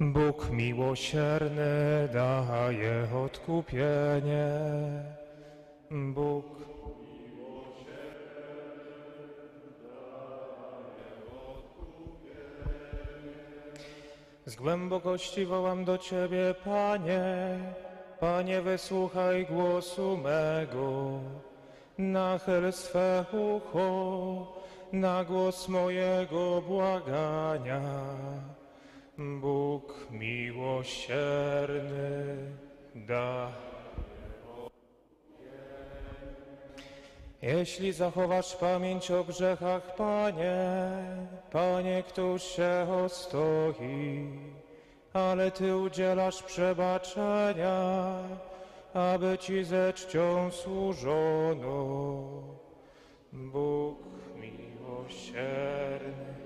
Bóg miłosierny daje odkupienie. Bóg Z głębokości wołam do Ciebie, Panie, Panie, wysłuchaj głosu mego. Nachyl swe ucho na głos mojego błagania. Bóg miłosierny da. Jeśli zachowasz pamięć o grzechach, Panie, Panie, któż się ostoi, ale Ty udzielasz przebaczenia, aby Ci ze czcią służono. Bóg miłosierny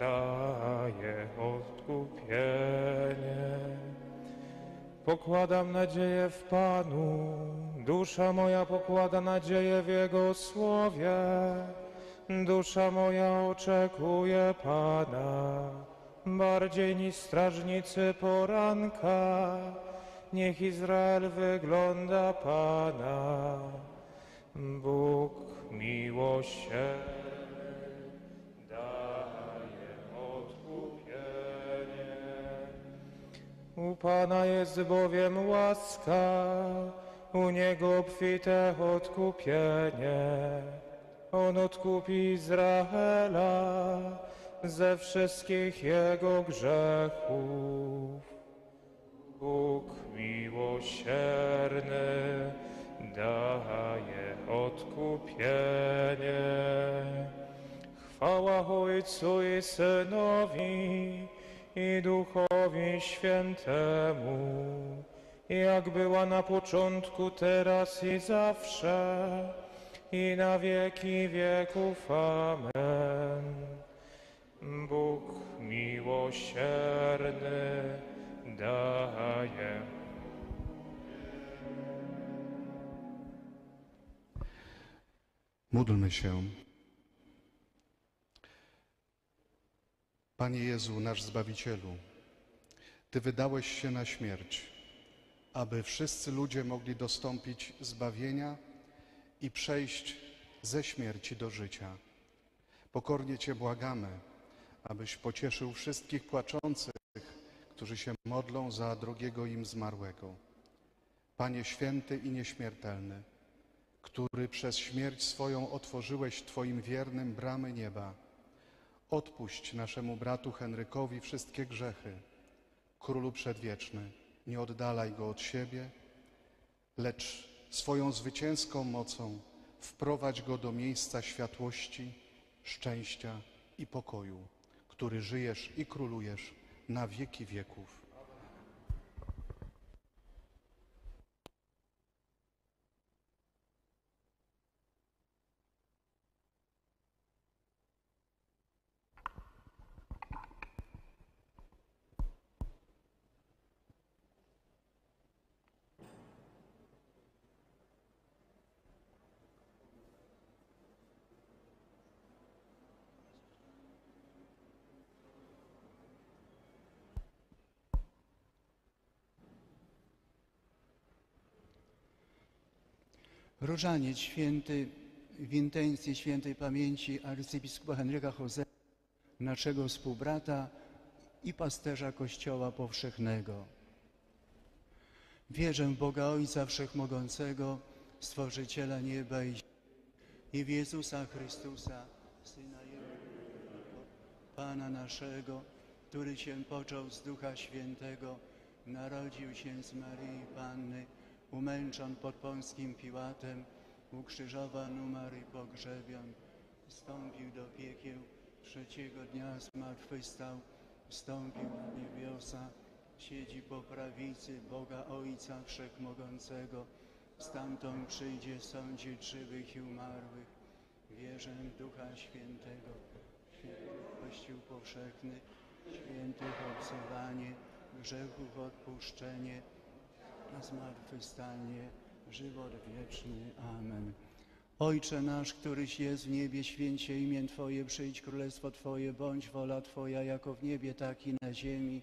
daje odkupienie. Pokładam nadzieję w Panu, dusza moja pokłada nadzieję w Jego słowie. Dusza moja oczekuje Pana, bardziej niż strażnicy poranka. Niech Izrael wygląda Pana, Bóg miłosierny U Pana jest bowiem łaska, u Niego obfite odkupienie. On odkupi Izraela ze wszystkich jego grzechów. Bóg miłosierny daje odkupienie. Chwała Ojcu i Synowi i Duchowi Świętemu, jak była na początku, teraz i zawsze, i na wieki wieków. Amen. Bóg miłosierny daje. Módlmy się. Panie Jezu, nasz Zbawicielu, Ty wydałeś się na śmierć, aby wszyscy ludzie mogli dostąpić zbawienia i przejść ze śmierci do życia. Pokornie Cię błagamy, abyś pocieszył wszystkich płaczących, którzy się modlą za drugiego im zmarłego. Panie święty i nieśmiertelny, który przez śmierć swoją otworzyłeś Twoim wiernym bramy nieba, odpuść naszemu bratu Henrykowi wszystkie grzechy. Królu Przedwieczny, nie oddalaj go od siebie, lecz swoją zwycięską mocą wprowadź go do miejsca światłości, szczęścia i pokoju, który żyjesz i królujesz na wieki wieków. Różaniec święty w intencji świętej pamięci arcybiskupa Henryka Jose, naszego współbrata i pasterza Kościoła Powszechnego. Wierzę w Boga Ojca Wszechmogącego, Stworzyciela nieba i ziemi, i w Jezusa Chrystusa, Syna Jego, Pana naszego, który się począł z Ducha Świętego, narodził się z Maryi Panny, umęczon pod Pąskim Piłatem, ukrzyżowan, umarł i pogrzebion, wstąpił do piekieł, trzeciego dnia zmartwychwstał, wstąpił na niebiosa, siedzi po prawicy Boga Ojca Wszechmogącego, stamtąd przyjdzie sądzić żywych i umarłych. Wierzę w Ducha Świętego, święty Kościół powszechny, świętych obcowanie, grzechów odpuszczenie, na zmartwychwstanie, żywot wieczny. Amen. Ojcze nasz, któryś jest w niebie, święć się imię Twoje, przyjdź królestwo Twoje, bądź wola Twoja, jako w niebie, tak i na ziemi.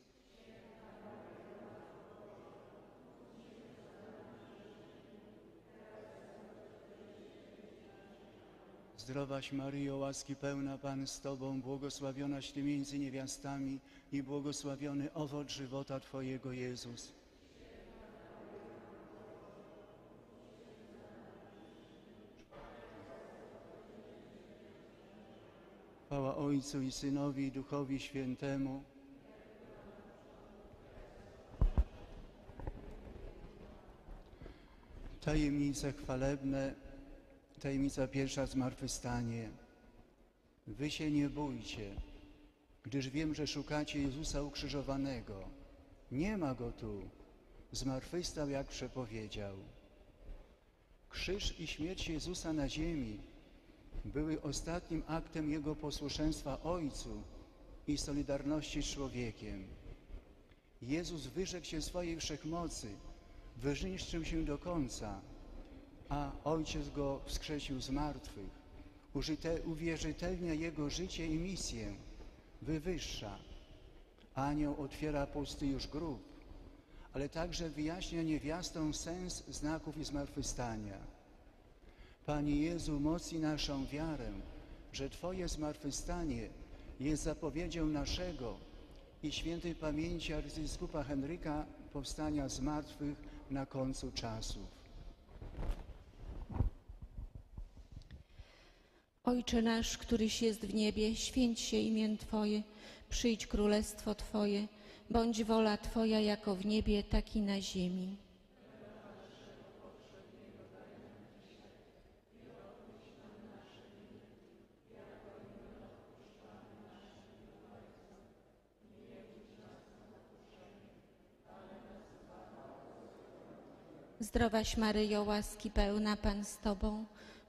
Zdrowaś Maryjo, łaski pełna Pan z Tobą, błogosławionaś Ty między niewiastami i błogosławiony owoc żywota Twojego Jezus. Chwała Ojcu i Synowi i Duchowi Świętemu. Tajemnice chwalebne, tajemnica pierwsza zmartwychwstanie. Wy się nie bójcie, gdyż wiem, że szukacie Jezusa ukrzyżowanego. Nie ma Go tu. Zmartwychwstał, jak przepowiedział. Krzyż i śmierć Jezusa na ziemi były ostatnim aktem Jego posłuszeństwa Ojcu i solidarności z człowiekiem. Jezus wyrzekł się swojej wszechmocy, wyżniszczył się do końca, a Ojciec Go wskrzesił z martwych. Użyte, uwierzytelnia Jego życie i misję, wywyższa. Anioł otwiera pusty już grób, ale także wyjaśnia niewiastom sens znaków i zmartwychwstania. Panie Jezu, mocni naszą wiarę, że Twoje zmartwychwstanie jest zapowiedzią naszego i świętej pamięci arcybiskupa Henryka powstania z martwych na końcu czasów. Ojcze nasz, któryś jest w niebie, święć się imię Twoje, przyjdź królestwo Twoje, bądź wola Twoja jako w niebie, tak i na ziemi. Zdrowaś Maryjo, łaski pełna Pan z Tobą,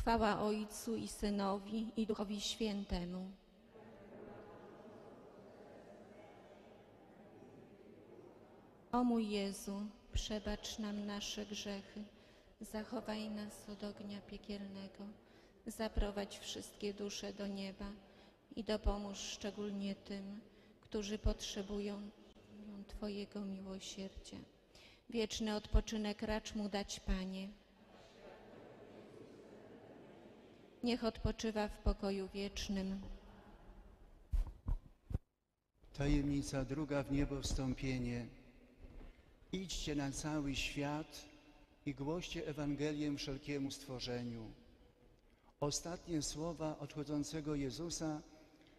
Chwała Ojcu i Synowi i Duchowi Świętemu. O mój Jezu, przebacz nam nasze grzechy, zachowaj nas od ognia piekielnego, zaprowadź wszystkie dusze do nieba i dopomóż szczególnie tym, którzy potrzebują Twojego miłosierdzia. Wieczny odpoczynek racz mu dać, Panie. Niech odpoczywa w pokoju wiecznym. Tajemnica druga w niebo wstąpienie. Idźcie na cały świat i głoście Ewangelię wszelkiemu stworzeniu. Ostatnie słowa odchodzącego Jezusa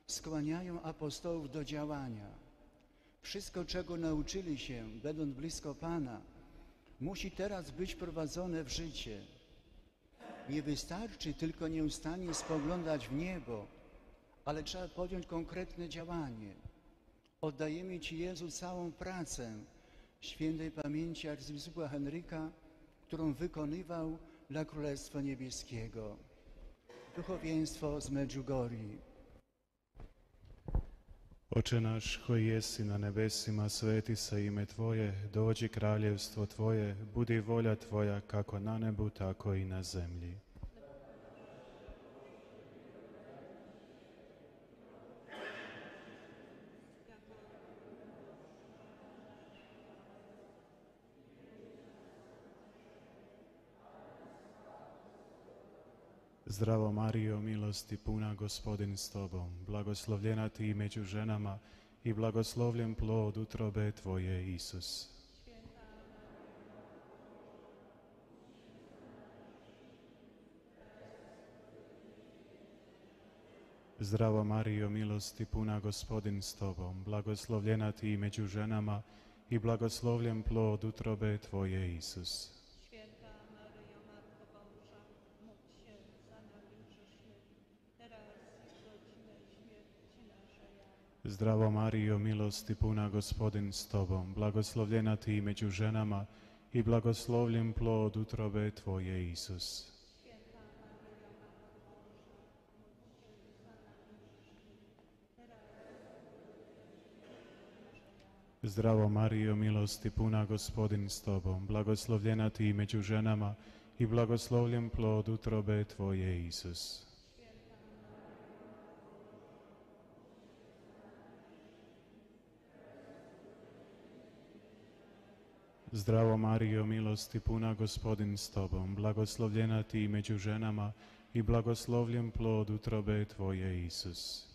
skłaniają apostołów do działania. Wszystko, czego nauczyli się, będąc blisko Pana, musi teraz być prowadzone w życie. Nie wystarczy tylko nieustannie spoglądać w niebo, ale trzeba podjąć konkretne działanie. Oddajemy Ci, Jezu, całą pracę świętej pamięci arcybiskupa Henryka, którą wykonywał dla Królestwa Niebieskiego. Duchowieństwo z Medjugorji. Oče naš koji jesi na nebesima, sveti se ime Tvoje, dođi kraljevstvo Tvoje, budi volja Tvoja kako na nebu, tako i na zemlji. Zdravo Marijo, milosti puna gospodin s Tobom, blagoslovljena Ti među ženama i blagoslovljen plod utrobe Tvoje, Isus. Zdravo Marijo, milosti puna gospodin s Tobom, blagoslovljena Ti među ženama i blagoslovljen plod utrobe Tvoje, Isus. Zdravo Marijo, milosti puna gospodin s Tobom, blagoslovljena Ti među ženama i blagoslovljen plod utrobe Tvoje, Isus. Zdravo Marijo, milosti puna gospodin s Tobom, blagoslovljena Ti među ženama i blagoslovljen plod utrobe Tvoje, Isus. Zdravo Marijo, milosti puna gospodin s Tobom, blagoslovljena Ti među ženama i blagoslovljen plod utrobe Tvoje, Isus.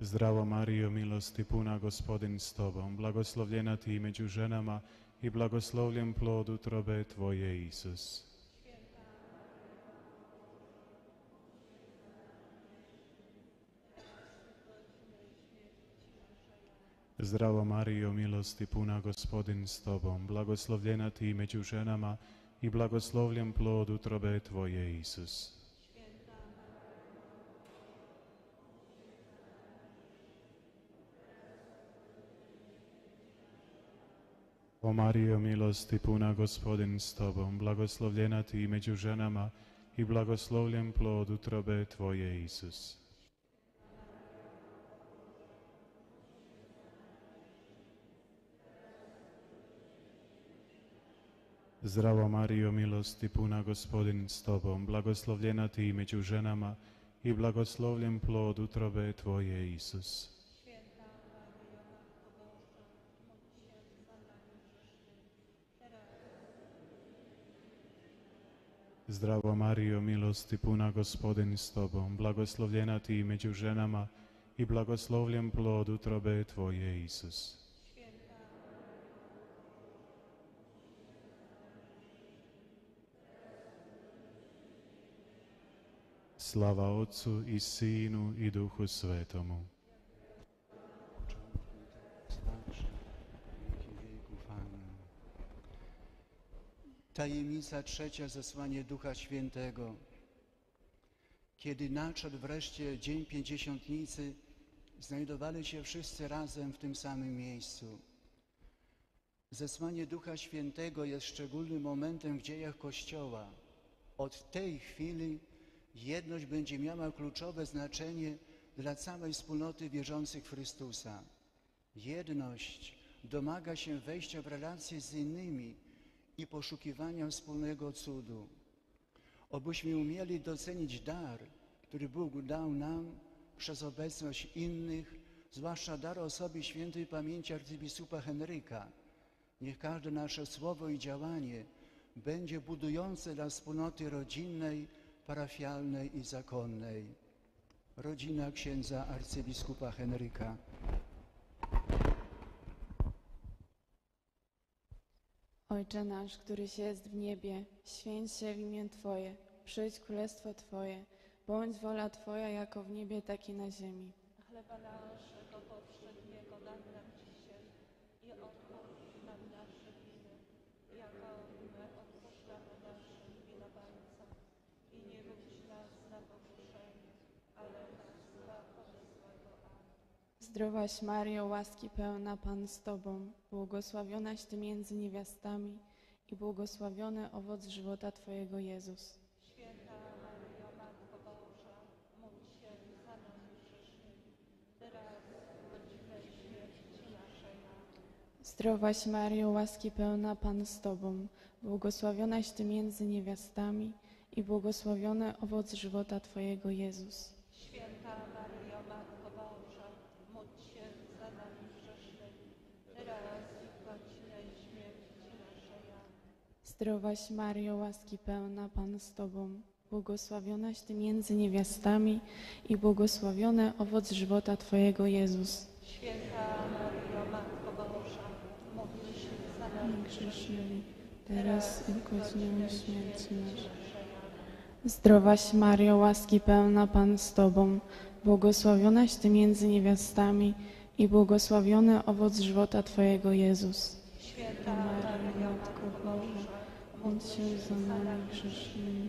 Zdravo Marijo, milosti puna gospodin s Tobom, blagoslovljena Ti među ženama i blagoslovljen plod utrobe Tvoje, Isus. Zdravo Marijo, milosti puna gospodin s Tobom, blagoslovljena Ti među ženama i blagoslovljen plod utrobe Tvoje, Isus. O Marijo, milosti puna gospodin s Tobom, blagoslovljena Ti među ženama i blagoslovljen plod utrobe Tvoje, Isus. Zdravo Marijo, milosti puna gospodin s Tobom, blagoslovljena Ti među ženama i blagoslovljen plod utrobe Tvoje, Isus. Zdravo Mario, milosti puna gospodin s tobom, blagoslovljena ti među ženama i blagoslovljen plod utrobe tvoje, Isus. Slava Otcu i Sinu i Duhu Svetomu. Tajemnica trzecia, zesłanie Ducha Świętego. Kiedy nadszedł wreszcie Dzień Pięćdziesiątnicy, znajdowali się wszyscy razem w tym samym miejscu. Zesłanie Ducha Świętego jest szczególnym momentem w dziejach Kościoła. Od tej chwili jedność będzie miała kluczowe znaczenie dla całej wspólnoty wierzących w Chrystusa. Jedność domaga się wejścia w relacje z innymi i poszukiwania wspólnego cudu. Obyśmy umieli docenić dar, który Bóg dał nam przez obecność innych, zwłaszcza dar osoby świętej pamięci arcybiskupa Henryka. Niech każde nasze słowo i działanie będzie budujące dla wspólnoty rodzinnej, parafialnej i zakonnej. Rodzina księdza arcybiskupa Henryka. Ojcze nasz, któryś jest w niebie, święć się w imię Twoje, przyjdź królestwo Twoje, bądź wola Twoja jako w niebie, tak i na ziemi. Chleba naszego powszedniego daj nam dzisiaj i odpuść nam nasze winy, jako my odpuszczamy naszym winowajcom. I nie wódź nas na pokuszenie, ale nas zbaw ode złego. Amen. Zdrowaś Mario, łaski pełna Pan z Tobą, błogosławionaś Ty między niewiastami i błogosławiony owoc żywota Twojego Jezus. Święta Maryjo, Matko Boża, módl się za grzesznymi, teraz godzinę śmierci naszej. Zdrowaś Mario, łaski pełna Pan z Tobą, błogosławionaś Ty między niewiastami i błogosławiony owoc żywota Twojego Jezus. Święta Maryjo, Matko Boża, módl się za nami grzesznymi, teraz i w godzinę śmierci naszej. Amen. Zdrowaś Mario, łaski pełna Pan z Tobą, błogosławionaś Ty między niewiastami i błogosławiony owoc żywota Twojego Jezus. Święta Maryjo, Matko Boża, módl się za nami Grzeszymi, teraz i w godzinę śmierci naszej. Zdrowaś Mario, łaski pełna Pan z Tobą, błogosławionaś Ty między niewiastami i błogosławiony owoc żywota Twojego Jezus. Święta Maryjo, Matko Boża, módl się za nami grzesznymi,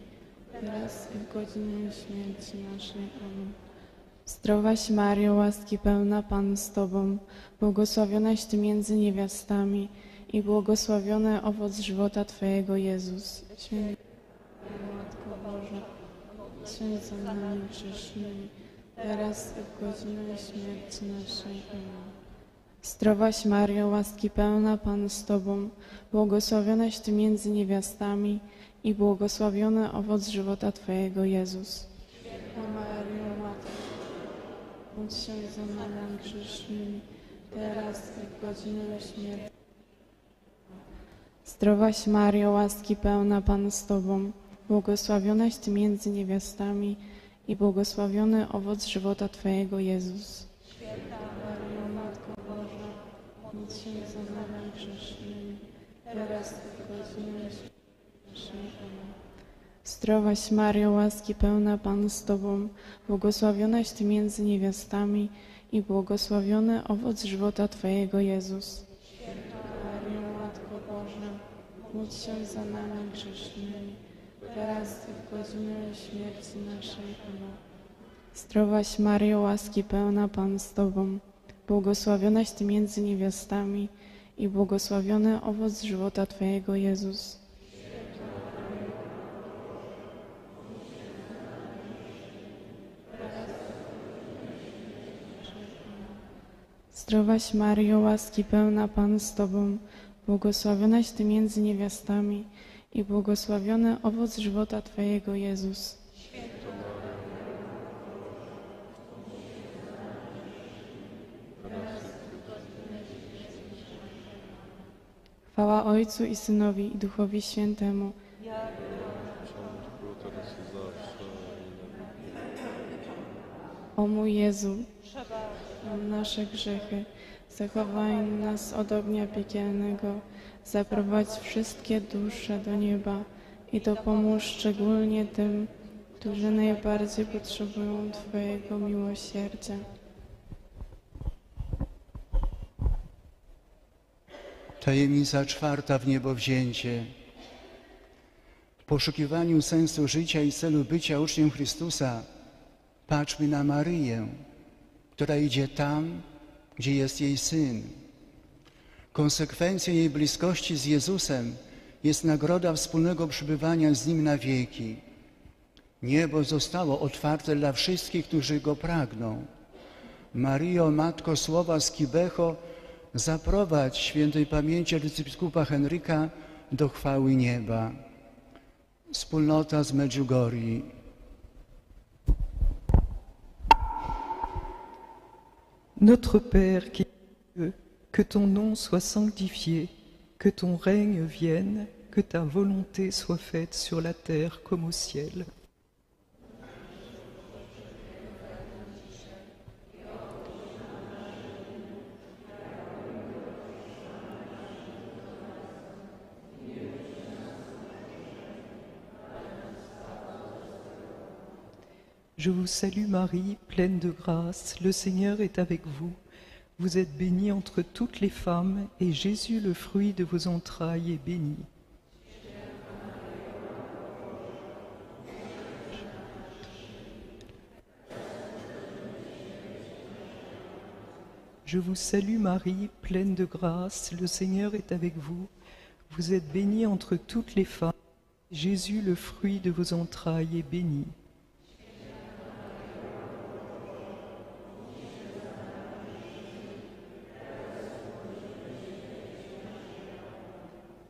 teraz i w godzinę śmierci naszej. Amen. Zdrowaś Mario, łaski pełna Pan z Tobą, błogosławionaś Ty między niewiastami i błogosławiony owoc żywota Twojego Jezus. Święta Matko Boża, módl się za nami grzesznymi, teraz i w godzinę śmierci naszej. Amen. Zdrowaś Mario, łaski pełna Pan z Tobą, błogosławionaś Ty między niewiastami i błogosławiony owoc żywota Twojego Jezus. Maryjo, Matko, módl się za nami grzesznymi, teraz i w godzinę śmierci. Zdrowaś Mario, łaski pełna Pan z Tobą, błogosławionaś Ty między niewiastami i błogosławiony owoc żywota Twojego Jezus. Boża, módl się za nami grzesznymi, teraz i w godzinę. Zdrowaś Mario, łaski pełna Pan z Tobą, błogosławionaś Ty między niewiastami i błogosławiony owoc żywota Twojego Jezus. Maryjo, Matko Boża, módl się za nami grzesznymi, teraz i w godzinę śmierci naszej. Amen. Zdrowaś Mario, łaski pełna Pan z Tobą, błogosławionaś Ty między niewiastami i błogosławiony owoc żywota Twojego Jezus. Zdrowaś Mario, łaski pełna Pan z Tobą, błogosławionaś Ty między niewiastami i błogosławiony owoc żywota Twojego Jezus. Chwała Ojcu i Synowi i Duchowi Świętemu. O mój Jezu, nasze grzechy, zachowaj nas od ognia piekielnego, zaprowadź wszystkie dusze do nieba i dopomóż szczególnie tym, którzy najbardziej potrzebują Twojego miłosierdzia. Tajemnica czwarta w niebo wzięcie. W poszukiwaniu sensu życia i celu bycia uczniem Chrystusa patrzmy na Maryję, która idzie tam, gdzie jest jej Syn. Konsekwencją jej bliskości z Jezusem jest nagroda wspólnego przebywania z Nim na wieki. Niebo zostało otwarte dla wszystkich, którzy Go pragną. Maryjo, Matko Słowa z Kibecho, zaprowadź świętej pamięci arcybiskupa Henryka do chwały nieba. Wspólnota z Medjugorje. Notre Père qui que ton nom soit sanctifié, que ton règne vienne, que ta volonté soit faite sur la terre comme au ciel. Je vous salue Marie, pleine de grâce, le Seigneur est avec vous. Vous êtes bénie entre toutes les femmes, et Jésus, le fruit de vos entrailles, est béni. Je vous salue Marie, pleine de grâce, le Seigneur est avec vous. Vous êtes bénie entre toutes les femmes, Jésus, le fruit de vos entrailles, est béni.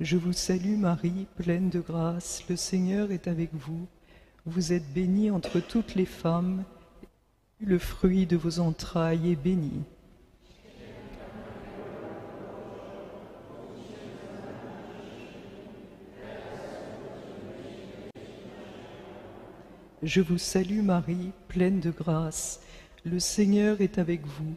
Je vous salue Marie, pleine de grâce, le Seigneur est avec vous. Vous êtes bénie entre toutes les femmes, le fruit de vos entrailles est béni. Je vous salue Marie, pleine de grâce, le Seigneur est avec vous.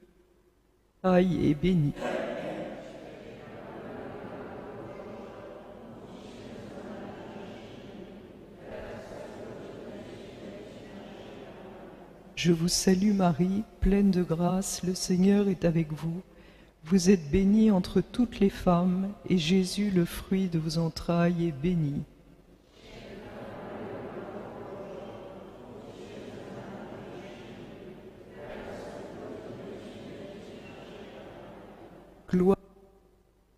Je vous salue Marie, pleine de grâce, le Seigneur est avec vous. Vous êtes bénie entre toutes les femmes, et Jésus, le fruit de vos entrailles, est béni.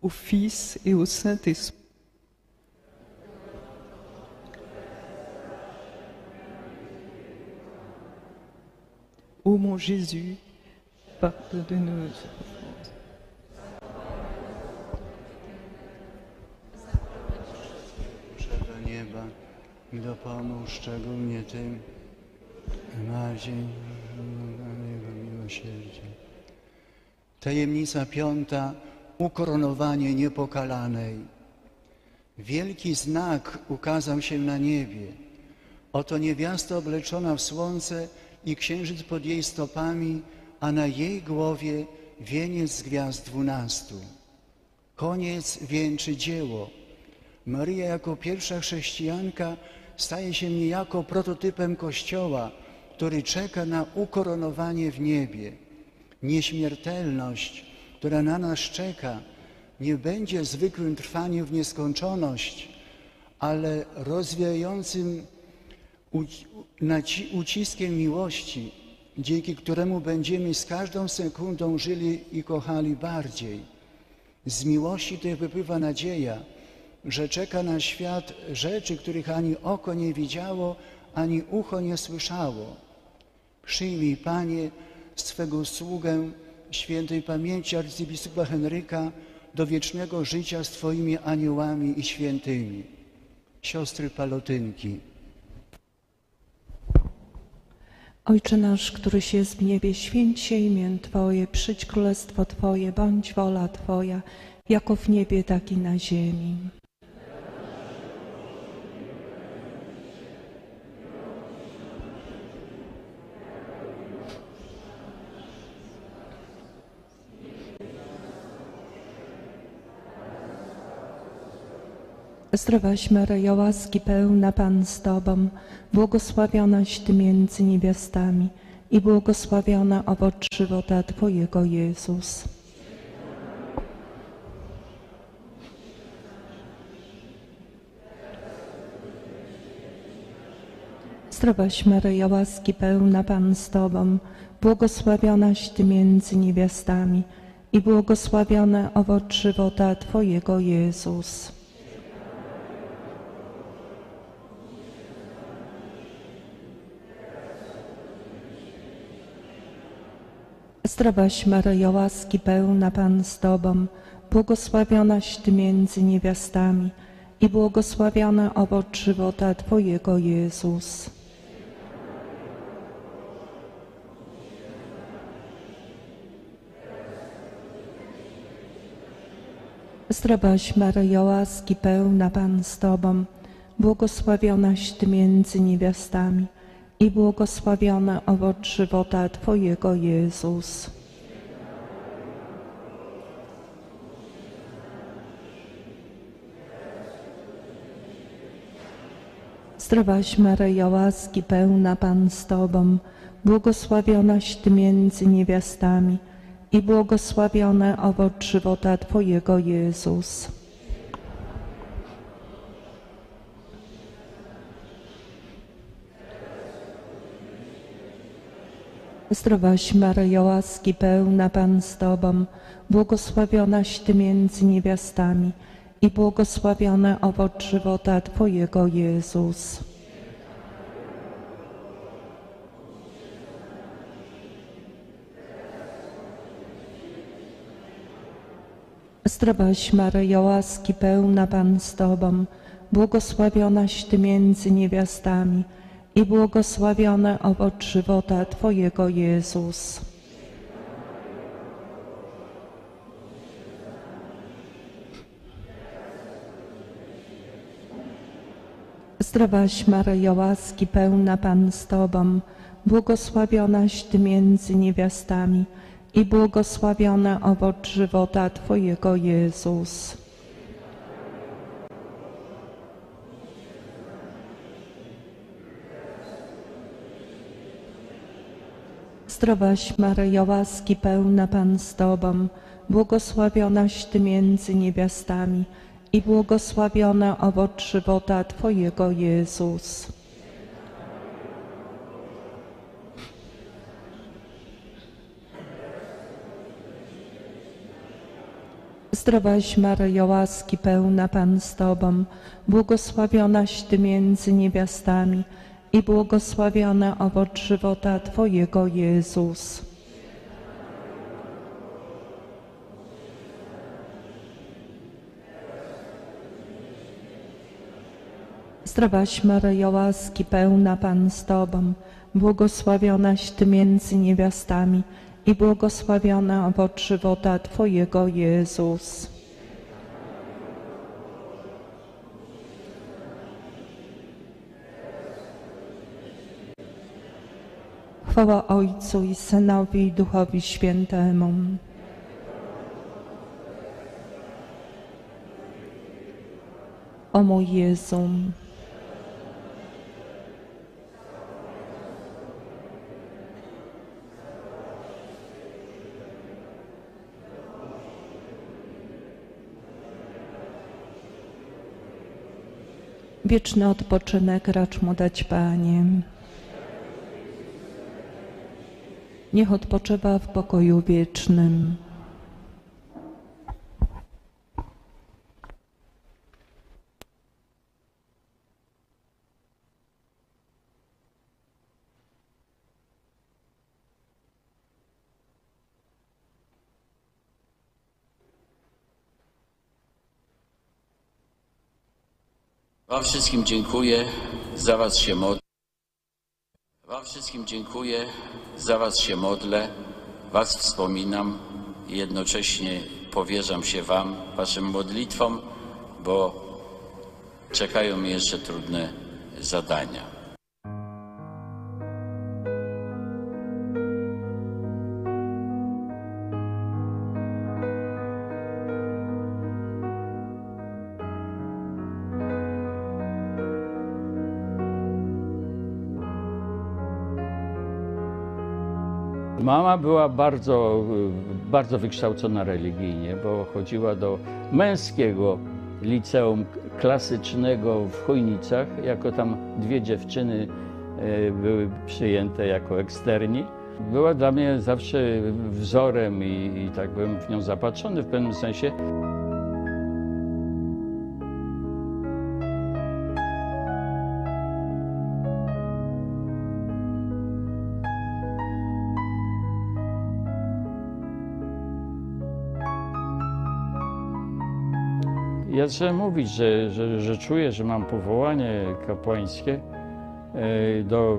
Au Fils et au Saint-Esprit. Ô mon Jésus, pardonne-nous. Tajemnica. Ukoronowanie niepokalanej. Wielki znak ukazał się na niebie. Oto niewiasta obleczona w słońce i księżyc pod jej stopami, a na jej głowie wieniec z gwiazd dwunastu. Koniec wieńczy dzieło. Maryja jako pierwsza chrześcijanka staje się niejako prototypem Kościoła, który czeka na ukoronowanie w niebie. Nieśmiertelność, która na nas czeka, nie będzie zwykłym trwaniem w nieskończoność, ale rozwijającym uciskiem miłości, dzięki któremu będziemy z każdą sekundą żyli i kochali bardziej. Z miłości tej wypływa nadzieja, że czeka na świat rzeczy, których ani oko nie widziało, ani ucho nie słyszało. Przyjmij, Panie, swego sługę świętej pamięci arcybiskupa Henryka do wiecznego życia z Twoimi aniołami i świętymi. Siostry Palotynki. Ojcze nasz, któryś jest w niebie, święć się imię Twoje, przyjdź królestwo Twoje, bądź wola Twoja, jako w niebie, tak i na ziemi. Zdrowaś Maryjo, łaski pełna Pan z Tobą, błogosławionaś Ty między niewiastami i błogosławiona owoc żywota Twojego Jezus. Zdrowaś Maryjo, łaski pełna Pan z Tobą, błogosławionaś Ty między niewiastami i błogosławione owoc żywota Twojego Jezus. Zdrowaś Maryjo, łaski pełna Pan z Tobą, błogosławionaś Ty między niewiastami i błogosławiony owoc żywota Twojego Jezus. Zdrowaś Maryjo, łaski pełna Pan z Tobą, błogosławionaś Ty między niewiastami i błogosławiony owoc żywota Twojego Jezus. Zdrowaś Maryjo, łaski pełna Pan z Tobą, błogosławionaś Ty między niewiastami i błogosławiony owoc żywota Twojego Jezus. Zdrowaś Maryjo, łaski pełna Pan z Tobą, błogosławionaś Ty między niewiastami i błogosławiony owoc żywota Twojego Jezus. Zdrowaś Maryjo, łaski pełna Pan z Tobą, błogosławionaś Ty między niewiastami i błogosławiony owoc żywota Twojego Jezus. Zdrowaś Maryjo, łaski pełna Pan z Tobą, błogosławionaś Ty między niewiastami i błogosławiony owoc żywota Twojego Jezus. Zdrowaś Maryjo, łaski pełna Pan z Tobą, błogosławionaś Ty między niewiastami i błogosławiony owoc żywota Twojego Jezus. Zdrowaś Maryjo, łaski pełna Pan z Tobą, błogosławionaś Ty między niewiastami i błogosławiony owoc żywota Twojego, Jezus. Zdrowaś Maryjo, łaski pełna Pan z Tobą, błogosławionaś Ty między niewiastami i błogosławiony owoc żywota Twojego, Jezus. Chwała Ojcu i Synowi i Duchowi Świętemu. O mój Jezu, wieczny odpoczynek racz mu dać, Panie. Niech odpoczywa w pokoju wiecznym. Wam wszystkim dziękuję, za Was się modlę. Wam wszystkim dziękuję, za Was się modlę, Was wspominam i jednocześnie powierzam się Wam, Waszym modlitwom, bo czekają mnie jeszcze trudne zadania. Mama była bardzo, bardzo wykształcona religijnie, bo chodziła do męskiego liceum klasycznego w Chojnicach, jako tam dwie dziewczyny y, były przyjęte jako eksterni. Była dla mnie zawsze wzorem i, i tak byłem w nią zapatrzony w pewnym sensie. Ja zacząłem mówić, że, że, że czuję, że mam powołanie kapłańskie e, do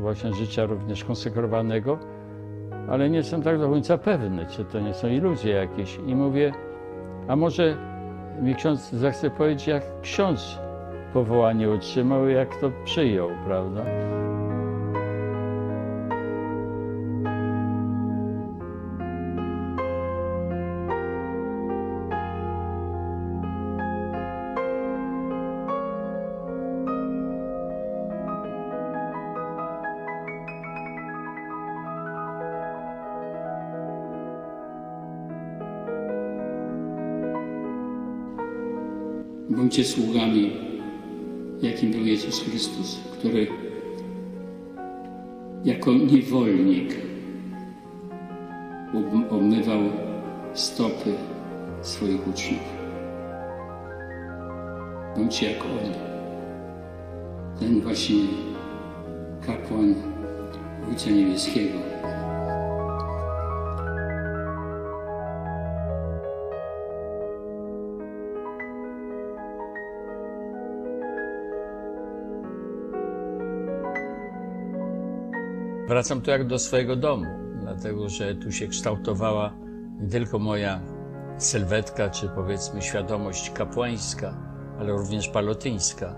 właśnie życia również konsekrowanego, ale nie jestem tak do końca pewny, czy to nie są iluzje jakieś. I mówię, a może mi ksiądz zechce powiedzieć, jak ksiądz powołanie otrzymał jak to przyjął, prawda? Bądźcie sługami, jakim był Jezus Chrystus, który jako niewolnik obmywał stopy swoich uczniów. Bądźcie jak On, ten właśnie kapłan Ojca Niebieskiego. Wracam tu jak do swojego domu, dlatego że tu się kształtowała nie tylko moja sylwetka, czy powiedzmy świadomość kapłańska, ale również palotyńska.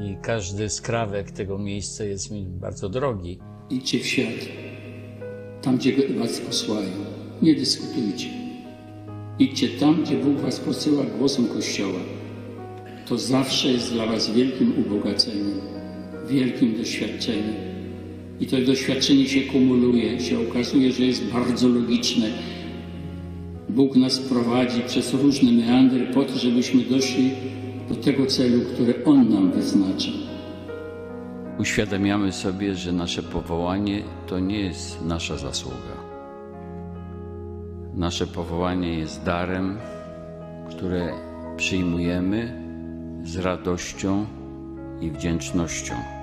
I każdy skrawek tego miejsca jest mi bardzo drogi. Idźcie w świat, tam gdzie was posłają. Nie dyskutujcie. Idźcie tam, gdzie Bóg was posyła głosem Kościoła. To zawsze jest dla was wielkim ubogaceniem, wielkim doświadczeniem. I to doświadczenie się kumuluje, się okazuje, że jest bardzo logiczne. Bóg nas prowadzi przez różne meandry po to, żebyśmy doszli do tego celu, który On nam wyznacza. Uświadamiamy sobie, że nasze powołanie to nie jest nasza zasługa. Nasze powołanie jest darem, które przyjmujemy z radością i wdzięcznością.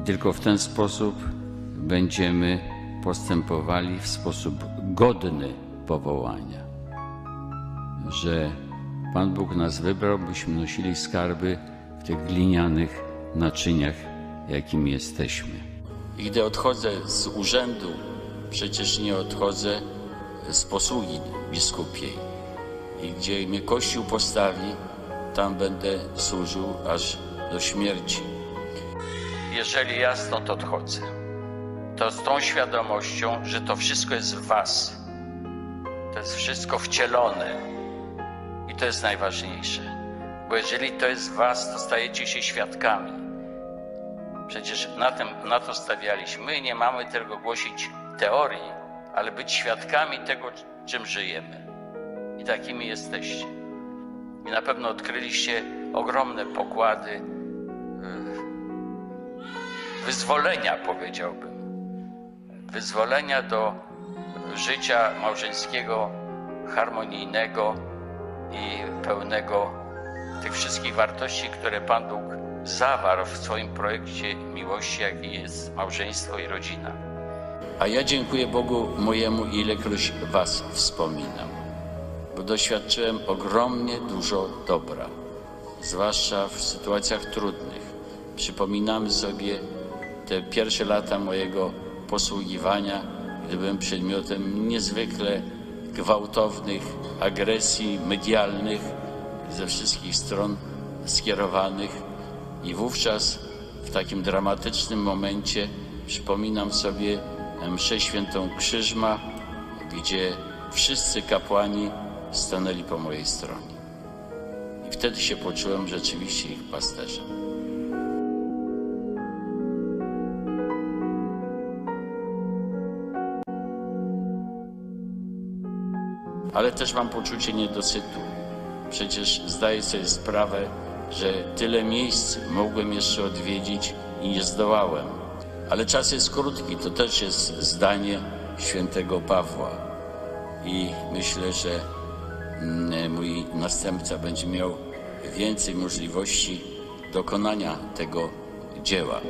I tylko w ten sposób będziemy postępowali w sposób godny powołania, że Pan Bóg nas wybrał, byśmy nosili skarby w tych glinianych naczyniach, jakimi jesteśmy. I gdy odchodzę z urzędu, przecież nie odchodzę z posługi biskupiej. I gdzie mnie Kościół postawi, tam będę służył aż do śmierci. Jeżeli ja stąd odchodzę, to z tą świadomością, że to wszystko jest w Was. To jest wszystko wcielone. I to jest najważniejsze. Bo jeżeli to jest w Was, to stajecie się świadkami. Przecież na, tym, na to stawialiśmy. Nie mamy tylko głosić teorii, ale być świadkami tego, czym żyjemy. I takimi jesteście. I na pewno odkryliście ogromne pokłady wyzwolenia, powiedziałbym. Wyzwolenia do życia małżeńskiego, harmonijnego i pełnego tych wszystkich wartości, które Pan Bóg zawarł w swoim projekcie miłości, jaki jest małżeństwo i rodzina. A ja dziękuję Bogu mojemu, ilekroć Was wspominam, bo doświadczyłem ogromnie dużo dobra, zwłaszcza w sytuacjach trudnych. Przypominamy sobie te pierwsze lata mojego posługiwania, gdy byłem przedmiotem niezwykle gwałtownych agresji medialnych ze wszystkich stron skierowanych i wówczas w takim dramatycznym momencie przypominam sobie mszę świętą Krzyżma, gdzie wszyscy kapłani stanęli po mojej stronie. I wtedy się poczułem rzeczywiście ich pasterzem. Ale też mam poczucie niedosytu. Przecież zdaję sobie sprawę, że tyle miejsc mogłem jeszcze odwiedzić i nie zdołałem. Ale czas jest krótki, to też jest zdanie świętego Pawła. I myślę, że mm, mój następca będzie miał więcej możliwości dokonania tego dzieła.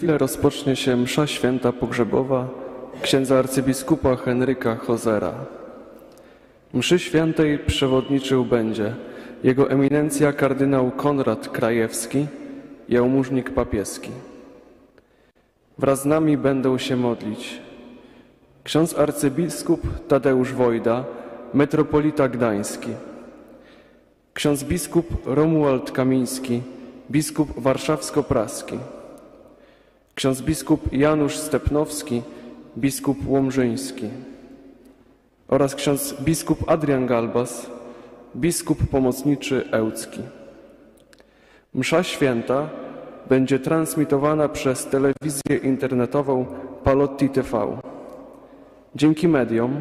Chwilę rozpocznie się msza święta pogrzebowa księdza arcybiskupa Henryka Hozera. Mszy świętej przewodniczył będzie jego eminencja kardynał Konrad Krajewski, jałmużnik papieski. Wraz z nami będą się modlić ksiądz arcybiskup Tadeusz Wojda, metropolita gdański, ksiądz biskup Romuald Kamiński, biskup warszawsko-praski, ksiądz biskup Janusz Stepnowski, biskup łomżyński oraz ksiądz biskup Adrian Galbas, biskup pomocniczy ełcki. Msza święta będzie transmitowana przez telewizję internetową Palotti TV. Dzięki mediom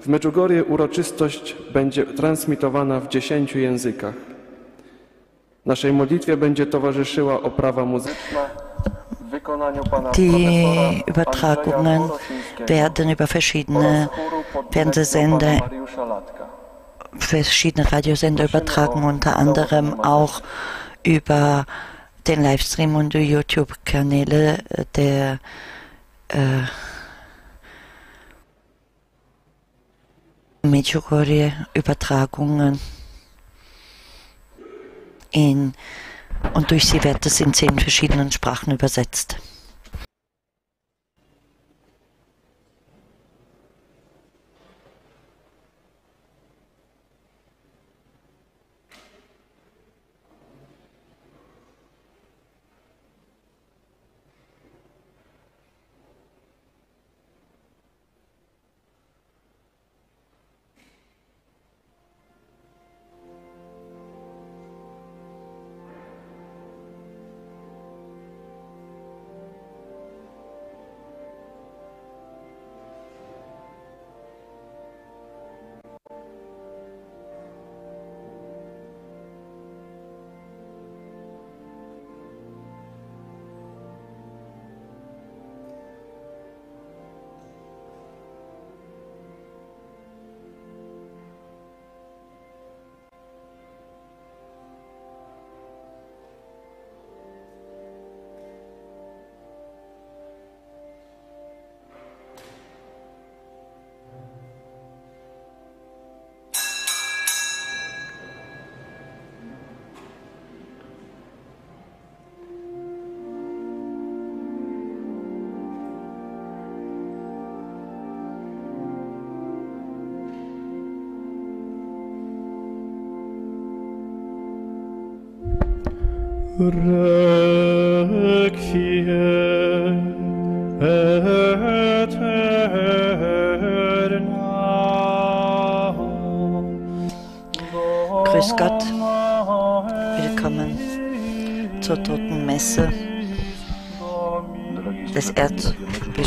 w Medjugorje uroczystość będzie transmitowana w dziesięciu językach. Naszej modlitwie będzie towarzyszyła oprawa muzyczna Die Übertragungen werden über verschiedene Fernsehsender, verschiedene Radiosender übertragen, unter anderem auch über den Livestream und die YouTube-Kanäle der äh, Medjugorje-Übertragungen. In, und durch sie wird es in zehn verschiedenen Sprachen übersetzt.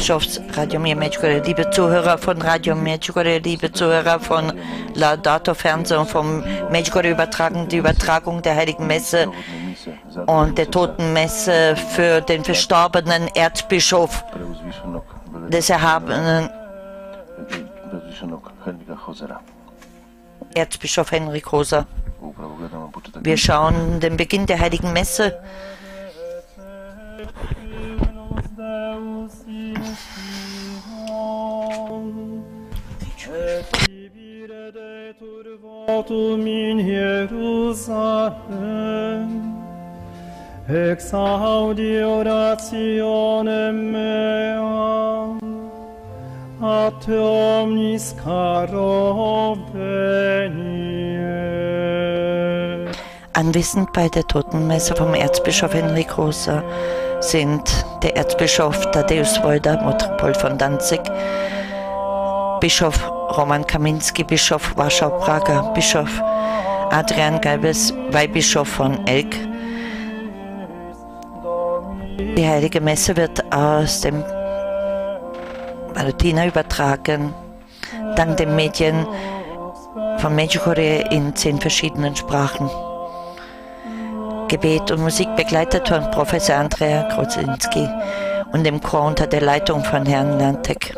Erzbischofs Radio Mir Medjugorje, liebe Zuhörer von Radio Medjugorje, liebe Zuhörer von Laudato Fernsehen und vom Medjugorje übertragen, die Übertragung der Heiligen Messe und der Totenmesse für den verstorbenen Erzbischof des erhabenen Erzbischof Henrik Hoser. Wir schauen den Beginn der Heiligen Messe. Exaudi orationem meam, a te omnis caro venie. Anwesend bei der Totenmesse vom Erzbischof Henrik Rosa sind der Erzbischof Tadeusz Wojda, Metropol von Danzig, Bischof Roman Kaminski, Bischof Warschau-Prager, Bischof Adrian Galbes, Weihbischof von Elk. Die Heilige Messe wird aus dem Valentina übertragen, dank den Medien von Medjugorje in zehn verschiedenen Sprachen. Gebet und Musik begleitet von Professor Andrea Krozinski und dem Chor unter der Leitung von Herrn Lantek.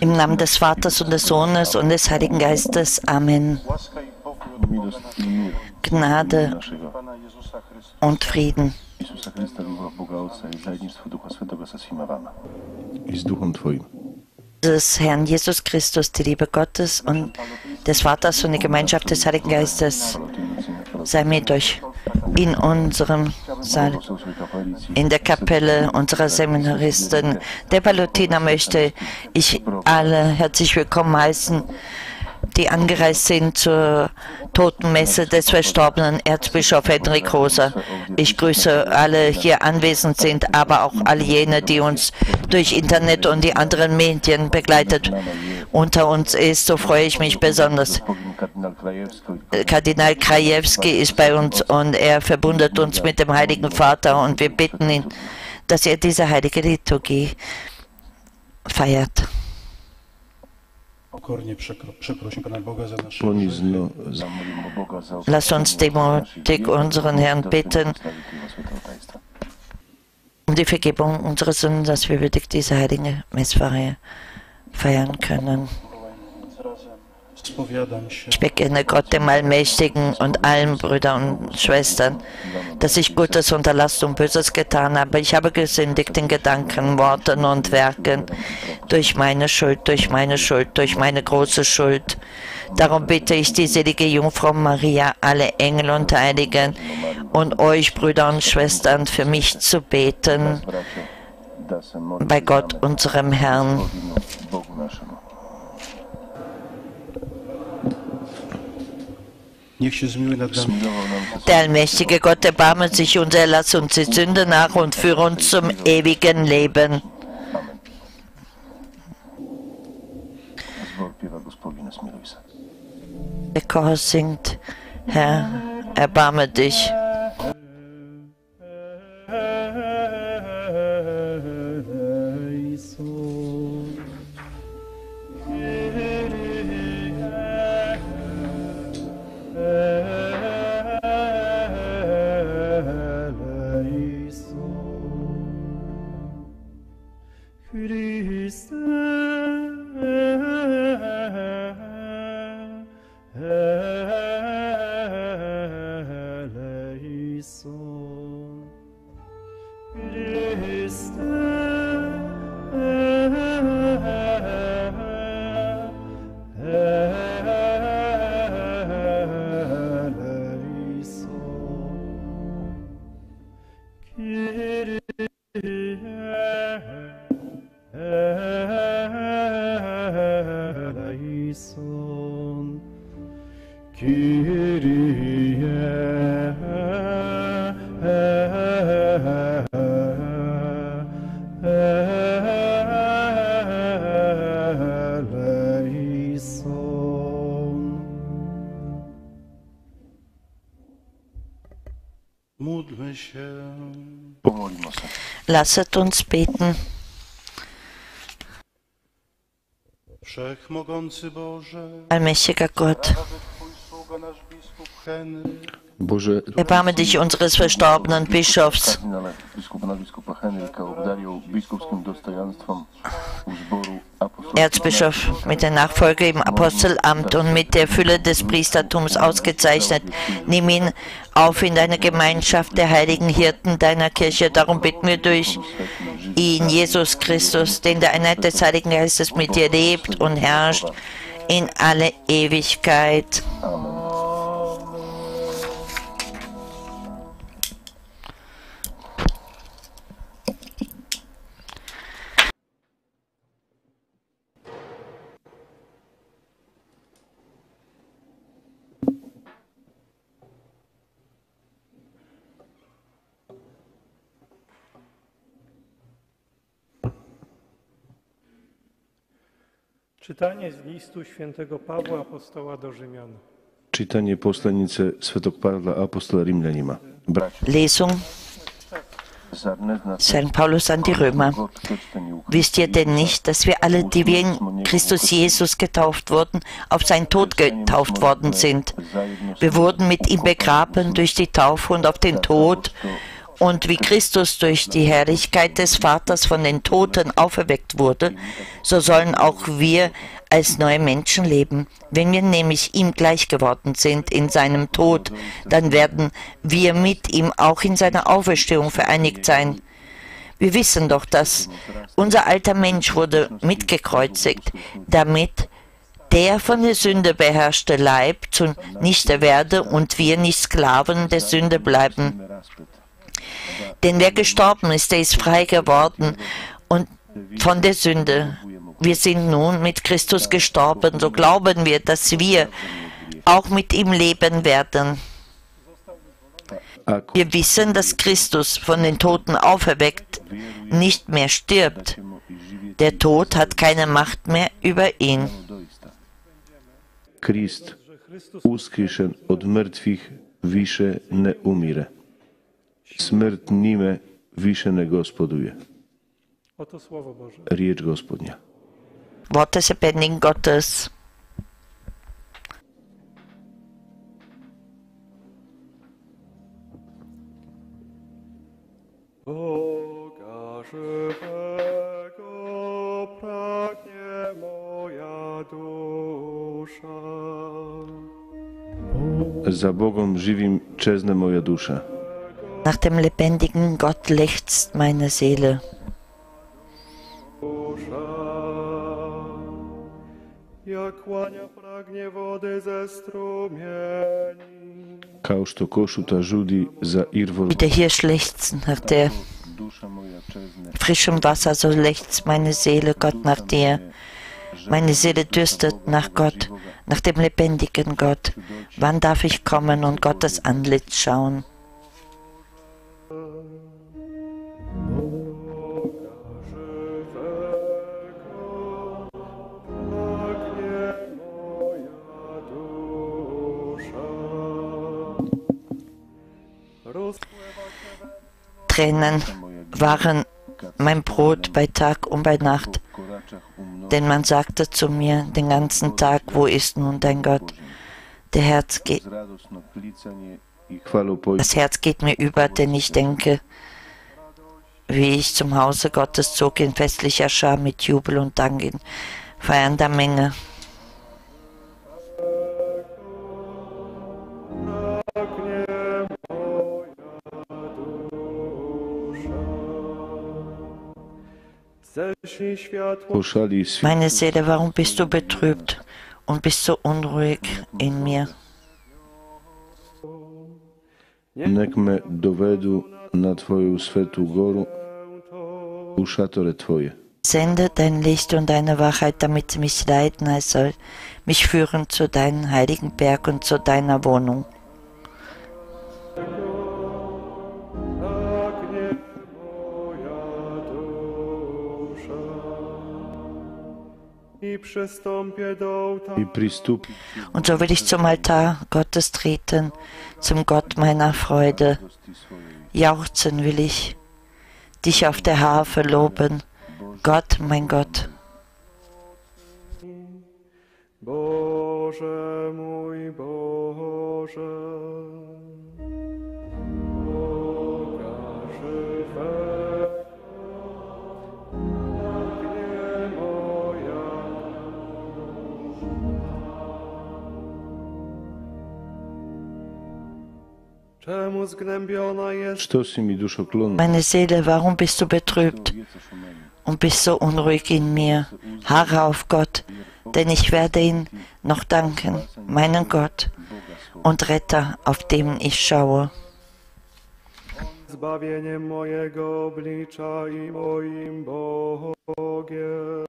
Im Namen des Vaters und des Sohnes und des Heiligen Geistes. Amen. Gnade und Frieden des Herrn Jesus Christus, die Liebe Gottes und des Vaters und die Gemeinschaft des Heiligen Geistes sei mit euch in unserem Saal, in der Kapelle unserer Seminaristen. Der Palutina möchte ich alle herzlich willkommen heißen, die angereist sind zur Totenmesse des verstorbenen Erzbischof Henrik Rosa. Ich grüße alle hier anwesend sind, aber auch alle jene, die uns durch Internet und die anderen Medien begleitet. Unter uns ist, so freue ich mich besonders. Kardinal Krajewski ist bei uns und er verbundet uns mit dem Heiligen Vater und wir bitten ihn, dass er diese heilige Liturgie feiert. Ponizno Lass uns demutig unseren Herrn bitten um die Vergebung unserer Sünden, dass wir würdig diese heilige Messfeier feiern können. Ich bekenne Gott dem Allmächtigen und allen Brüdern und Schwestern, dass ich Gutes unterlassen und Böses getan habe. Ich habe gesündigt in Gedanken, Worten und Werken durch meine Schuld, durch meine Schuld, durch meine große Schuld. Darum bitte ich die selige Jungfrau Maria, alle Engel und Heiligen und euch, Brüder und Schwestern, für mich zu beten bei Gott, unserem Herrn. Der allmächtige Gott erbarme sich und erlass uns die Sünde nach und führe uns zum ewigen Leben. Der Chor singt, Herr, erbarme dich. Lasset uns beten. Allmächtiger Gott, Erbarme dich unseres verstorbenen Bischofs. Erzbischof mit der Nachfolge im Apostelamt und mit der Fülle des Priestertums ausgezeichnet. Nimm ihn auf in deine Gemeinschaft der heiligen Hirten deiner Kirche. Darum bitten wir durch ihn, Jesus Christus, der in der Einheit des Heiligen Geistes mit dir lebt und herrscht in alle Ewigkeit. Czytanie z listu świętego Pawła apostoła do Rzymian. Čitanje poslanice Svetog Pavla apostola Rimljanima. Lesung St. Paulus an die Römer. Wisst ihr denn nicht, dass wir alle, die wir in Christus Jesus getauft wurden, auf seinen Tod getauft worden sind? Wir wurden mit ihm begraben durch die Taufe und auf den Tod. Und wie Christus durch die Herrlichkeit des Vaters von den Toten auferweckt wurde, so sollen auch wir als neue Menschen leben. Wenn wir nämlich ihm gleich geworden sind in seinem Tod, dann werden wir mit ihm auch in seiner Auferstehung vereinigt sein. Wir wissen doch, dass unser alter Mensch wurde mitgekreuzigt, damit der von der Sünde beherrschte Leib zunichte werde und wir nicht Sklaven der Sünde bleiben. Denn wer gestorben ist, der ist frei geworden und von der Sünde. Wir sind nun mit Christus gestorben, so glauben wir, dass wir auch mit ihm leben werden. Wir wissen, dass Christus von den Toten auferweckt nicht mehr stirbt. Der Tod hat keine Macht mehr über ihn. Krist, uskrišen od mrtvih, više ne umire. Smrt njime više ne gospoduje. Oto Słowo Boże. Riječ gospodnja. Worte des lebendigen Gottes. Boga żywego pragnie moja dusza. Za Bogom živim čezne moja duša. Nach dem lebendigen Gott lechzt meine Seele. Jak łania pragnie wody ze strumieni. Kao što košuta žudi za irvor Wie der Hirsch lechzt nach der frischem Wasser, so lechzt meine Seele Gott nach dir. Meine Seele dürstet nach Gott, nach dem lebendigen Gott. Wann darf ich kommen und Gottes Antlitz schauen? Tränen waren mein Brot bei Tag und bei Nacht. Denn man sagte zu mir den ganzen Tag, wo ist nun dein Gott? Der Herz das Herz geht mir über, denn ich denke, wie ich zum Hause Gottes zog in festlicher Schar mit Jubel und Dank in feiernder Menge. Meine Seele, warum bist du betrübt und bist so unruhig in mir? nek me dovedu na tvoju svetu goru u šatore tvoje. Sende dein Licht und deine Wahrheit, damit sie mich leiten es soll, mich führen zu deinem heiligen Berg und zu deiner Wohnung. Und so will ich zum Altar Gottes treten, zum Gott meiner Freude. Jauchzen will ich, dich auf der Harfe loben, Gott, mein Gott. Boże mój Boże, Si mi klon? Meine Seele, warum bist du betrübt und bist so unruhig in mir? Harre auf Gott, denn ich werde ihn noch danken, meinen Gott und Retter, auf den ich schaue. zbawieniem mojego oblicza i moim Bogiem.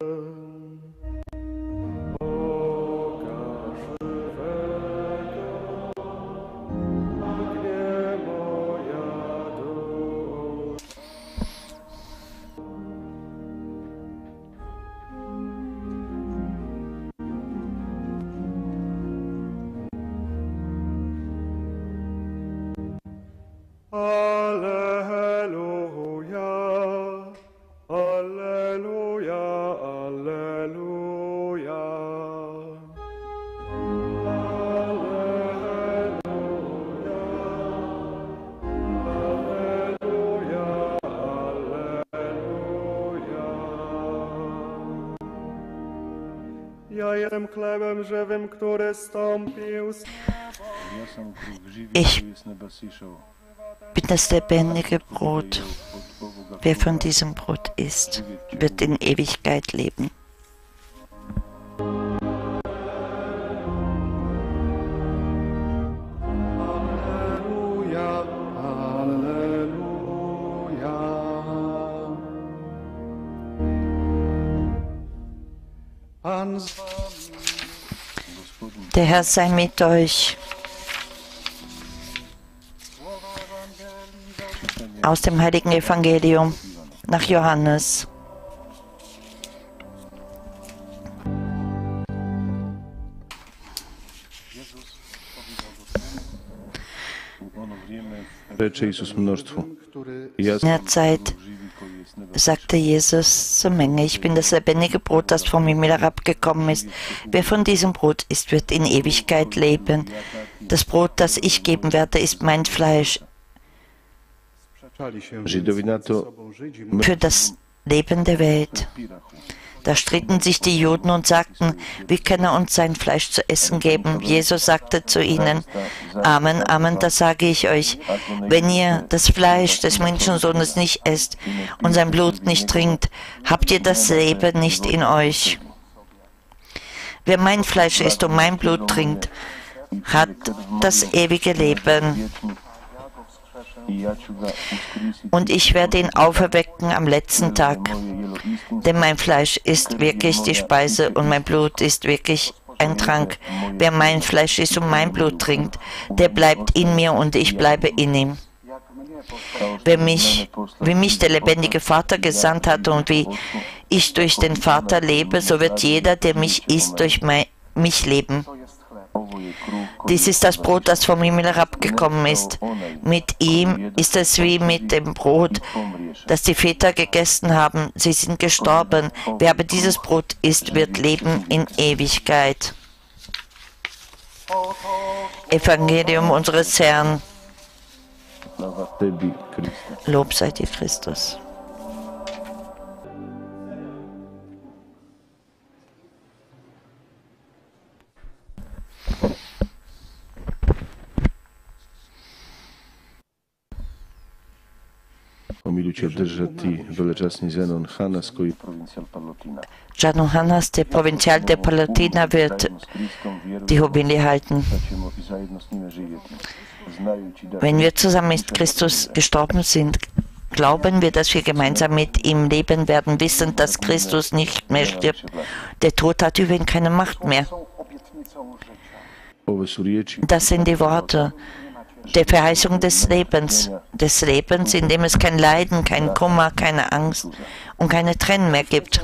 Chlebem żywym, który stąpił z Ich bin das lebendige Brot. Wer von diesem Brot isst, wird in Ewigkeit leben. Herr sei mit euch. Aus dem heiligen Evangelium nach Johannes. In der Zeit sagte Jesus zur Menge, ich bin das lebendige Brot, das vom Himmel herabgekommen ist. Wer von diesem Brot isst, wird in Ewigkeit leben. Das Brot, das ich geben werde, ist mein Fleisch für das Leben der Welt. Da stritten sich die Juden und sagten, wie kann er uns sein Fleisch zu essen geben? Jesus sagte zu ihnen, Amen, Amen, das sage ich euch. Wenn ihr das Fleisch des Menschensohnes nicht esst und sein Blut nicht trinkt, habt ihr das Leben nicht in euch. Wer mein Fleisch isst und mein Blut trinkt, hat das ewige Leben. I ja ću ga uskrisiti. Und ich werde ihn auferwecken am letzten Tag. Denn mein Fleisch ist wirklich die Speise und mein Blut ist wirklich ein Trank. Wer mein Fleisch isst und mein Blut trinkt, der bleibt in mir und ich bleibe in ihm. Wer mich, wie mich der lebendige Vater gesandt hat und wie ich durch den Vater lebe, so wird jeder, der mich isst, durch mei- mich leben. Dies ist das Brot, das vom Himmel herabgekommen ist. Mit ihm ist es wie mit dem Brot, das die Väter gegessen haben. Sie sind gestorben. Wer aber dieses Brot isst, wird leben in Ewigkeit. Evangelium unseres Herrn. Lob sei dir, Christus. Pomiluj cię držati velečasni Zenon Hanas koji. Gianno Hannas, der Provinzial der Palatina, wird die Homilie halten. Wenn wir zusammen mit Christus gestorben sind, glauben wir, dass wir gemeinsam mit ihm leben werden, wissend, dass Christus nicht mehr stirbt. Der Tod hat über ihn keine Macht mehr. Das sind die Worte der Verheißung des Lebens, des Lebens, in dem es kein Leiden, kein Kummer, keine Angst und keine Tränen mehr gibt.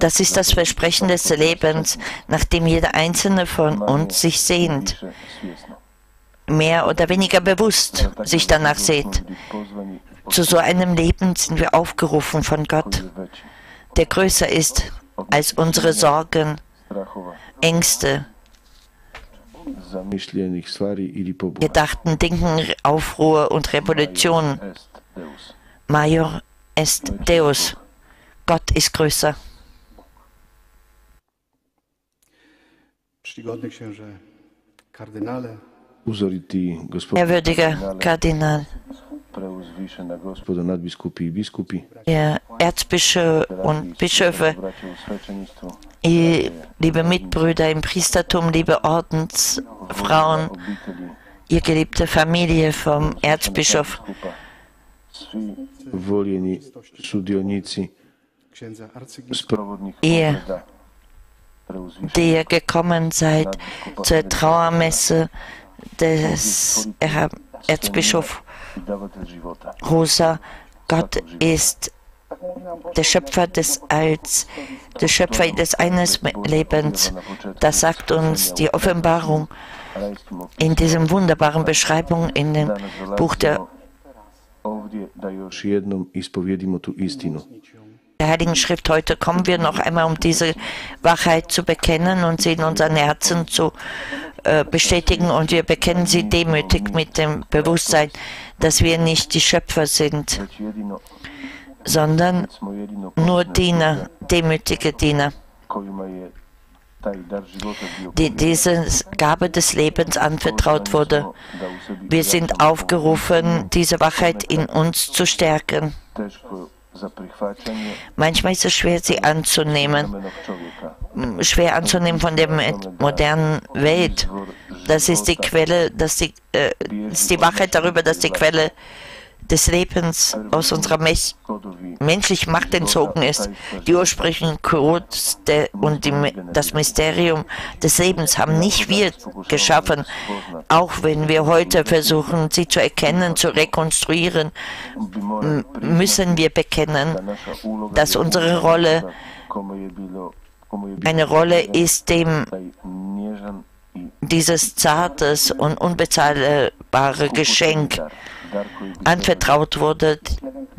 Das ist das Versprechen des Lebens, nach dem jeder einzelne von uns sich sehnt, mehr oder weniger bewusst sich danach sehnt. Zu so einem Leben sind wir aufgerufen von Gott, der größer ist als unsere Sorgen, Ängste, Gedachten, Denken, Aufruhr und Revolution. Major est Deus. Gott ist größer. Ehrwürdiger Kardinal, ihr Erzbischof und Bischöfe, liebe Mitbrüder im Priestertum, liebe Ordensfrauen, ihr geliebte Familie vom Erzbischof, ihr, die ihr gekommen seid zur Trauermesse des Herr Erzbischof i davatelj života. Rosa. Gott ist der Schöpfer des Alls, der Schöpfer des eines Lebens. Das sagt uns die Offenbarung in diesem wunderbaren Beschreibung in dem Buch der, der Heiligen Schrift. Heute kommen wir noch einmal, um diese Wahrheit zu bekennen und sie in unseren Herzen zu äh, bestätigen. Und wir bekennen sie demütig mit dem Bewusstsein, dass wir nicht die Schöpfer sind, sondern nur Diener, demütige Diener. die diese Gabe des Lebens anvertraut wurde. Wir sind aufgerufen, diese Wahrheit in uns zu stärken. Manchmal ist es schwer, sie anzunehmen, schwer anzunehmen von der modernen Welt. Das ist die Quelle, dass die, äh, ist die Wahrheit darüber, dass die Quelle des Lebens aus unserer Mes menschlichen Macht entzogen ist. Die ursprünglichen Codes und die, das Mysterium des Lebens haben nicht wir geschaffen, auch wenn wir heute versuchen, sie zu erkennen, zu rekonstruieren, müssen wir bekennen, dass unsere Rolle eine Rolle ist, dem dieses zartes und unbezahlbare Geschenk anvertraut wurde,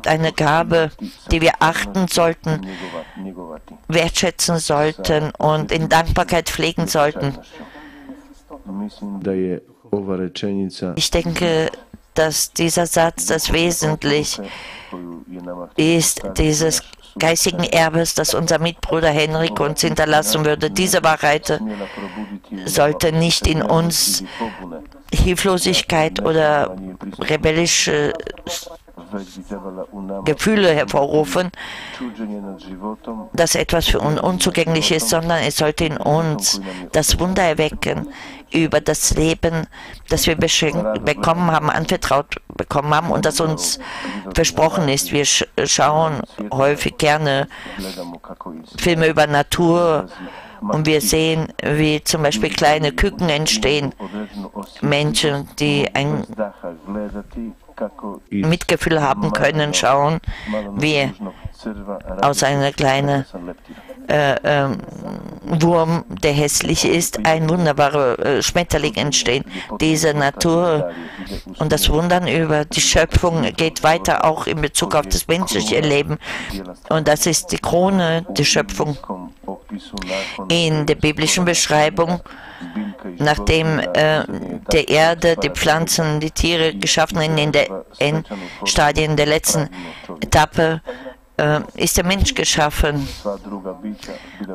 eine Gabe, die wir achten sollten, wertschätzen sollten und in Dankbarkeit pflegen sollten. Ich denke, dass dieser Satz das Wesentlich koju je nama ist dieses geistigen Erbes, das unser Mitbruder Henrik uns hinterlassen würde. Diese Wahrheit sollte nicht in uns Hilflosigkeit oder rebellische Gefühle hervorrufen, dass etwas für uns unzugänglich ist, sondern es sollte in uns das Wunder erwecken über das Leben, das wir bekommen haben, anvertraut bekommen haben und das uns versprochen ist. Wir sch schauen häufig gerne Filme über Natur und wir sehen, wie zum Beispiel kleine Küken entstehen, Menschen, die ein Mitgefühl haben können, schauen, wie aus einer kleinen äh, ähm, Wurm, der hässlich ist, ein wunderbarer äh, Schmetterling entstehen. Diese Natur und das Wundern über die Schöpfung geht weiter auch in Bezug auf das menschliche Leben. Und das ist die Krone der Schöpfung. In der biblischen Beschreibung, nachdem äh, der Erde, die Pflanzen, die Tiere geschaffen sind in der Endstadien der letzten Etappe, äh, ist der Mensch geschaffen.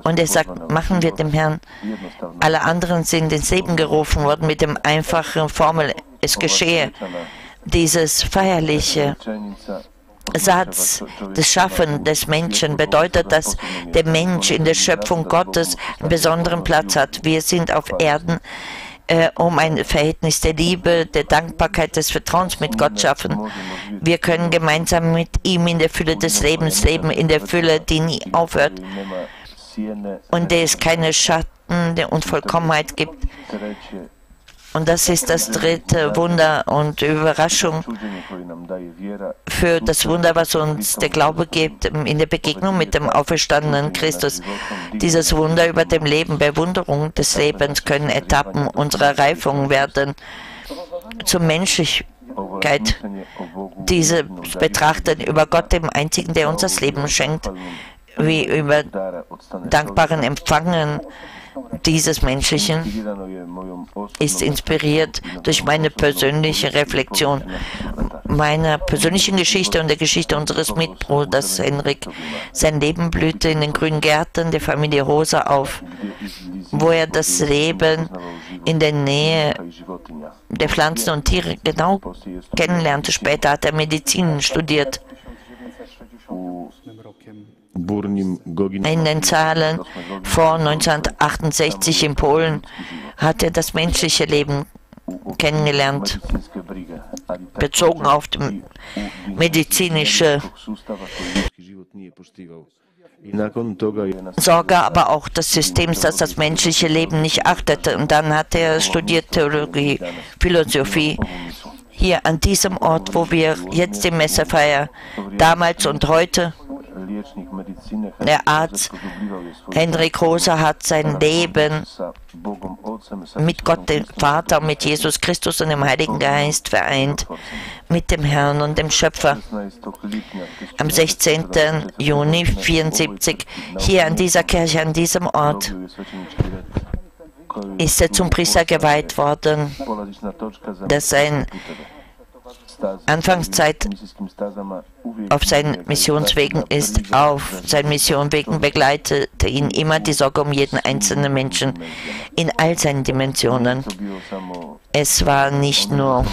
Und er sagt, machen wir dem Herrn. Alle anderen sind ins Leben gerufen worden mit dem einfachen Formel, es geschehe. Dieses feierliche Satz des Schaffen des Menschen bedeutet, dass der Mensch in der Schöpfung Gottes einen besonderen Platz hat. Wir sind auf Erden, äh, um ein Verhältnis der Liebe, der Dankbarkeit, des Vertrauens mit Gott schaffen. Wir können gemeinsam mit ihm in der Fülle des Lebens leben, in der Fülle, die nie aufhört und der es keine Schatten der Unvollkommenheit gibt. Und das ist das dritte Wunder und Überraschung für das Wunder, was uns der Glaube gibt in der Begegnung mit dem auferstandenen Christus. Dieses Wunder über dem Leben, Bewunderung des Lebens können Etappen unserer Reifung werden zur Menschlichkeit. Diese betrachten über Gott, dem Einzigen, der uns das Leben schenkt, wie über dankbaren Empfangen dieses Menschlichen ist inspiriert durch meine persönliche Reflexion meiner persönlichen Geschichte und der Geschichte unseres Mitbruders Henrik. Sein Leben blühte in den grünen Gärten der Familie Rosa auf, wo er das Leben in der Nähe der Pflanzen und Tiere genau kennenlernte. Später hat er Medizin studiert. In den Zahlen vor 1968 in Polen hat er das menschliche Leben kennengelernt, bezogen auf die medizinische Sorge, aber auch des Systems, das das menschliche Leben nicht achtete. Und dann hat er studiert Theologie, Philosophie. Hier an diesem Ort, wo wir jetzt die Messe feiern, damals und heute. Der Arzt Henrik Rosa hat sein Leben mit Gott, dem Vater, mit Jesus Christus und dem Heiligen Geist vereint, mit dem Herrn und dem Schöpfer. Am 16. Juni 1974, hier an dieser Kirche, an diesem Ort, ist er zum Priester geweiht worden, dass sein Anfangszeit auf seinen Missionswegen ist, auf seinen Missionwegen begleitete ihn immer die Sorge um jeden einzelnen Menschen in all seinen Dimensionen. Es war nicht nur,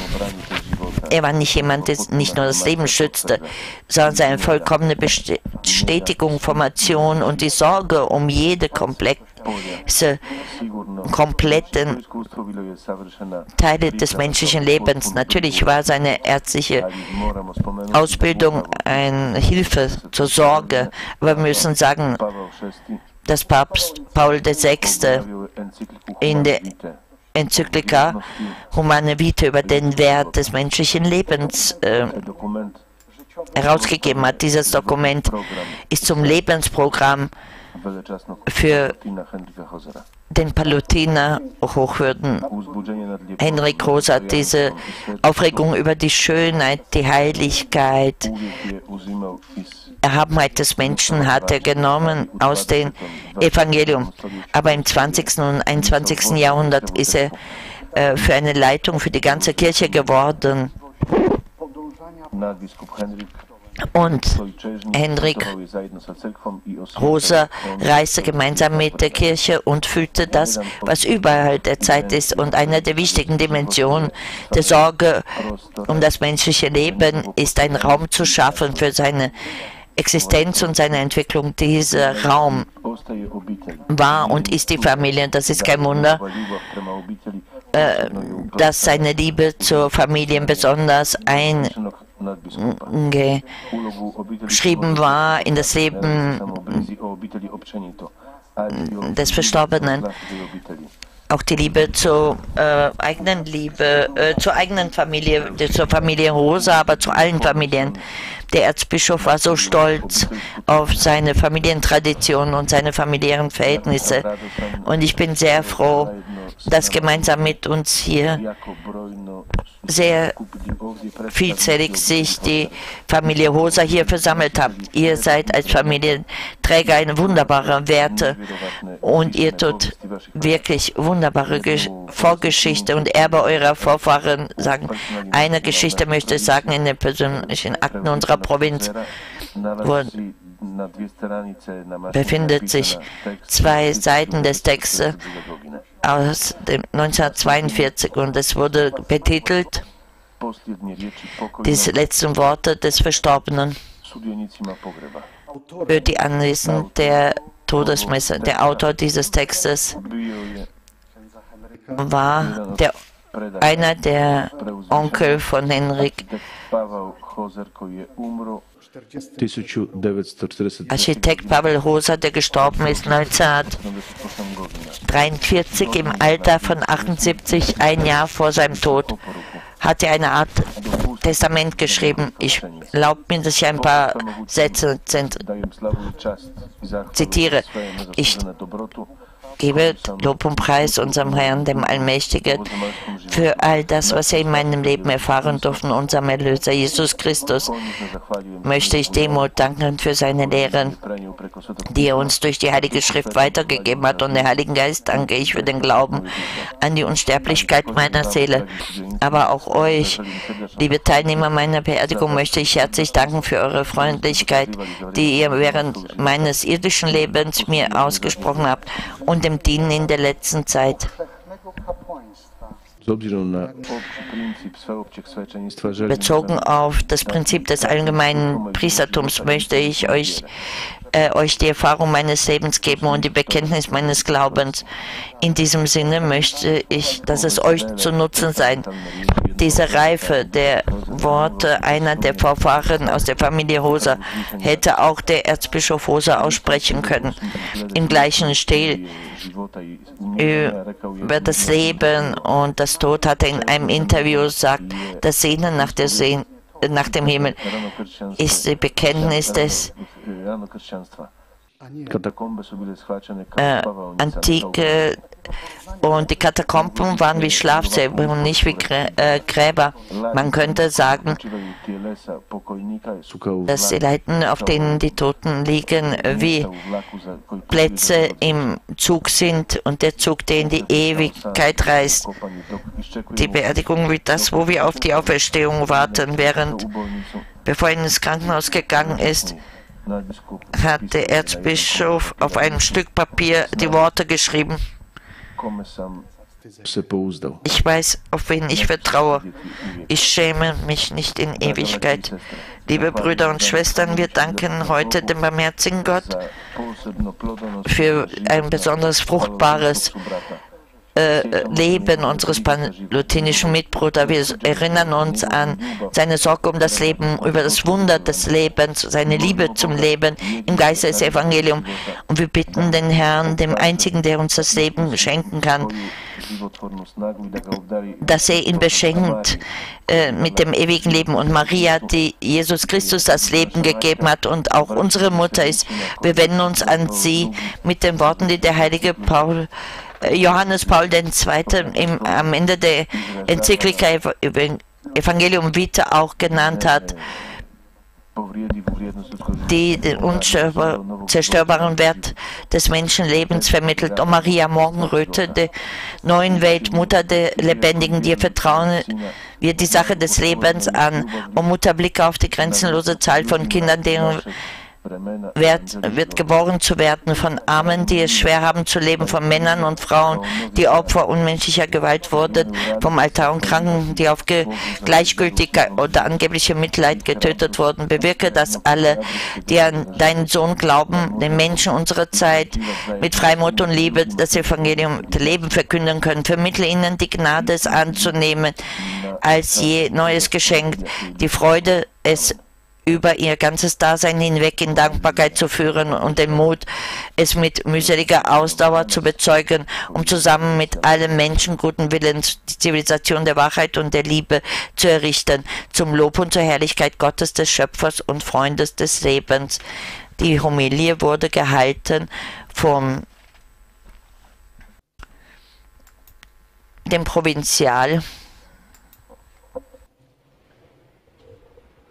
er war nicht jemand, der nicht nur das Leben schützte, sondern seine vollkommene Bestätigung, Formation und die Sorge um jede komplexe, kompletten Teile des menschlichen Lebens. Natürlich war seine ärztliche Ausbildung eine Hilfe zur Sorge, aber wir müssen sagen, dass Papst Paul VI. in der Enzyklika Humane Vitae über den Wert des menschlichen Lebens äh, herausgegeben hat. Dieses Dokument ist zum Lebensprogramm für den Palutiner Hochwürden. Henrik Roos hat diese Aufregung über die Schönheit, die Heiligkeit, Erhabenheit des Menschen hat er genommen aus dem Evangelium. Aber im 20. und 21. Jahrhundert ist er äh, für eine Leitung für die ganze Kirche geworden. Und Henrik Rosa reiste gemeinsam mit der Kirche und fühlte das, was überall der Zeit ist. Und eine der wichtigen Dimensionen der Sorge um das menschliche Leben ist, einen Raum zu schaffen für seine Existenz und seine Entwicklung. Dieser Raum war und ist die Familie. Das ist kein Wunder, äh, dass seine Liebe zur Familie besonders ein geschrieben war in das Leben des Verstorbenen. Auch die Liebe zur äh, eigenen Liebe, äh, zur eigenen Familie, zur Familie Rosa, aber zu allen Familien. Der Erzbischof war so stolz auf seine Familientradition und seine familiären Verhältnisse. Und ich bin sehr froh, dass gemeinsam mit uns hier sehr vielzählig sich die Familie Hosa hier versammelt habt. Ihr seid als Familienträger eine wunderbare Werte und ihr tut wirklich wunderbare Vorgeschichte und Erbe eurer Vorfahren sagen. Eine Geschichte möchte ich sagen in den persönlichen Akten unserer Provinz, befindet sich zwei Seiten des Textes aus dem 1942 und es wurde betitelt die letzten Worte des Verstorbenen für die Anwesen der Todesmesse. Der Autor dieses Textes war der einer der Onkel von Henrik, Paweł Chozerko je umro. 1940 Architekt Pavel Hoser, der gestorben ist 1943 im Alter von 78, ein Jahr vor seinem Tod, hat er eine Art Testament geschrieben. Ich erlaube mir, dass ich ein paar Sätze zitiere. Ich stworzone dobrotu gebe Lob und Preis unserem Herrn, dem Allmächtigen, für all das, was wir in meinem Leben erfahren durften, unserem Erlöser Jesus Christus. Möchte ich Demut danken für seine Lehren, die er uns durch die Heilige Schrift weitergegeben hat. Und der Heiligen Geist danke ich für den Glauben an die Unsterblichkeit meiner Seele. Aber auch euch, liebe Teilnehmer meiner Beerdigung, möchte ich herzlich danken für eure Freundlichkeit, die ihr während meines irdischen Lebens mir ausgesprochen habt und dem Dienen in der letzten Zeit. Bezogen auf das Prinzip des allgemeinen Priestertums möchte ich euch, äh, euch die Erfahrung meines Lebens geben und die Bekenntnis meines Glaubens. In diesem Sinne möchte ich, dass es euch zu Nutzen sein. Diese Reife der Worte einer der Vorfahren aus der Familie Hoser hätte auch der Erzbischof Hoser aussprechen können. Im gleichen Stil über das Leben und das Tod hat er in einem Interview gesagt, das Sehnen nach, der Sehn nach dem Himmel ist die Bekenntnis des äh. Antike und die Katakomben waren wie Schlafzimmer und nicht wie Grä äh, Gräber. Man könnte sagen, dass die Leiten, auf denen die Toten liegen, wie Plätze im Zug sind und der Zug, der in die Ewigkeit reist. Die Beerdigung wie das, wo wir auf die Auferstehung warten, während, bevor er ins Krankenhaus gegangen ist, hat der Erzbischof auf einem Stück Papier die Worte geschrieben, ich weiß, auf wen ich vertraue. Ich schäme mich nicht in Ewigkeit. Liebe Brüder und Schwestern, wir danken heute dem barmherzigen Gott für ein besonders fruchtbares äh, Leben unseres palästinensischen Mitbruders. Wir erinnern uns an seine Sorge um das Leben, über das Wunder des Lebens, seine Liebe zum Leben im Geiste des Evangeliums. Und wir bitten den Herrn, dem Einzigen, der uns das Leben schenken kann, dass er ihn beschenkt äh, mit dem ewigen Leben. Und Maria, die Jesus Christus das Leben gegeben hat und auch unsere Mutter ist, wir wenden uns an sie mit den Worten, die der heilige Paul Johannes Paul II. Im, am Ende der Enzyklika Ev- Ev- Evangelium Vitae auch genannt hat, die den unzerstörbaren Wert des Menschenlebens vermittelt. Und Maria Morgenröte, der neuen Welt, Mutter der Lebendigen, dir vertrauen wir die Sache des Lebens an. Und Mutter, blicke auf die grenzenlose Zahl von Kindern, deren Wert wird geboren zu werden, von Armen, die es schwer haben zu leben, von Männern und Frauen, die Opfer unmenschlicher Gewalt wurden, vom Altar und Kranken, die auf Ge Gleichgültigkeit oder angebliche Mitleid getötet wurden. Bewirke, dass alle, die an deinen Sohn glauben, den Menschen unserer Zeit mit Freimut und Liebe das Evangelium der Leben verkünden können. Vermittle ihnen die Gnade, es anzunehmen, als je neues Geschenk, die Freude, es über ihr ganzes Dasein hinweg in Dankbarkeit zu führen und den Mut, es mit mühseliger Ausdauer zu bezeugen, um zusammen mit allen Menschen guten Willens die Zivilisation der Wahrheit und der Liebe zu errichten, zum Lob und zur Herrlichkeit Gottes des Schöpfers und Freundes des Lebens. Die Homilie wurde gehalten vom dem Provinzial der Palutiner. Przez Jezusa zmartwychwstałego, który umierając na krzyżu po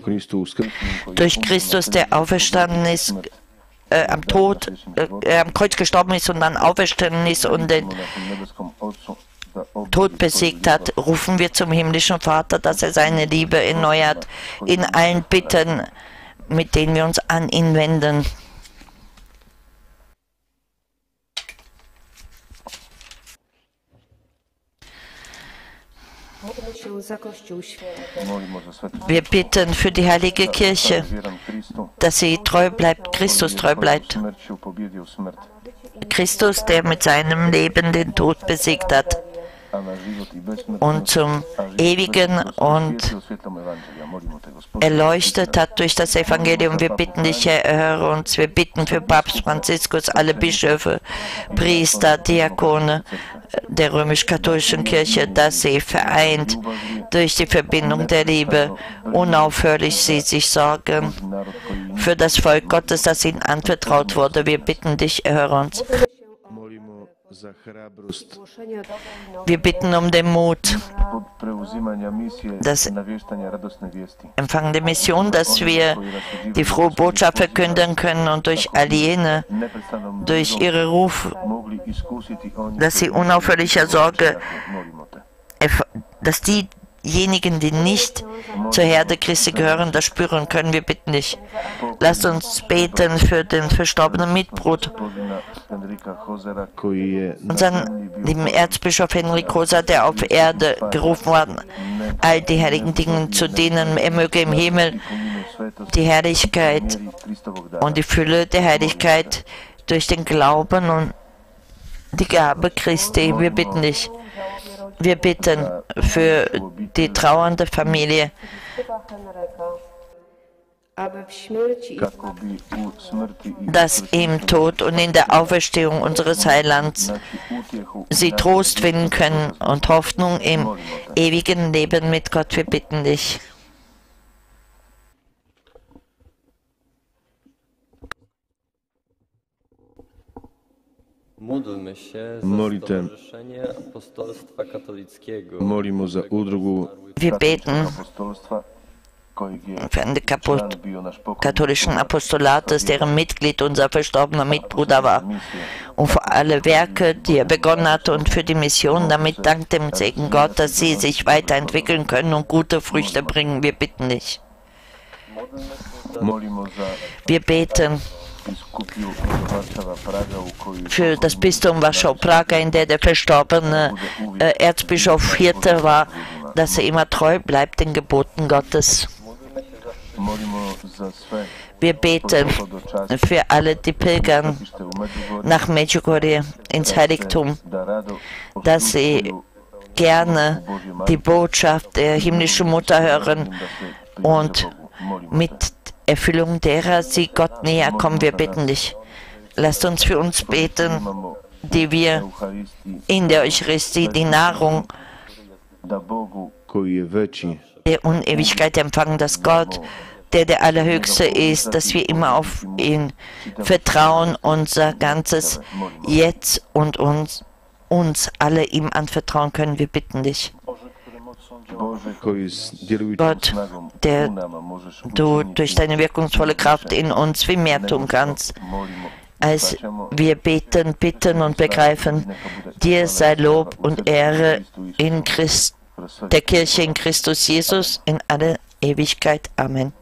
Kristu uskrzesł Durch Christus, der auferstanden ist, äh, am Tod, äh, am Kreuz gestorben ist und dann auferstanden ist und den Tod besiegt hat, rufen wir zum himmlischen Vater, dass er seine Liebe erneuert in allen Bitten, mit denen wir uns an ihn wenden. Wir bitten für die heilige Kirche, dass sie treu bleibt, Christus treu bleibt. Christus, der mit seinem Leben den Tod besiegt hat und zum ewigen und erleuchtet hat durch das Evangelium. Wir bitten dich, Herr, erhöre uns. Wir bitten für Papst Franziskus, alle Bischöfe, Priester, Diakone der römisch-katholischen Kirche, dass sie vereint durch die Verbindung der Liebe unaufhörlich sie sich sorgen für das Volk Gottes, das ihnen anvertraut wurde. Wir bitten dich, erhöre uns. Wir bitten um den Mut, das Empfang der Mission, dass wir die frohe Botschaft verkünden können und durch all jene, durch ihre Ruf, dass sie unaufhörlicher Sorge, dass diejenigen, die nicht zur Herde Christi gehören, das spüren können. Wir bitten dich. Lasst uns beten für den verstorbenen Mitbrut, unseren lieben Erzbischof Henrik Rosa, der auf Erde gerufen war, all die heiligen Dinge zu denen er möge im Himmel die Herrlichkeit und die Fülle der Herrlichkeit durch den Glauben und die Gabe Christi. Wir bitten dich. Wir bitten für die trauernde Familie, dass im Tod und in der Auferstehung unseres Heilands sie Trost finden können und Hoffnung im ewigen Leben mit Gott. Wir bitten dich. Módlmy się Katolickiego. Molimo za udrugu. Wir beten für den Kaput katholischen Apostolates, deren Mitglied unser verstorbener Mitbruder war, und für alle Werke, die er begonnen hat, und für die Mission, damit dank dem Segen Gott, dass sie sich weiterentwickeln können und gute Früchte bringen. Wir bitten dich. Wir beten für das Bistum Warschau-Praga, in der der verstorbene äh, Erzbischof Hirte war, dass er immer treu bleibt den Geboten Gottes. Wir beten für alle, die pilgern nach Medjugorje ins Heiligtum, dass sie gerne die Botschaft der himmlischen Mutter hören und mit Erfüllung derer sie Gott näher kommen. Wir bitten dich. Lasst uns für uns beten, die wir in der Eucharistie die Nahrung der Unewigkeit empfangen, dass Gott, der der Allerhöchste ist, dass wir immer auf ihn vertrauen, unser ganzes Jetzt und uns, uns alle ihm anvertrauen können. Wir bitten dich. Gott, der du durch deine wirkungsvolle Kraft in uns viel mehr tun kannst, als wir beten, bitten und begreifen. Dir sei Lob und Ehre in Christ, der Kirche in Christus Jesus in alle Ewigkeit. Amen.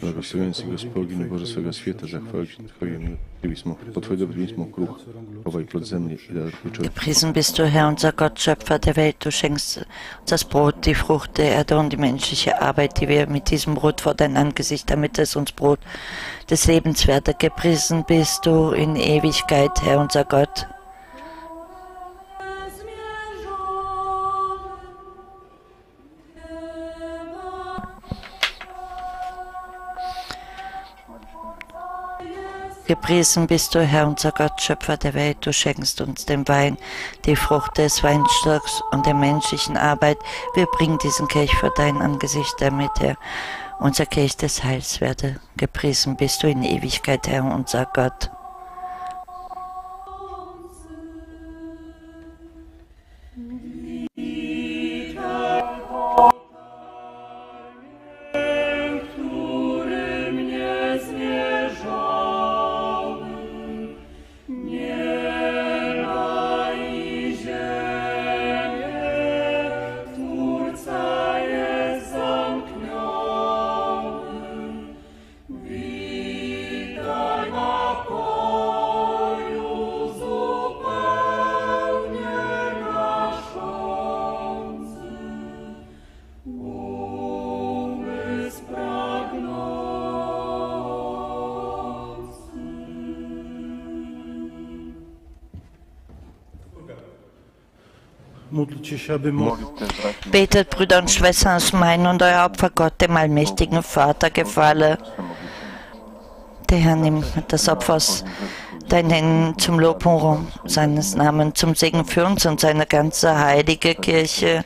Благословен си Господи, Боже свega svijeta, zahvaljujući Tvojim smo, po Tvoj dobrim smo kruh, ovaj plod zemlje i dar čovjek. Gepriesen bist du, Herr, unser Gott, Schöpfer der Welt. Du schenkst uns das Brot, die Frucht der Erde und die menschliche Arbeit, die wir mit diesem Brot vor dein Angesicht, damit es uns Brot des Lebens werde. Gepriesen bist du in Ewigkeit, Herr, unser Gott. Gepriesen bist du, Herr, unser Gott, Schöpfer der Welt. Du schenkst uns den Wein, die Frucht des Weinstocks und der menschlichen Arbeit. Wir bringen diesen Kelch vor dein Angesicht, damit er unser Kelch des Heils werde. Gepriesen bist du in Ewigkeit, Herr, unser Gott. Betet, Brüder und Schwestern, aus mein und euer Opfer Gott, dem allmächtigen Vater, gefalle. Der Herr nimmt das Opfer aus deinen Händen zum Lob und Ruhm seines Namens, zum Segen für uns und seine ganze heilige Kirche.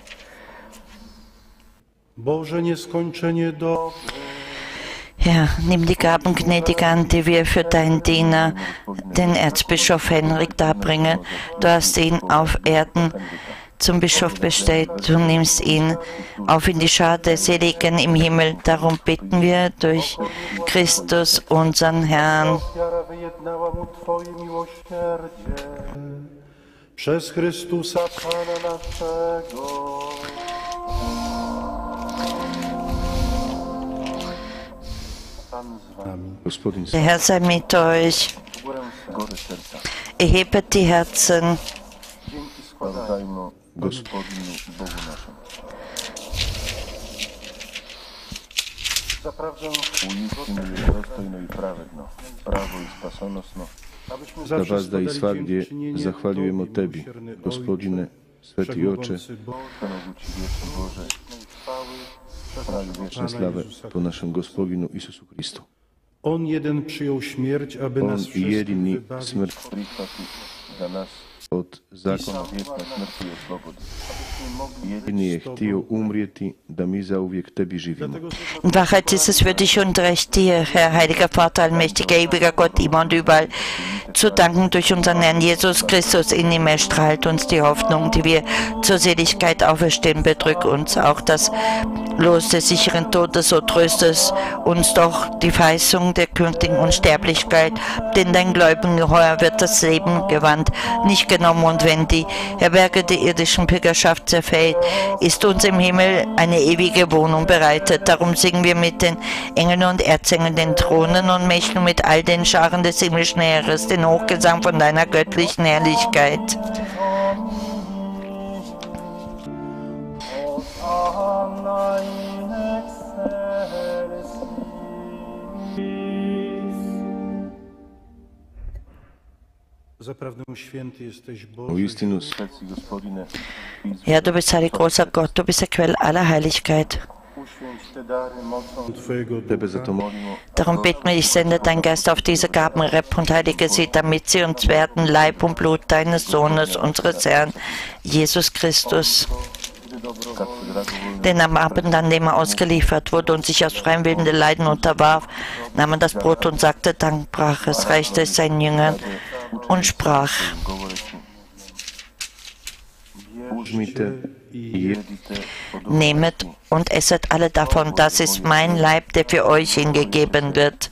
Herr, nimm die Gaben gnädig an, die wir für deinen Diener, den Erzbischof Henrik, darbringen. Du hast ihn auf Erden zum Bischof bestellt. Du nimmst ihn auf in die Schar der Seligen im Himmel. Darum bitten wir durch Christus, unseren Herrn. Przez Chrystusa Pana naszego. Der Herr sei mit euch. Erhebet die Herzen. Gospodinu Bogu naszemu. Zaprawdzę uniskim jest dostojno i prawedno, prawo i spasonosno. Zawazda i swagdzie zachwaliłem o Tebie, Gospodine, swe Ty oczy. Stanowu Ci wieczu wieczne sławę po naszym Gospodinu Jezusu Chrystu. On jeden przyjął śmierć, aby On nas wszystkich. On jedyny śmierć. Chrystus od zakona jedini je htio umrijeti da mi zauvijek Tebi živimo. Wahrheit ist es für dich und recht dir, Herr heiliger Vater, allmächtiger, ewiger Gott, immer und überall, zu danken durch unseren Herrn Jesus Christus. In ihm erstrahlt uns die Hoffnung, die wir zur Seligkeit auferstehen, bedrückt uns auch das Los des sicheren Todes, so tröstet uns doch die Verheißung der künftigen Unsterblichkeit, denn dein Gläubigen geheuer wird das Leben gewandt, nicht genommen und wenn die Herberge der irdischen Bürgerschaft zerfällt, ist uns im Himmel eine ewige Wohnung bereitet. Darum singen wir mit den Engeln und Erzengeln, den Thronen und Mächten mit all den Scharen des himmlischen Heeres, den Hochgesang von deiner göttlichen Herrlichkeit. Hosanna Sveci Gospodine, Ja, du bist heilig großer Gott, du bist der Quell aller Heiligkeit. Darum beten wir, ich sende dein Geist auf diese Gaben, Repp und heilige sie, damit sie uns werden, Leib und Blut deines Sohnes, unseres Herrn, Jesus Christus. Denn am Abend, an dem er ausgeliefert wurde und sich aus freiem Willen der Leiden unterwarf, nahm er das Brot und sagte Dank, brach es, reichte es seinen Jüngern und sprach, Nehmet und esset alle davon, das ist mein Leib, der für euch hingegeben wird.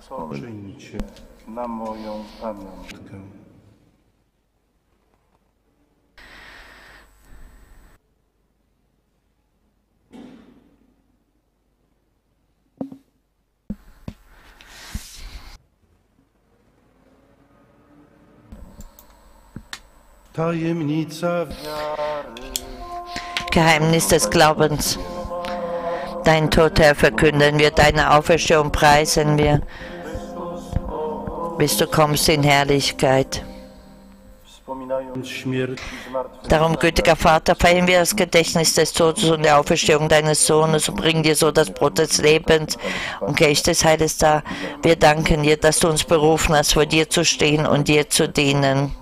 Spoczyńcie na moją pamiątkę. Tajemnica wiary. Geheimnis des Glaubens. Dein Tod, Herr, verkünden wir, deine Auferstehung preisen wir, bis du kommst in Herrlichkeit. Darum, gütiger Vater, feiern wir das Gedächtnis des Todes und der Auferstehung deines Sohnes und bringen dir so das Brot des Lebens und Kelch des Heiles dar. Wir danken dir, dass du uns berufen hast, vor dir zu stehen und dir zu dienen.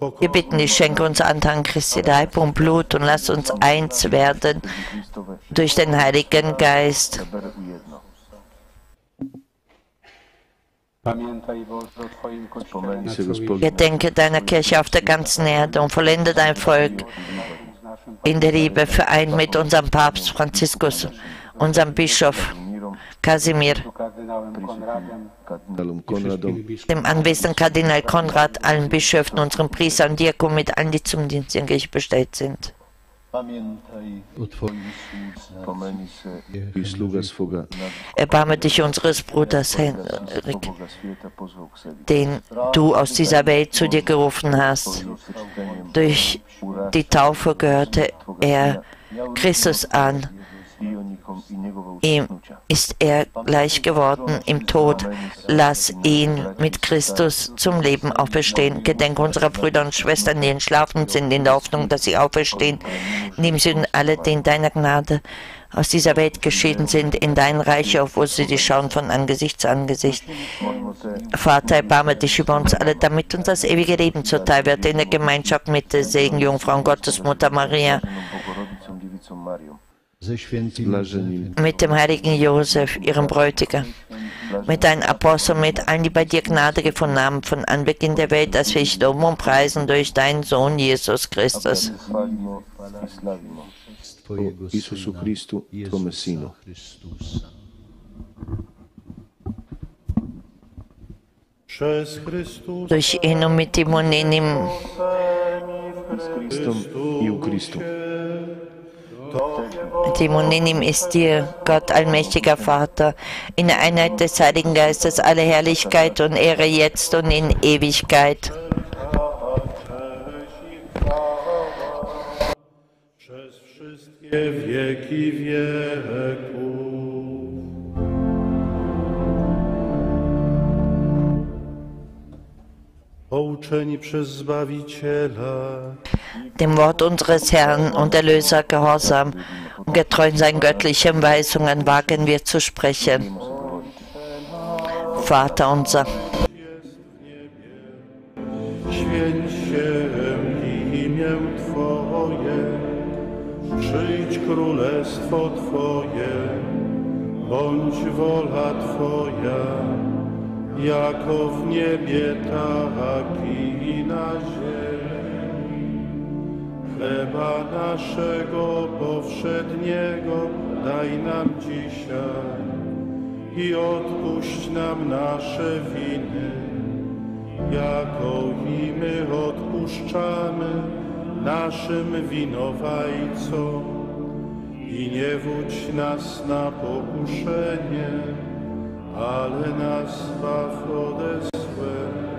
Wir bitten dich, schenke uns Anteil an Christi Leib und Blut und lass uns eins werden durch den Heiligen Geist. Gedenke deiner Kirche auf der ganzen Erde und vollende dein Volk in der Liebe vereint mit unserem Papst Franziskus, unserem Bischof Kasimir, dem anwesenden Kardinal Konrad, allen Bischöfen, unseren Priestern und Diakon mit allen, die zum Dienst in Kirche bestellt sind. Erbarme dich unseres Bruders Henrik, den du aus dieser Welt zu dir gerufen hast. Durch die Taufe gehörte er Christus an. Ihm ist er gleich geworden im Tod. Lass ihn mit Christus zum Leben auferstehen. Gedenk unserer Brüder und Schwestern, die entschlafen sind, in der Hoffnung, dass sie auferstehen. Nimm sie und alle, die in deiner Gnade aus dieser Welt geschieden sind, in dein Reich auf, wo sie dich schauen von Angesicht zu Angesicht. Vater, erbarme dich über uns alle, damit uns das ewige Leben zuteil wird, in der Gemeinschaft mit der Segenjungfrau und Gottesmutter Maria, Mit dem heiligen Josef, ihrem Bräutigam, mit deinen Aposteln, mit allen, die bei dir Gnade gefunden haben, von Anbeginn der Welt, dass wir dich loben und preisen durch deinen Sohn Jesus Christus. Isusu Durch ihn und mit ihm und in ihm. Z Chrystum ihm ist dir, Gott allmächtiger Vater, in der Einheit des Heiligen Geistes alle Herrlichkeit und Ehre jetzt und in Ewigkeit. przez wszystkie wieki wieków. Pouczeni przez Zbawiciela, Dem Wort unseres Herrn und Erlöser gehorsam und getreu in seinen göttlichen Weisungen wagen wir zu sprechen. Vater unser, święć się imię Twoje, przyjdź królestwo Twoje, bądź wola Twoja, jako w niebie, tak i na ziemi. Chleba naszego powszedniego daj nam dzisiaj i odpuść nam nasze winy, jako i my odpuszczamy naszym winowajcom. I nie wódź nas na pokuszenie, ale nas zbaw ode złego.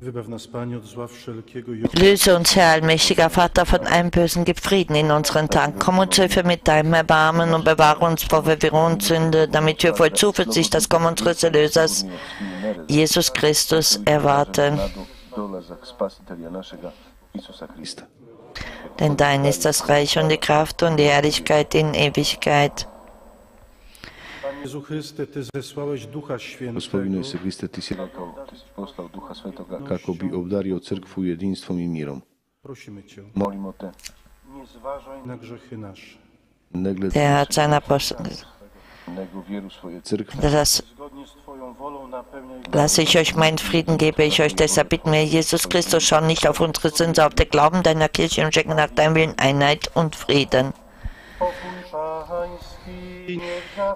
Wybaw nas, Panie, od zła wszelkiego i löse uns, Herr allmächtiger Vater, von allem Bösen, gib Frieden in unseren Tagen. Komm uns Hilfe mit deinem Erbarmen und bewahre uns vor Verwirrung und Sünde, damit wir voll Zuversicht das Kommen unseres Erlösers, Jesus Christus, erwarten. Dolazak Spasitelja naszego Isusa Chrysta. Denn dein ist das Reich und die Kraft und die Herrlichkeit in Ewigkeit. Jezu Chryste, Ty zesłałeś Ducha Świętego, Gospodine Ise Kriste, Ty si Ty si poslal Ducha Svetoga. kako bi obdario crkvu jedinstvom i mirom. prosimy Cię, Molimo Te. nie zważaj na grzechy nasze. Ne gled Der hat seiner Apostel Das Lasse ich euch meinen Frieden, gebe ich euch. Deshalb bitten wir, Jesus Christus, schau nicht auf unsere Sünden, sondern auf den Glauben deiner Kirche und schenke nach deinem Willen Einheit und Frieden.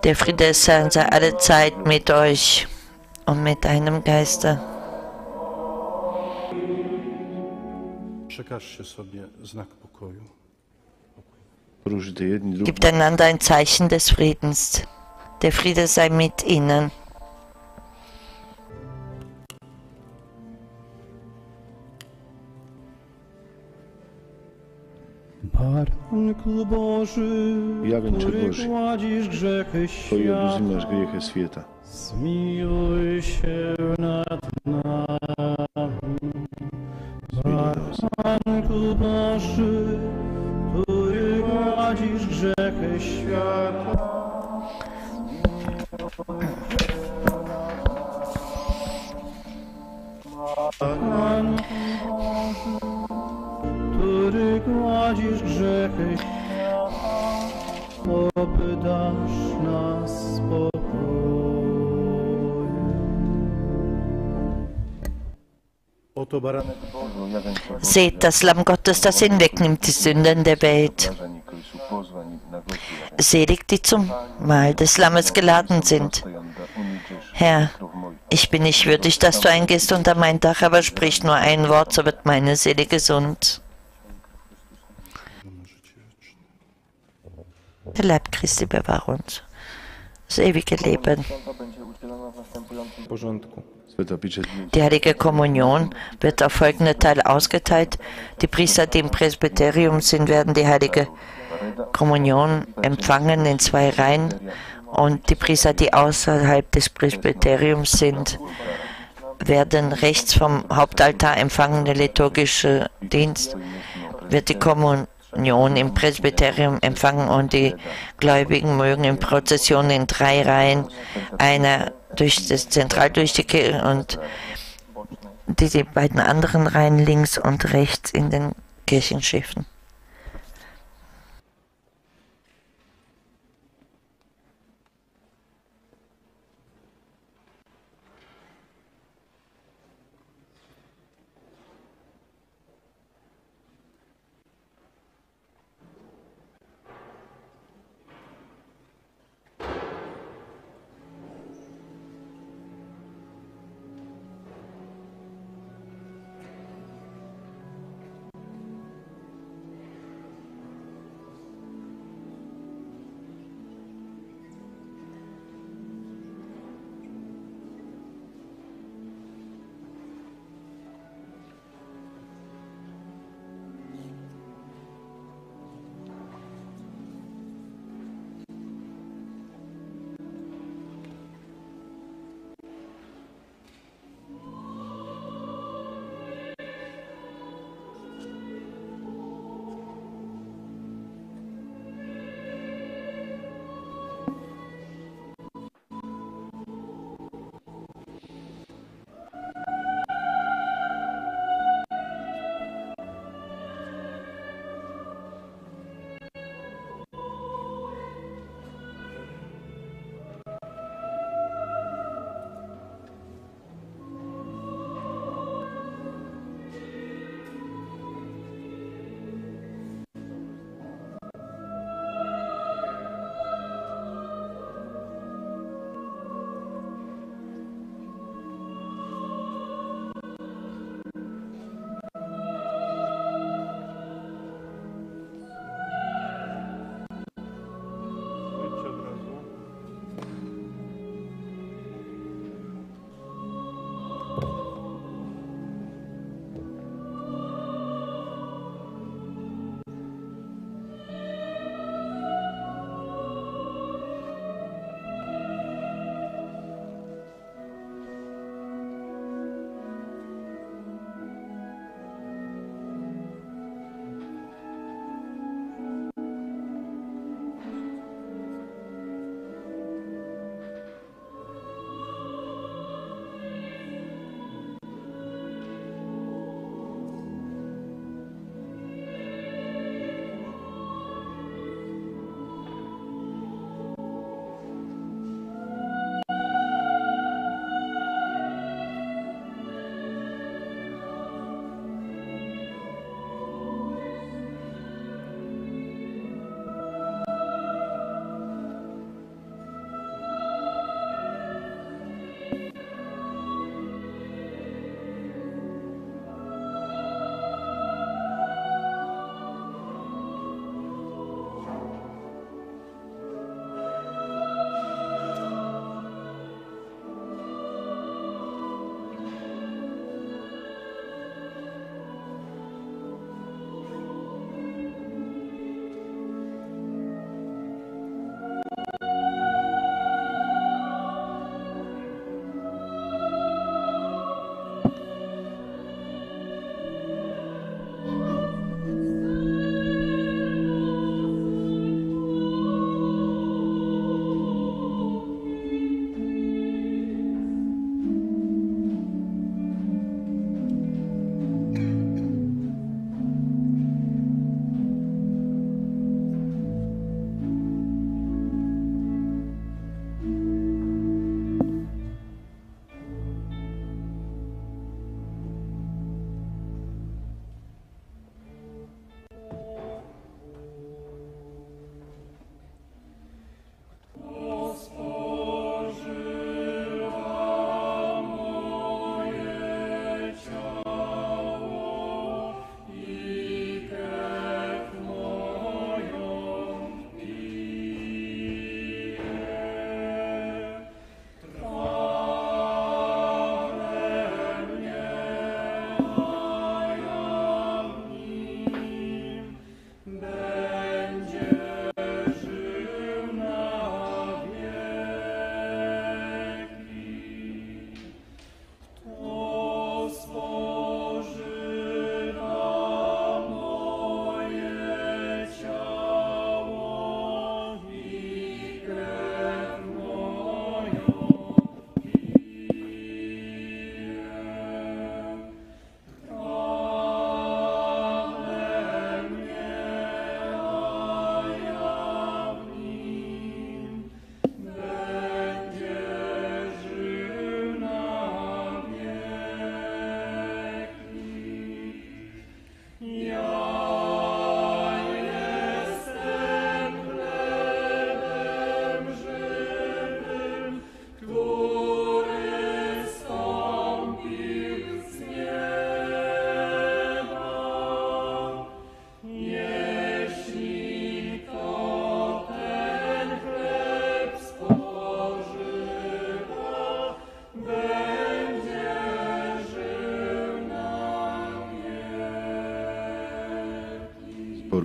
Der Friede des Herrn sei alle Zeit mit euch und mit deinem Geiste. Gebt einander ein Zeichen des Friedens. Der Friede sei mit ihnen. Baranku Boży, Jawięcze który Boży, gładzisz grzechy świata, grijehe svijeta. zmiłuj się nad nami. Baranku Boży, który gładzisz grzechy świata, który gładzisz grzechy Seht das Lamm Gottes, das hinwegnimmt die Sünden der Welt. Selig, die zum Mahl des Lammes geladen sind. Herr, ich bin nicht würdig, dass du eingehst unter mein Dach, aber sprich nur ein Wort, so wird meine Seele gesund. Der Leib Christi bewahre uns. Das ewige Leben. Die heilige Kommunion wird auf folgende Teile ausgeteilt. Die Priester, die im Presbyterium sind, werden die heilige Kommunion empfangen in zwei Reihen. Und die Priester, die außerhalb des Presbyteriums sind, werden rechts vom Hauptaltar empfangen. Der liturgische Dienst wird die Kommunion im Presbyterium empfangen und die Gläubigen mögen in Prozession in drei Reihen, einer durch das Zentral durch die Kirche und die, die beiden anderen Reihen links und rechts in den Kirchenschiffen.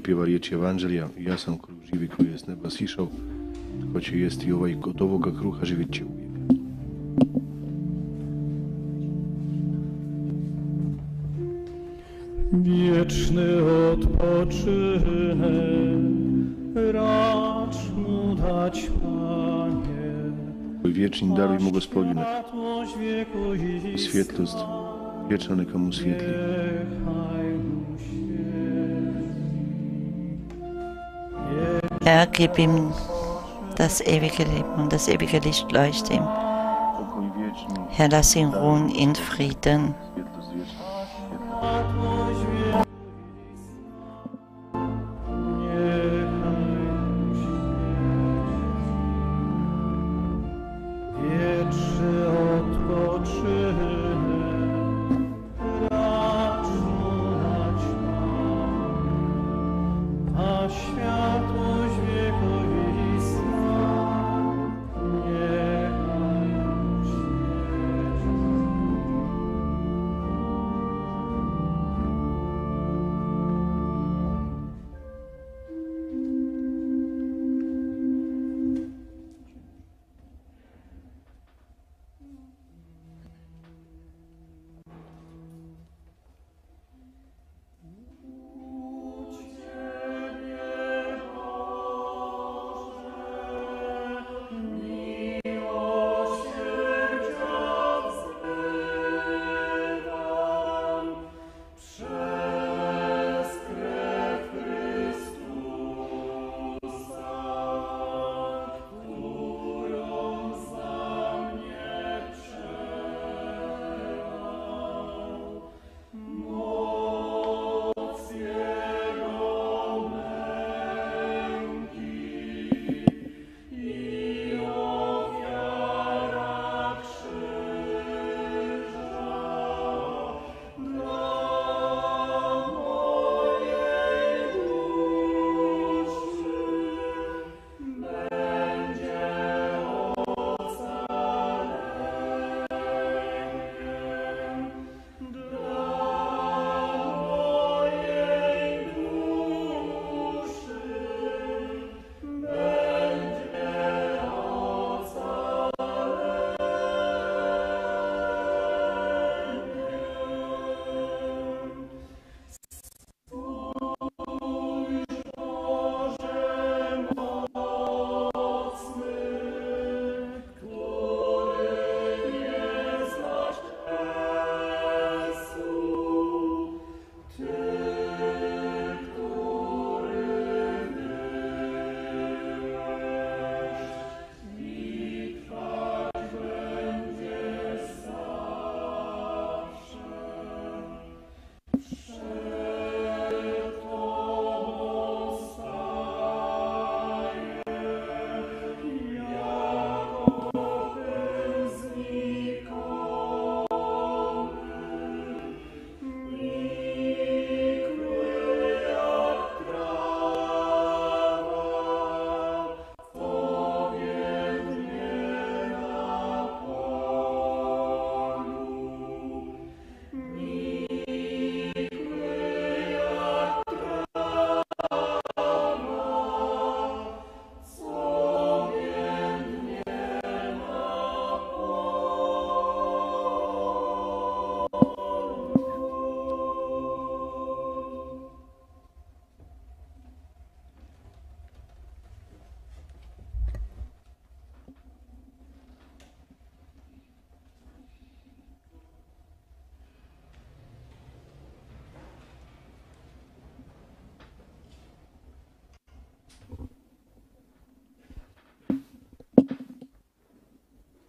pjevariječ Evanđelja, ja sam kruh živi koji je s neba sišao, tko će jesti ovaj od ovoga kruha živit će uvijek. Wieczny odpoczynek racz mu dać, Panie. Wieczny daruj mu Gospodzinek i świetlost wieczna neka mu świetli. Herr, gib ihm das ewige Leben und das ewige Licht leuchte ihm. Herr, lass ihn ruhen in Frieden.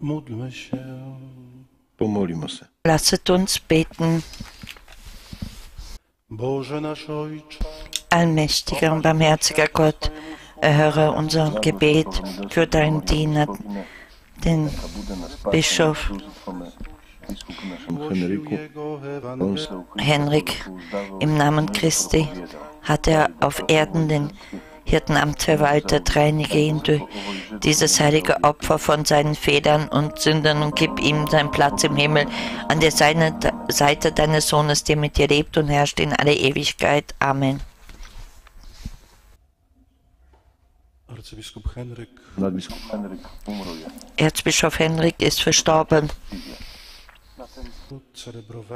Módlmy się. Pomolimo se. Lasset uns beten. Allmächtiger und barmherziger Gott, erhöre unser Gebet für deinen Diener, den Bischof Henrik. Im Namen Christi hat er auf Erden den Hirtenamt verwaltet, reinige ihn durch dieses heilige Opfer von seinen Fehlern und Sündern und gib ihm seinen Platz im Himmel an der Seite deines Sohnes, der mit dir lebt und herrscht in alle Ewigkeit. Amen. Henryk umruje. Erzbischof Henrik ist verstorben.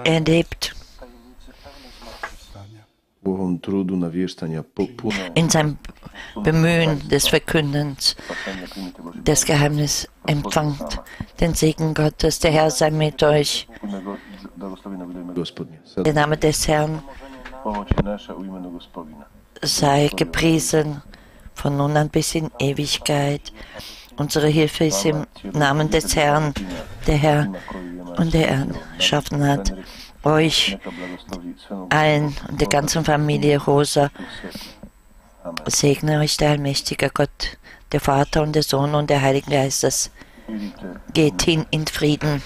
Er lebt in seinem Bemühen des Verkündens des Geheimnis empfangt den Segen Gottes. Der Herr sei mit euch. Der Name des Herrn sei gepriesen von nun an bis in Ewigkeit. Unsere Hilfe ist im Namen des Herrn, der Herr und der Herrn geschaffen hat. Euch allen und der ganzen Familie Rosa segne euch der allmächtige Gott, der Vater und der Sohn und der Heilige Geistes. Geht hin in Frieden.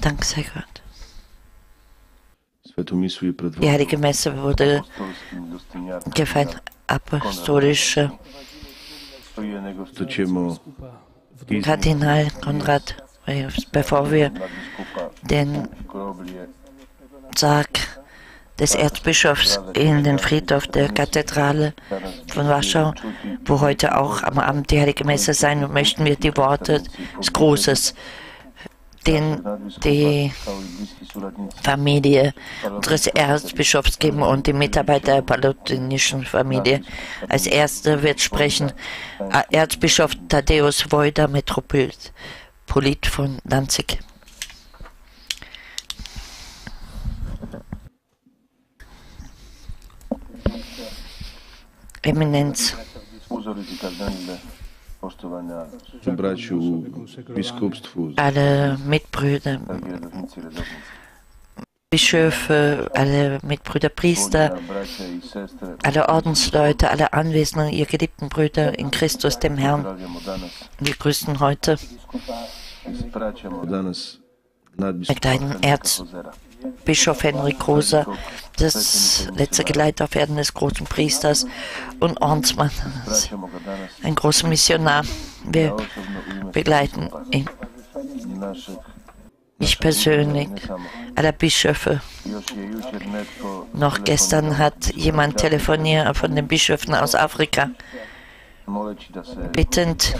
Dank sei Gott. Die Heilige Messe wurde gefeiert, apostolische Kardinal Konrad, bevor wir den Sarg des Erzbischofs in den Friedhof der Kathedrale von Warschau, wo heute auch am Abend die Heilige Messe sein wird, möchten wir die Worte des Grußes, den die Familie unseres Erzbischofs geben und die Mitarbeiter der palutinischen Familie. Als erster wird sprechen Erzbischof Thaddäus Wojda, Metropolit Polit von Danzig. Eminenz, alle Mitbrüder. Bischöfe, alle Mitbrüder, Priester, alle Ordensleute, alle Anwesenden, ihr geliebten Brüder in Christus, dem Herrn. Wir grüßen heute Z bracią od Erzbischof Henrik Rosa, das letzte Geleit auf Erden des großen Priesters und Mogadanas, ein großer Missionar. Wir begleiten ihn. Ich persönlich, aller Bischöfe. Noch gestern hat jemand telefoniert von den Bischöfen aus Afrika, bittend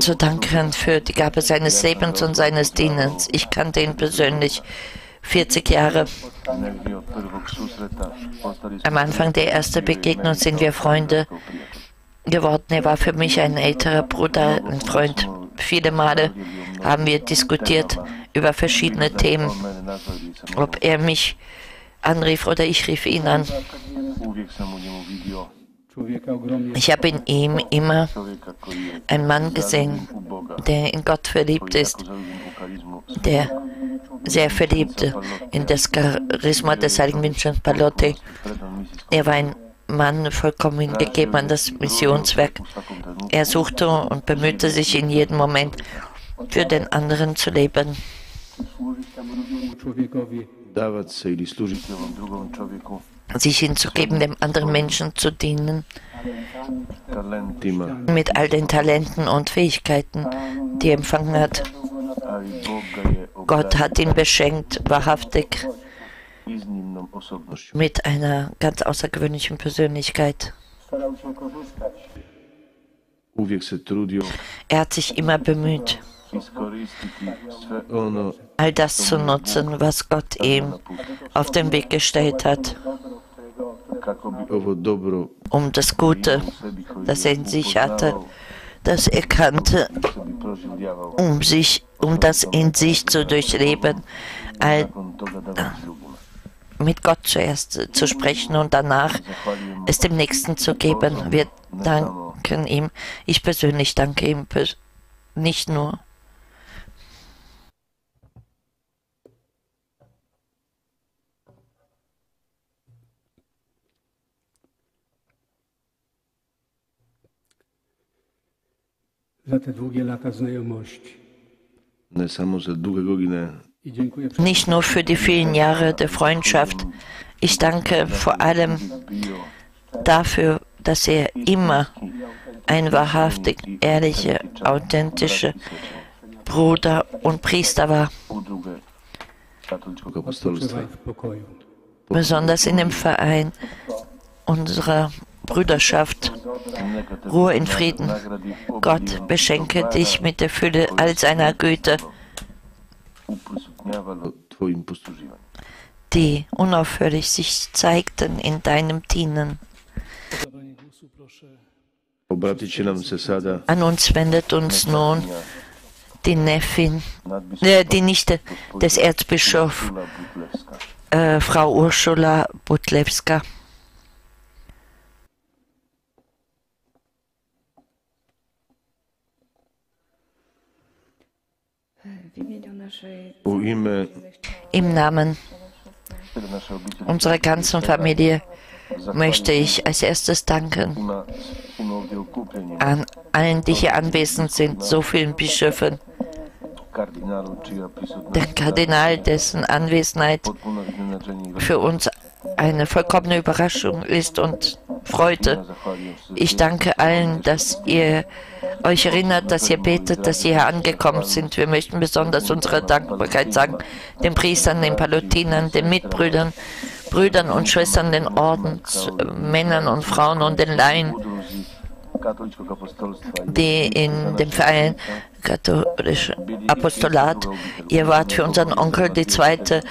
zu danken für die Gabe seines Lebens und seines Dienens. Ich kannte ihn persönlich 40 Jahre. Am Anfang der ersten Begegnung sind wir Freunde geworden. Er war für mich ein älterer Bruder, ein Freund. Viele Male haben wir diskutiert über verschiedene Themen, ob er mich anrief oder ich rief ihn an. Ich habe in ihm immer einen Mann gesehen, der in Gott verliebt ist, der sehr verliebt in das Charisma des heiligen Vincent Palotti. Er war ein Mann vollkommen gegeben an das Missionswerk. Er suchte und bemühte sich in jedem Moment für den anderen zu leben. dawać ili služić ovom drugom čovjeku sich hinzugeben, dem anderen Menschen zu dienen, mit all den Talenten und Fähigkeiten, die er empfangen hat. Gott hat ihn beschenkt, wahrhaftig, mit einer ganz außergewöhnlichen Persönlichkeit. Er hat sich immer bemüht, all das zu nutzen, was Gott ihm auf den Weg gestellt hat, um das Gute, das er in sich hatte, das er kannte, um sich, um das in sich zu durchleben, all mit Gott zuerst zu sprechen und danach es dem Nächsten zu geben. Wir danken ihm. Ich persönlich danke ihm nicht nur. Za te długie lata znajomości. Nicht nur für die vielen Jahre der Freundschaft. Ich danke vor allem dafür, dass er immer ein wahrhaftig ehrlicher, authentischer Bruder und Priester war. Besonders in dem Verein unserer Brüderschaft. Ruhe in Frieden. Gott beschenke dich mit der Fülle all seiner Güte, die unaufhörlich sich zeigten in deinem Dienen. An uns wendet uns nun die Neffin, äh, die Nichte des Erzbischofs, äh, Frau Ursula Butlewska. Im Namen unserer ganzen Familie möchte ich als erstes danken an allen, die hier anwesend sind, so vielen Bischöfen, der Kardinal, dessen Anwesenheit für uns eine vollkommene Überraschung ist und Freude. Ich danke allen, dass ihr euch erinnert, dass ihr betet, dass ihr hier angekommen sind. Wir möchten besonders unsere Dankbarkeit sagen den Priestern, den Palutinern, den Mitbrüdern, Brüdern und Schwestern, den Ordens, Männern und Frauen und den Laien, die in dem Verein katholischen Apostolat, ihr wart für unseren Onkel die zweite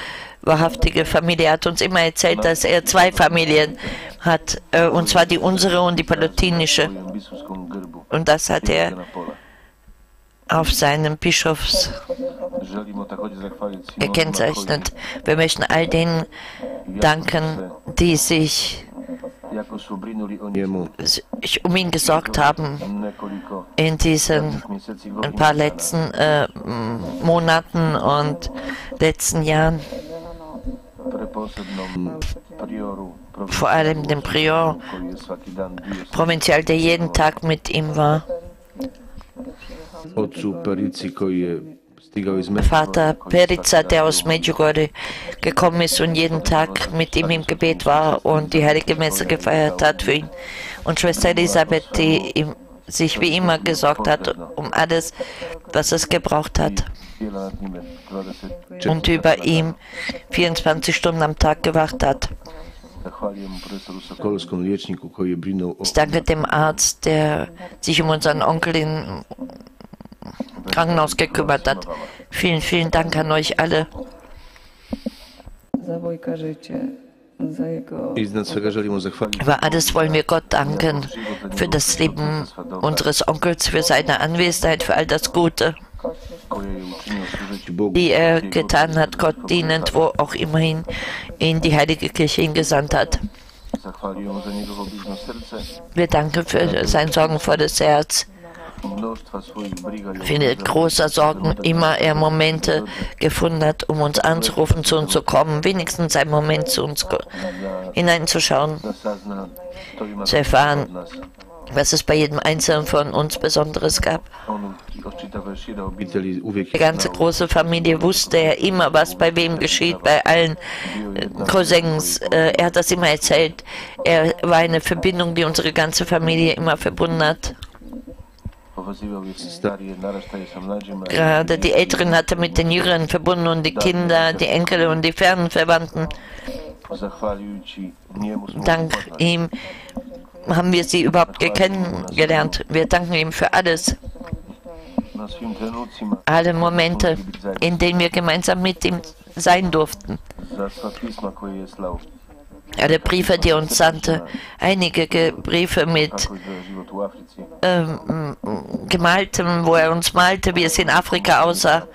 wahrhaftige Familie. Er hat uns immer erzählt, dass er zwei Familien hat, äh, und zwar die unsere und die gerbu Und das hat er auf seinem Bischofs gekennzeichnet. Wir möchten all denen danken, die sich um ihn gesorgt haben in diesen ein paar letzten äh, Monaten und letzten Jahren, vor allem dem Prior, Provinzial, der jeden Tag mit ihm war, Vater Perica, der aus Medjugorje gekommen ist und jeden Tag mit ihm im Gebet war und die heilige Messe gefeiert hat für ihn. Und Schwester Elisabeth, die ihm, sich wie immer gesorgt hat um alles, was es gebraucht hat. wiele nad nim 20 und über ihm 24 Stunden am Tag gewacht hat. Ich danke dem Arzt, der sich um unseren Onkel im Krankenhaus gekümmert hat. Vielen, vielen Dank an euch alle. Über alles wollen wir Gott danken. Für das Leben unseres Onkels, für seine Anwesenheit, für all das Gute, die er getan hat, Gott dienend, wo auch immerhin in die Heilige Kirche ihn gesandt hat. Wir danken für sein sorgenvolles Herz. Die großer Sorgen immer er Momente gefunden hat, um uns anzurufen, zu uns zu kommen, wenigstens einen Moment zu uns hineinzuschauen, zu erfahren, was es bei jedem Einzelnen von uns Besonderes gab. Die ganze große Familie wusste er immer, was bei wem geschieht, bei allen äh, Cousins. Äh, er hat das immer erzählt. Er war eine Verbindung, die unsere ganze Familie immer verbunden hat. Gerade die Älteren hat er mit den Jüngeren verbunden und die Kinder, die Enkel und die fernen Verwandten. Dank ihm haben wir sie überhaupt kennengelernt. Wir danken ihm für alles, alle Momente, in denen wir gemeinsam mit ihm sein durften. Alle Briefe, die er uns sandte, einige Ge Briefe mit ähm, gemaltem, wo er uns malte, wie es in Afrika aussah,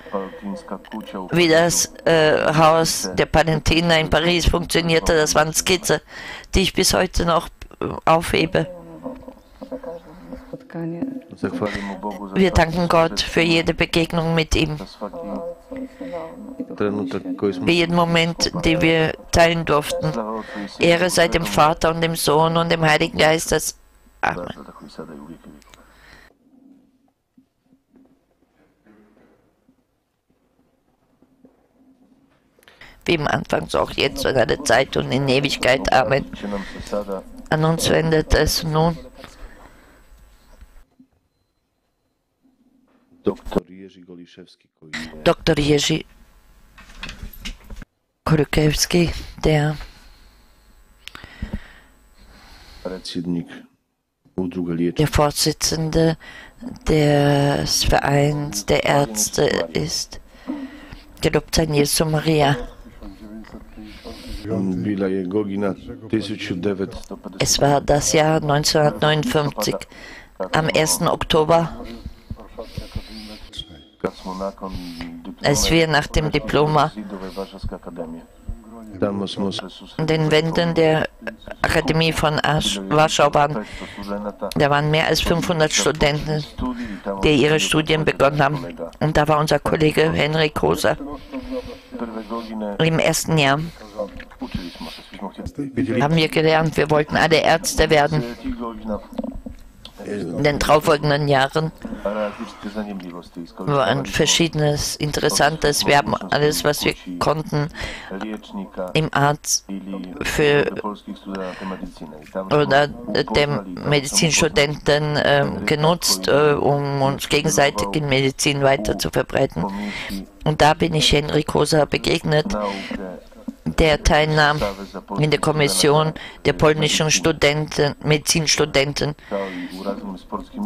wie das äh, Haus der Palentina in Paris funktionierte. Das waren Skizze, die ich bis heute noch aufhebe. Wir danken Gott für jede Begegnung mit ihm, für jeden Moment, den wir teilen durften. Ehre sei dem Vater und dem Sohn und dem Heiligen Geist. Amen. Wie im Anfang, so auch jetzt und alle Zeit und in Ewigkeit. Amen. An uns wendet es nun doktor Jerzy Goliszewski Dr. Jerzy Korykewski, der der Vorsitzende des Vereins der Ärzte ist. Gelobt sei Jesu Maria. Bila je godina 1950. Es war das Jahr 1959. Am 1. Oktober, als wir nach dem Diploma an den Wänden der Akademie von Warschau waren, da waren mehr als 500 Studenten, die ihre Studien begonnen haben. Und da war unser Kollege Henrik Koser im ersten Jahr. Haben wir gelernt, wir wollten alle Ärzte werden. In den darauffolgenden Jahren zanimljivosti waren verschiedenes Interessantes. Wir haben alles, was wir konnten, im Arzt für oder der Medizinstudenten ähm, genutzt, äh, um uns gegenseitig in Medizin weiter zu verbreiten. Und da bin ich Henrik Kosa begegnet, der teilnahm in der Kommission der polnischen Studenten, Medizinstudenten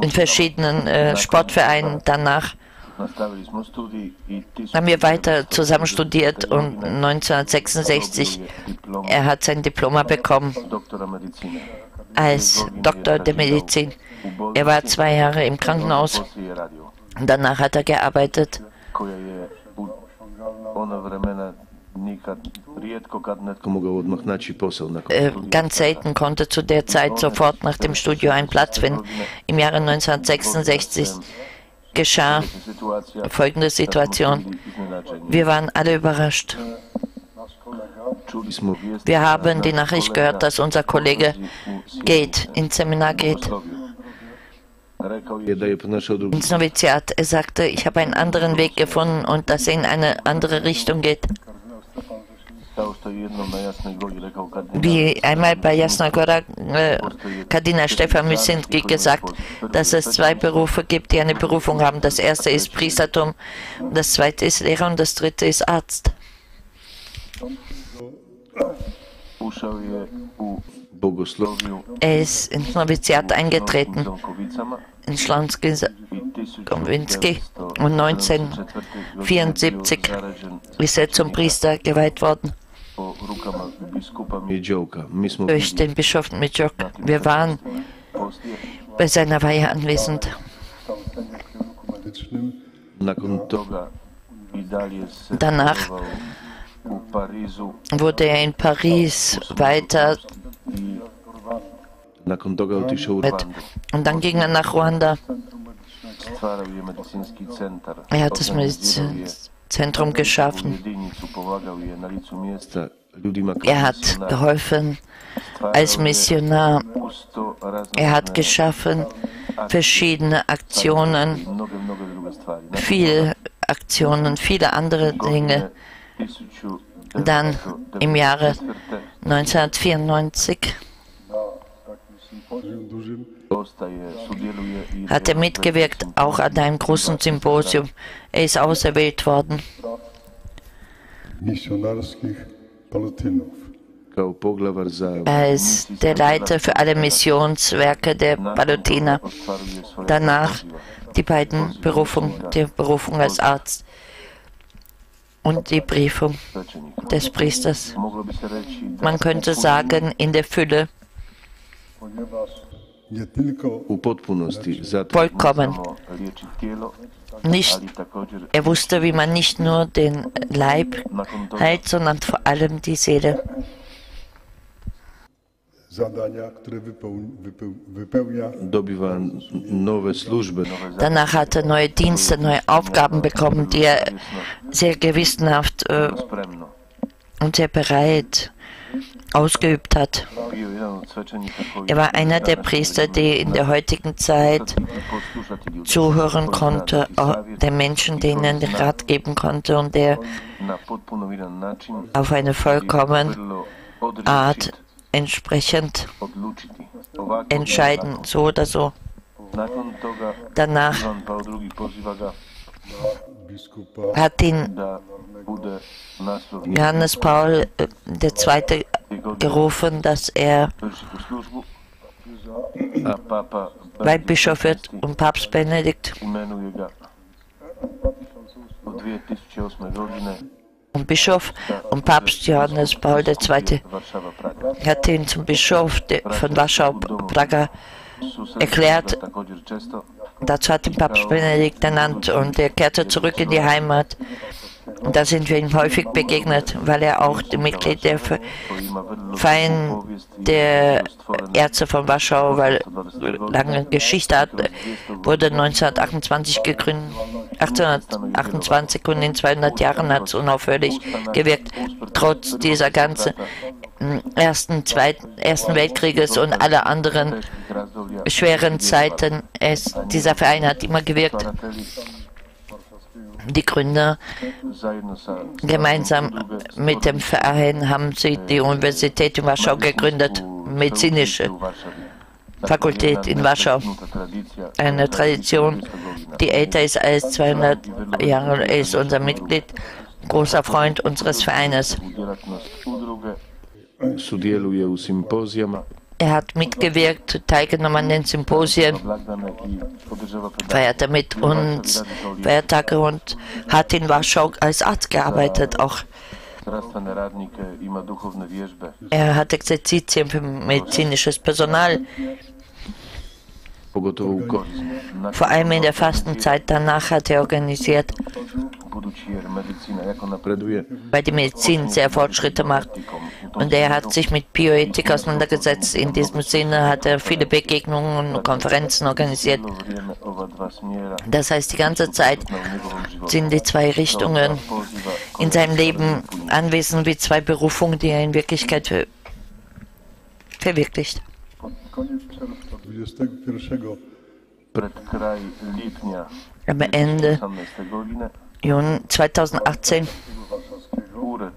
in verschiedenen äh, Sportvereinen. Danach haben wir weiter zusammen studiert und 1966 er hat sein Diploma bekommen als Doktor der Medizin. Er war zwei Jahre im Krankenhaus. Radio. Danach hat er gearbeitet. Äh, ganz selten konnte zu der Zeit sofort nach dem Studio einen Platz finden. Im Jahre 1966 geschah folgende Situation. Wir waren alle überrascht. Wir haben die Nachricht gehört, dass unser Kollege geht, ins Seminar geht, ins Noviziat. Er sagte, ich habe einen anderen Weg gefunden und dass er in eine andere Richtung geht. Wie einmal bei Jasna Gora äh, Kardinal Stefan Mysinski gesagt, dass es zwei Berufe gibt, die eine Berufung haben. Das erste ist Priestertum, das zweite ist Lehrer und das dritte ist Arzt. Er ist ins Noviziat eingetreten, in Schlonski-Gomwinski und 1974 ist er zum Priester geweiht worden durch den Bischof Mitjok. Wir waren bei seiner Weihe anwesend. Danach wurde er in Paris weiter mit, und dann ging er nach Ruanda. Er hat das organizirao Medizinzentrum geschaffen. Er hat geholfen als Missionar. Er hat geschaffen verschiedene Aktionen, viele Aktionen, viele andere Dinge. Dann im Jahre 1994 ostaje sudjeluje i hat er mitgewirkt, auch an einem großen Symposium. Er ist auserwählt worden. Er ist der Leiter für alle Missionswerke der Palutiner. Danach die beiden Berufungen, die Berufung als Arzt und die Briefung des Priesters. Man könnte sagen, in der Fülle, u potpunosti zato vollkommen. Nicht, er wusste, wie man nicht nur den Leib heilt, sondern vor allem die Seele. Danach hat er neue Dienste, neue Aufgaben bekommen, die er sehr gewissenhaft äh, und sehr bereit ausgeübt hat. Er war einer der Priester, die in der heutigen Zeit zuhören konnte, den Menschen, denen den Rat geben konnte und der auf eine vollkommen Art entsprechend entscheiden, so oder so. Danach hat ihn Johannes Paul äh, II. gerufen, dass er Weihbischof wird und Papst Benedikt imenuje ga od 2008 godine und Bischof und Papst Johannes Paul II. Warszawa Praga. hat ihn zum Bischof von Warschau Praga erklärt. Dazu hat ihn Papst Benedikt ernannt und er kehrte zurück in die Heimat. Da sind wir ihm häufig begegnet, weil er auch Mitglied der Ve- Verein der Ärzte von Warschau, weil lange Geschichte hat, wurde 1928 gegründet, 1828 und in 200 Jahren hat es unaufhörlich gewirkt, trotz dieser ganzen mm, ersten, zweiten, ersten Weltkrieges und aller anderen schweren Zeiten. Es, dieser Verein hat immer gewirkt. Die Gründer Gemeinsam mit dem Verein haben sie die Universität in Warschau gegründet, medizinische Fakultät in Warschau. Eine Tradition, die älter ist als 200 Jahre, ist unser Mitglied, großer Freund unseres Vereines. Er hat mitgewirkt, teilgenommen an den Symposien, feierte mit uns Feiertage und hat in Warschau als Arzt gearbeitet auch. Er hat Exerzitien für medizinisches Personal. Vor allem in der Fastenzeit danach hat er organisiert, weil die Medizin sehr Fortschritte macht. Und er hat sich mit Bioethik auseinandergesetzt. In diesem Sinne hat er viele Begegnungen und Konferenzen organisiert. Das heißt, die ganze Zeit sind die zwei Richtungen in seinem Leben anwesend wie zwei Berufungen, die er in Wirklichkeit ver verwirklicht. Koniec czerwca 21 pred kraj lipnja Am Ende. 18. godine Juni 2018 ured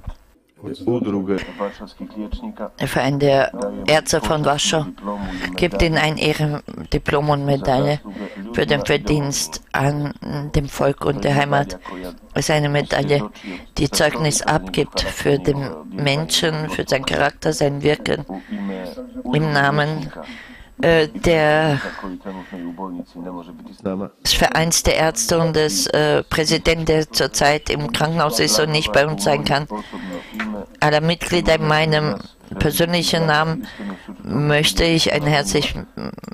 udruge varšavskih liječnika Der Verein der Ärzte von Warschau gibt ihnen ein Ehrendiplom und Medaille für den Verdienst an dem Volk und der Heimat. Es ist eine Medaille, die Zeugnis abgibt für den Menschen, für seinen Charakter, sein Wirken im Namen der, s nama. des Vereins der Ärzte und des äh, Präsidenten, der zurzeit im Krankenhaus ist und nicht bei uns sein kann. Aller Mitglieder in meinem persönlichen Namen möchte ich ein herzliches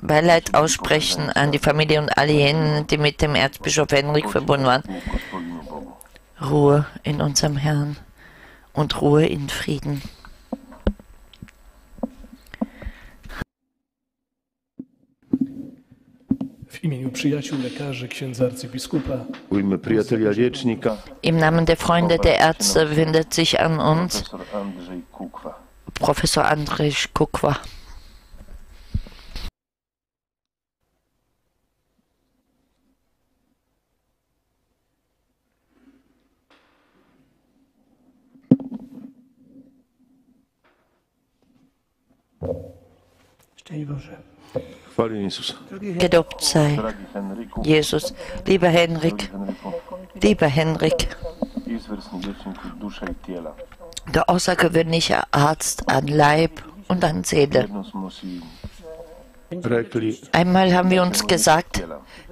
Beileid aussprechen an die Familie und alle jenen, die mit dem Erzbischof Henrik verbunden waren. Ruhe in unserem Herrn und Ruhe in Frieden. W imieniu przyjaciół lekarzy, księdza arcybiskupa, Im Namen der Freunde der Ärzte wendet sich an uns profesor Andrzej Kukwa. Professor Andrzej Kukwa. szczęść Boże. Gelobt sei Jesus. Lieber Henrik, lieber Henrik, der außergewöhnliche Arzt an Leib und an Seele. Einmal haben wir uns gesagt,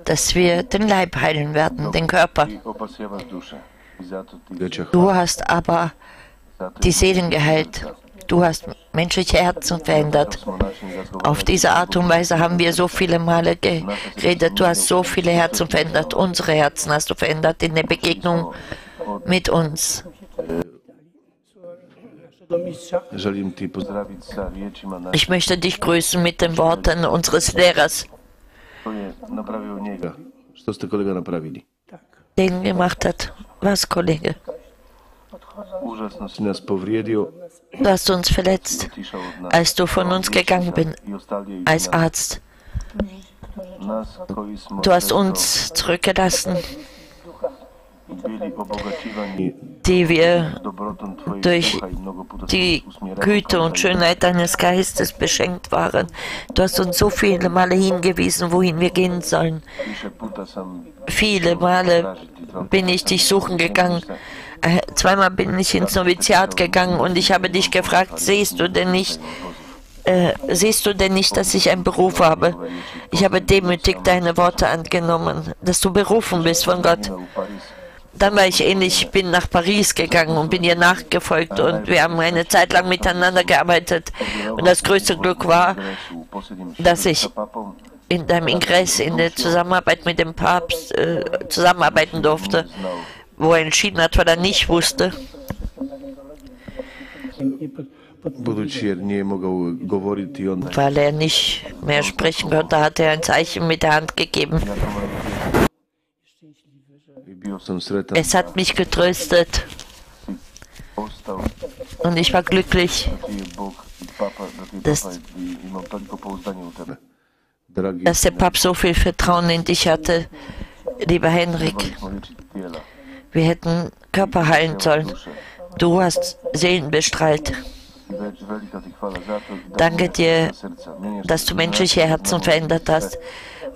dass wir den Leib heilen werden, den Körper. Du hast aber die Seelen geheilt. Du hast menschliche Herzen verändert. Auf diese Art und Weise haben wir so viele Male geredet. Du hast so viele Herzen verändert. Unsere Herzen hast du verändert in der Begegnung mit uns. Ich möchte dich grüßen mit den Worten unseres Lehrers, den gemacht hat. Was, Kollege? Nas Du hast uns verletzt, als du von uns gegangen bist, als Arzt. Du hast uns zurückgelassen, die wir durch die Güte und Schönheit deines Geistes beschenkt waren. Du hast uns so viele Male hingewiesen, wohin wir gehen sollen. Viele Male bin ich dich suchen gegangen. Äh, Zweimal bin ich ins Noviziat gegangen und ich habe dich gefragt, siehst du denn nicht, äh, siehst du denn nicht, dass ich einen Beruf habe? Ich habe demütig deine Worte angenommen, dass du berufen bist von Gott. Dann war ich ähnlich, bin nach Paris gegangen und bin ihr nachgefolgt und wir haben eine Zeit lang miteinander gearbeitet. Und das größte Glück war, dass ich in deinem Ingress, in der Zusammenarbeit mit dem Papst äh, zusammenarbeiten durfte, wo er entschieden hat, weil er nicht wusste. Weil er nicht mehr sprechen konnte, hat er ein Zeichen mit der Hand gegeben. Es hat mich getröstet. Und ich war glücklich, dass, dass der Papst so viel Vertrauen in dich hatte, lieber Henrik. Wir hätten Körper heilen sollen. Du hast Seelen bestrahlt. Danke dir, dass du menschliche Herzen verändert hast.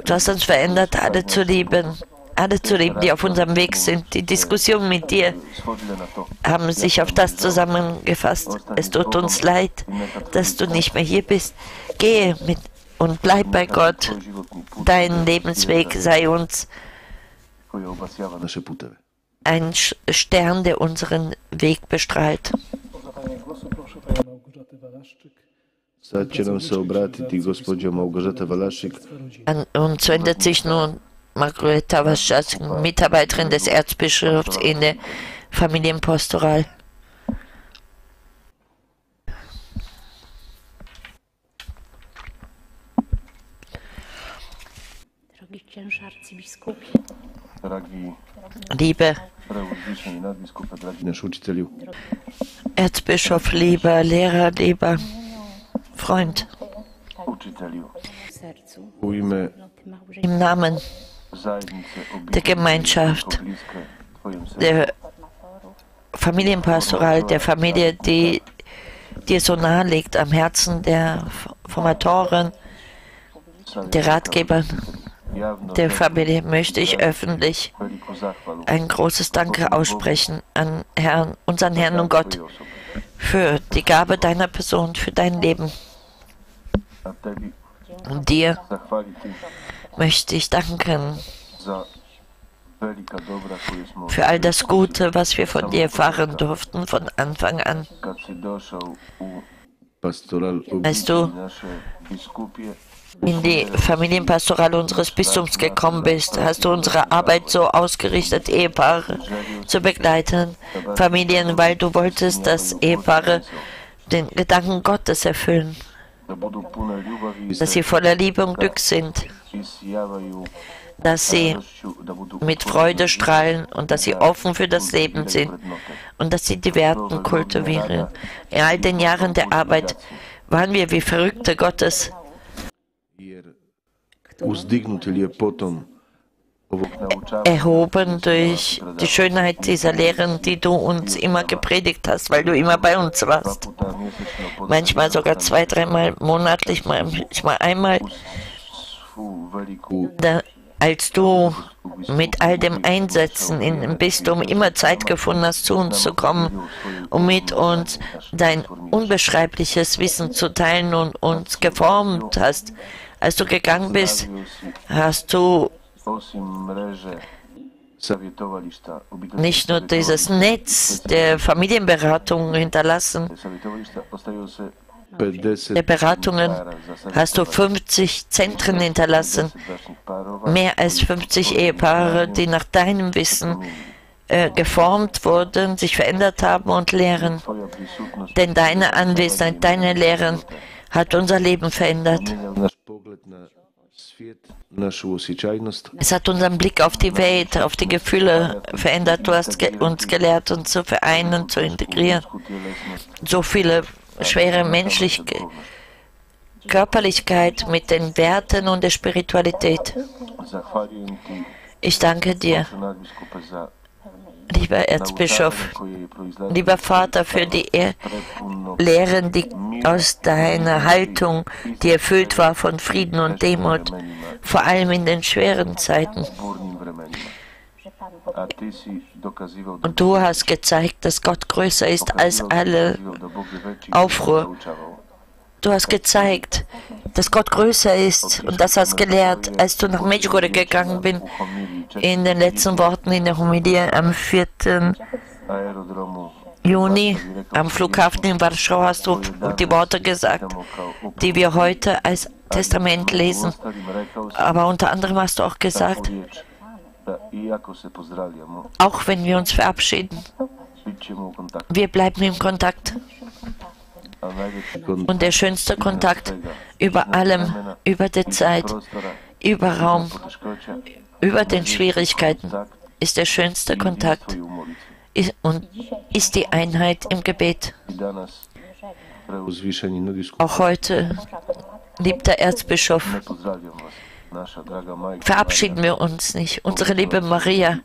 Du hast uns verändert, alle zu lieben. Alle zu lieben, die auf unserem Weg sind. Die Diskussion mit dir haben sich auf das zusammengefasst. Es tut uns leid, dass du nicht mehr hier bist. Gehe mit und bleib bei Gott. Dein Lebensweg sei uns Ein Stern, der unseren Weg bestrahlt. Walaszczyk. Sad će nam se obratiti gospođa Małgorzata Walaszyk, An uns wendet sich nun Margareta Waschatz, Mitarbeiterin des Erzbischofs in der Familienpastoral. Liebe Erzbischof, lieber Lehrer, lieber Freund, im Namen der Gemeinschaft, der Familienpastoral, der Familie, die dir so nahe liegt, am Herzen der Formatoren, der Ratgeber der Familie, möchte ich öffentlich ein großes Danke aussprechen an Herrn, unseren Herrn und Gott für die Gabe deiner Person, für dein Leben. Und dir möchte ich danken für all das Gute, was wir von dir erfahren durften von Anfang an. Als du in die Familienpastoral unseres Bistums gekommen bist, hast du unsere Arbeit so ausgerichtet, Ehepaare zu begleiten, Familien, weil du wolltest, dass Ehepaare den Gedanken Gottes erfüllen, dass sie voller Liebe und Glück sind, dass sie mit Freude strahlen und dass sie offen für das Leben sind und dass sie die Werten kultivieren. In all den Jahren der Arbeit waren wir wie Verrückte Gottes, erhoben durch die Schönheit dieser Lehren, die du uns immer gepredigt hast, weil du immer bei uns warst. Manchmal sogar zwei, dreimal monatlich, manchmal einmal. Da, als du mit all dem Einsetzen in dem Bistum immer Zeit gefunden hast, zu uns zu kommen, um mit uns dein unbeschreibliches Wissen zu teilen und uns geformt hast. Als du gegangen bist, hast du nicht nur dieses Netz der Familienberatung hinterlassen, savjetovališta ostavio se 50 der Beratungen hast du 50 Zentren hinterlassen, mehr als 50 Ehepaare, die nach deinem Wissen äh, geformt wurden, sich verändert haben und lehren. Denn deine Anwesenheit, deine Lehren hat unser Leben verändert. Es hat unseren Blick auf die Welt, auf die Gefühle verändert. Du hast ge uns gelehrt, uns zu vereinen, zu integrieren. So viele schwere menschliche Körperlichkeit mit den Werten und der Spiritualität. Ich danke dir, lieber Erzbischof, lieber Vater, für die er Lehren, die aus deiner Haltung, die erfüllt war von Frieden und Demut, vor allem in den schweren Zeiten. Und du hast gezeigt, dass Gott größer ist als alle Aufruhr. Du hast gezeigt, dass Gott größer ist und das hast gelehrt, als du nach Medjugorje gegangen bist. In den letzten Worten in der Homilie am 4. Juni am Flughafen in Warschau hast du die Worte gesagt, die wir heute als Testament lesen. Aber unter anderem hast du auch gesagt, auch wenn wir uns verabschieden, wir bleiben im Kontakt. Und der schönste Kontakt über allem, über die Zeit, über Raum, über den Schwierigkeiten ist der schönste Kontakt und ist die Einheit im Gebet. Auch heute, liebter Erzbischof, verabschieden wir uns nicht. Unsere liebe Maria,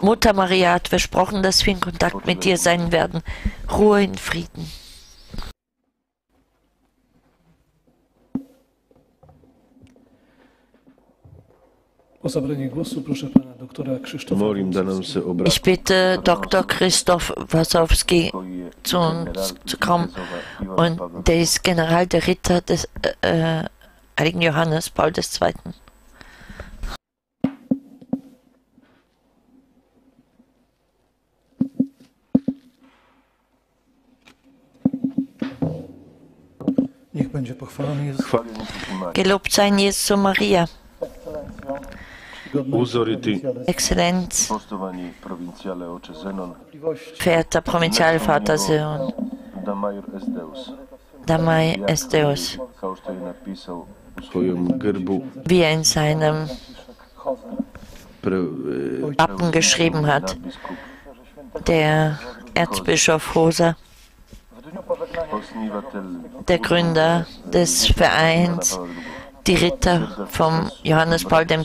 Mutter Maria hat versprochen, dass wir in Kontakt mit dir sein werden. Ruhe in Frieden. O zabranie głosu proszę pana doktora Krzysztofa Molim, da nam se obraz. Ich bitte Dr. Christoph Wasowski zu uns zu kommen. Und der ist General der Ritter des äh, Heiligen Johannes Paul II. Gelobt sein Jesu Maria, Exzellenz, verehrter Provinzialvater Esteus, Damai Esteus, wie er in seinem Wappen geschrieben hat, der Erzbischof Hoser, der Gründer des Vereins, die Ritter vom Johannes Paul II.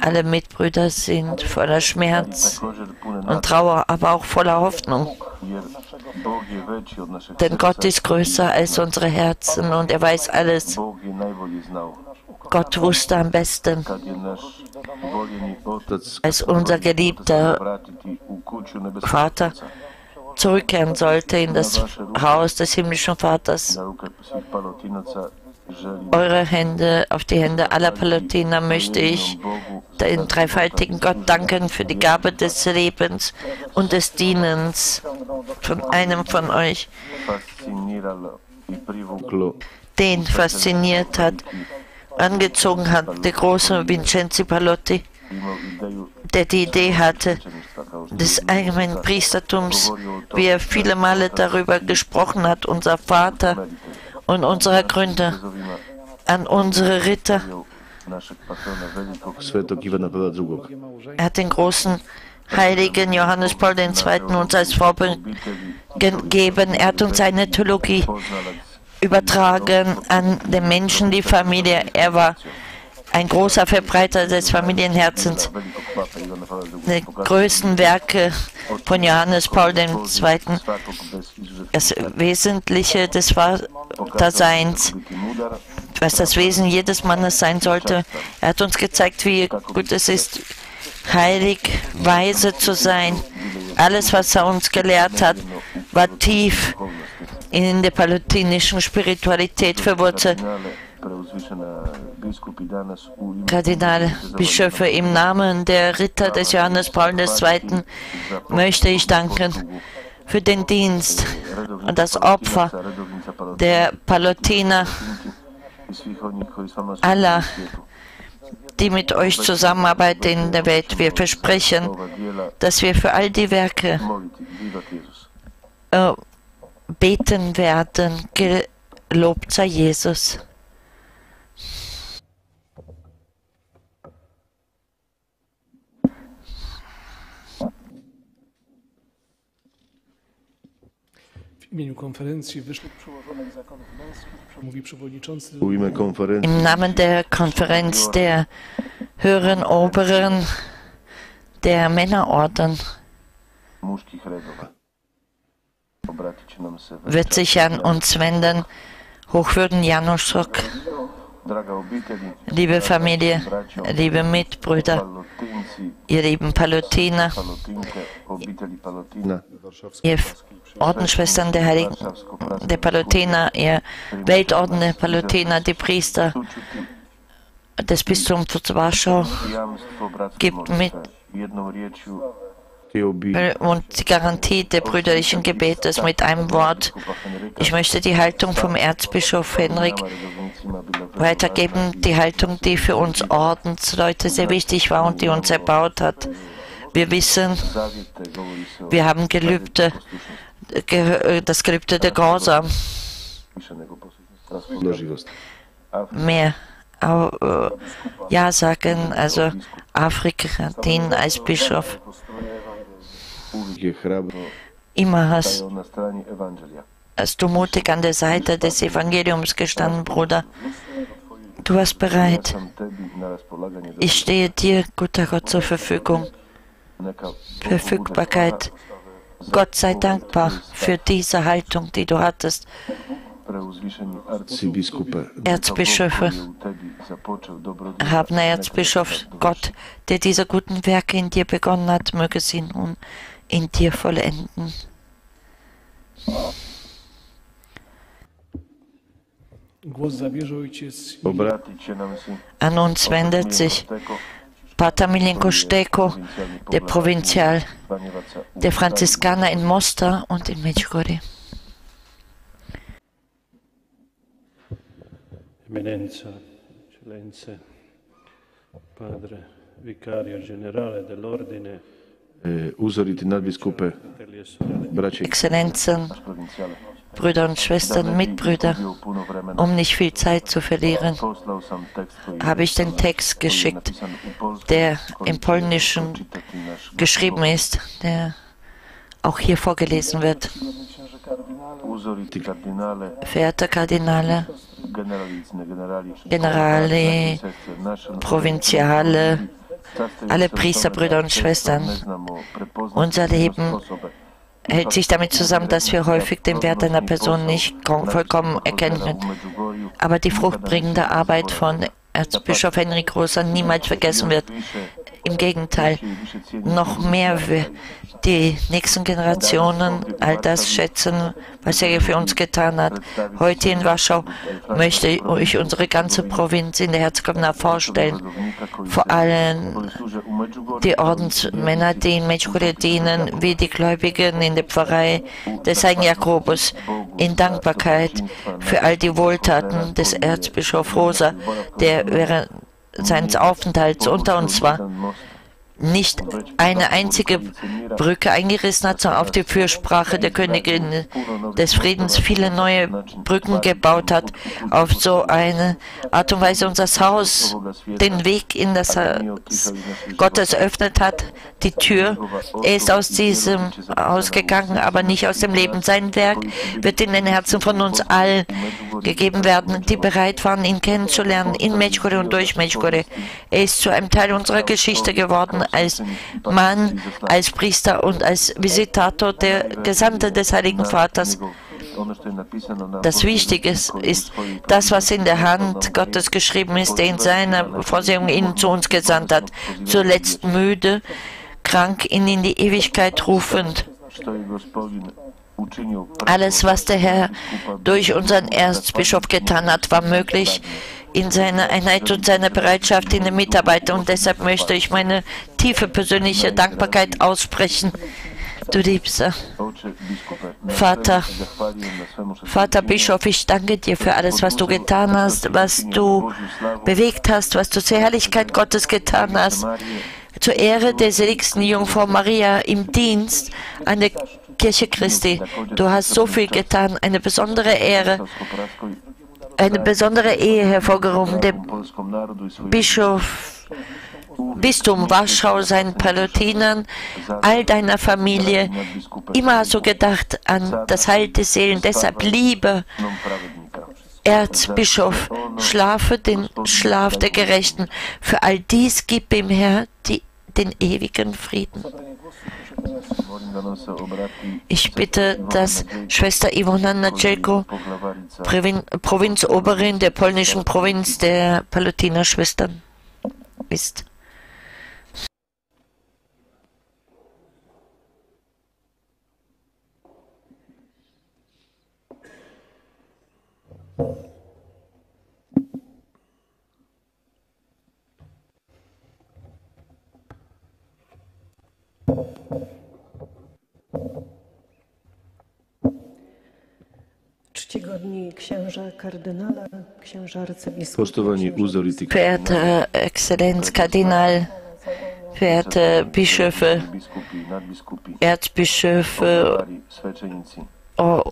Alle Mitbrüder sind voller Schmerz und Trauer, aber auch voller Hoffnung. Denn Gott ist größer als unsere Herzen und er weiß alles. Gott wusste am besten, als unser geliebter Vater zurückkehren sollte in das Haus des himmlischen Vaters. Eure Hände auf die Hände aller Palästina möchte ich den dreifaltigen Gott danken für die Gabe des Lebens und des Dienens von einem von euch, den fasziniert hat, angezogen hat, der große Vincenzi Palotti, der die Idee hatte, des allgemeinen Priestertums, wie er viele Male darüber gesprochen hat, unser Vater und unserer Gründer, an unsere Ritter. Er hat den großen heiligen Johannes Paul II. uns als Vorbild gegeben. Er hat uns seine Theologie übertragen an den Menschen, die Familie. Er war ein großer Verbreiter des Familienherzens. Die größten Werke von Johannes Paul II. Das Wesentliche des Vaterseins, was das Wesen jedes Mannes sein sollte. Er hat uns gezeigt, wie gut es ist, heilig, weise zu sein. Alles, was er uns gelehrt hat, war tief in der palatinischen Spiritualität verwurzelt. Kardinalbischöfe, im Namen der Ritter des Johannes Paul II. möchte ich danken für den Dienst und das Opfer der Palutiner, aller, die mit euch zusammenarbeiten in der Welt. Wir versprechen, dass wir für all die Werke äh, beten werden. Gelobt sei Jesus. Imieniu konferencji wyższych przełożonych zakonów męskich przemówi przewodniczący Ujmę konferencji. Im Namen der Konferenz der höheren Oberen der Männerorden wird sich an uns wenden, Hochwürden Janusz Rock, liebe Familie, liebe Mitbrüder, ihr lieben Palutiner, ihr Ordensschwestern der Heiligen, der Palutiner, ihr Weltorden der Palutiner, die Priester des Bistums zu Warschau, gibt mit und die Garantie der brüderlichen Gebetes mit einem Wort. Ich möchte die Haltung vom Erzbischof Henrik weitergeben, die Haltung, die für uns Ordensleute sehr wichtig war und die uns erbaut hat. Wir wissen, wir haben Gelübde, das Gelübde der Gehorsam. Mehr Ja sagen, also Afrika dienen als Bischof. Immer hast, hast du mutig an der Seite des Evangeliums gestanden, Bruder. Du warst bereit. Ich stehe dir, guter Gott, zur Verfügung. Verfügbarkeit. Gott sei dankbar für diese Haltung, die du hattest. Erzbischöfe haben Erzbischof Gott, der diese guten Werke in dir begonnen hat, möge sie nun in dir vollenden. An uns wendet sich Pater Milenko Steko, der Provinzial der Franziskaner in Mostar und in Medjugorje. Eminenza, Eccellenze, Padre Vicario Generale dell'Ordine, uzoriti nadbiskupe, bracie Exzellenzen, Brüder und Schwestern, Mitbrüder, um nicht viel Zeit zu verlieren, habe ich den Text geschickt, der im Polnischen geschrieben ist, der auch hier vorgelesen wird. Verehrte Kardinale, Generale, Provinziale, alle Priester, Brüder und Schwestern, unser Leben hält sich damit zusammen, dass wir häufig den Wert einer Person nicht vollkommen erkennen, aber die fruchtbringende Arbeit von Erzbischof Henrik Rosa niemals vergessen wird. Im Gegenteil, noch mehr die nächsten Generationen all das schätzen, was er für uns getan hat. Heute in Warschau möchte ich unsere ganze Provinz in der Herzogowina vorstellen. Vor allem die Ordensmänner, die in Medjugorje dienen, wie die Gläubigen in der Pfarrei des Heiligen Jakobus, in Dankbarkeit für all die Wohltaten des Erzbischofs Rosa, der während seines Aufenthalts unter uns war, nicht eine einzige Brücke eingerissen hat, sondern auf die Fürsprache der Königin des Friedens viele neue Brücken gebaut hat, auf so eine Art und Weise unser Haus den Weg in das Haus Gottes öffnet hat, die Tür. Er ist aus diesem Haus gegangen, aber nicht aus dem Leben. Sein Werk wird in den Herzen von uns allen gegeben werden, die bereit waren, ihn kennenzulernen, in Medjugorje und durch Medjugorje. Er ist zu einem Teil unserer Geschichte geworden, als Mann, als Priester und als Visitator, der Gesandte des Heiligen Vaters. Das Wichtige ist, das, was in der Hand Gottes geschrieben ist, der in seiner Vorsehung ihn zu uns gesandt hat, zuletzt müde, krank, ihn in die Ewigkeit rufend. Alles, was der Herr durch unseren Erzbischof getan hat, war möglich in seiner Einheit und seiner Bereitschaft in der Mitarbeit. Und deshalb möchte ich meine tiefe persönliche Dankbarkeit aussprechen. Du liebster Vater, Vater Bischof, ich danke dir für alles, was du getan hast, was du bewegt hast, was du zur Herrlichkeit Gottes getan hast, zur Ehre der seligsten Jungfrau Maria im Dienst an der Kirche Christi. Du hast so viel getan, eine besondere Ehre, eine besondere Ehe hervorgerufen. Der Bischof, Bistum Warschau, seinen Palutinern, all deiner Familie, immer so gedacht an das Heil der Seelen. Deshalb liebe Erzbischof, schlafe den Schlaf der Gerechten. Für all dies gib ihm Herr die den ewigen Frieden. Ich bitte, dass Schwester Iwona Nadzielko, Provin Provinzoberin der polnischen Provinz der Palutinerschwestern ist. Czcigodni księża kardynale, księża arcybiskupi, Poštovani uzor i tik Verehrte Exzellenz Kardinal, verehrte Bischöfe, Erzbischöfe,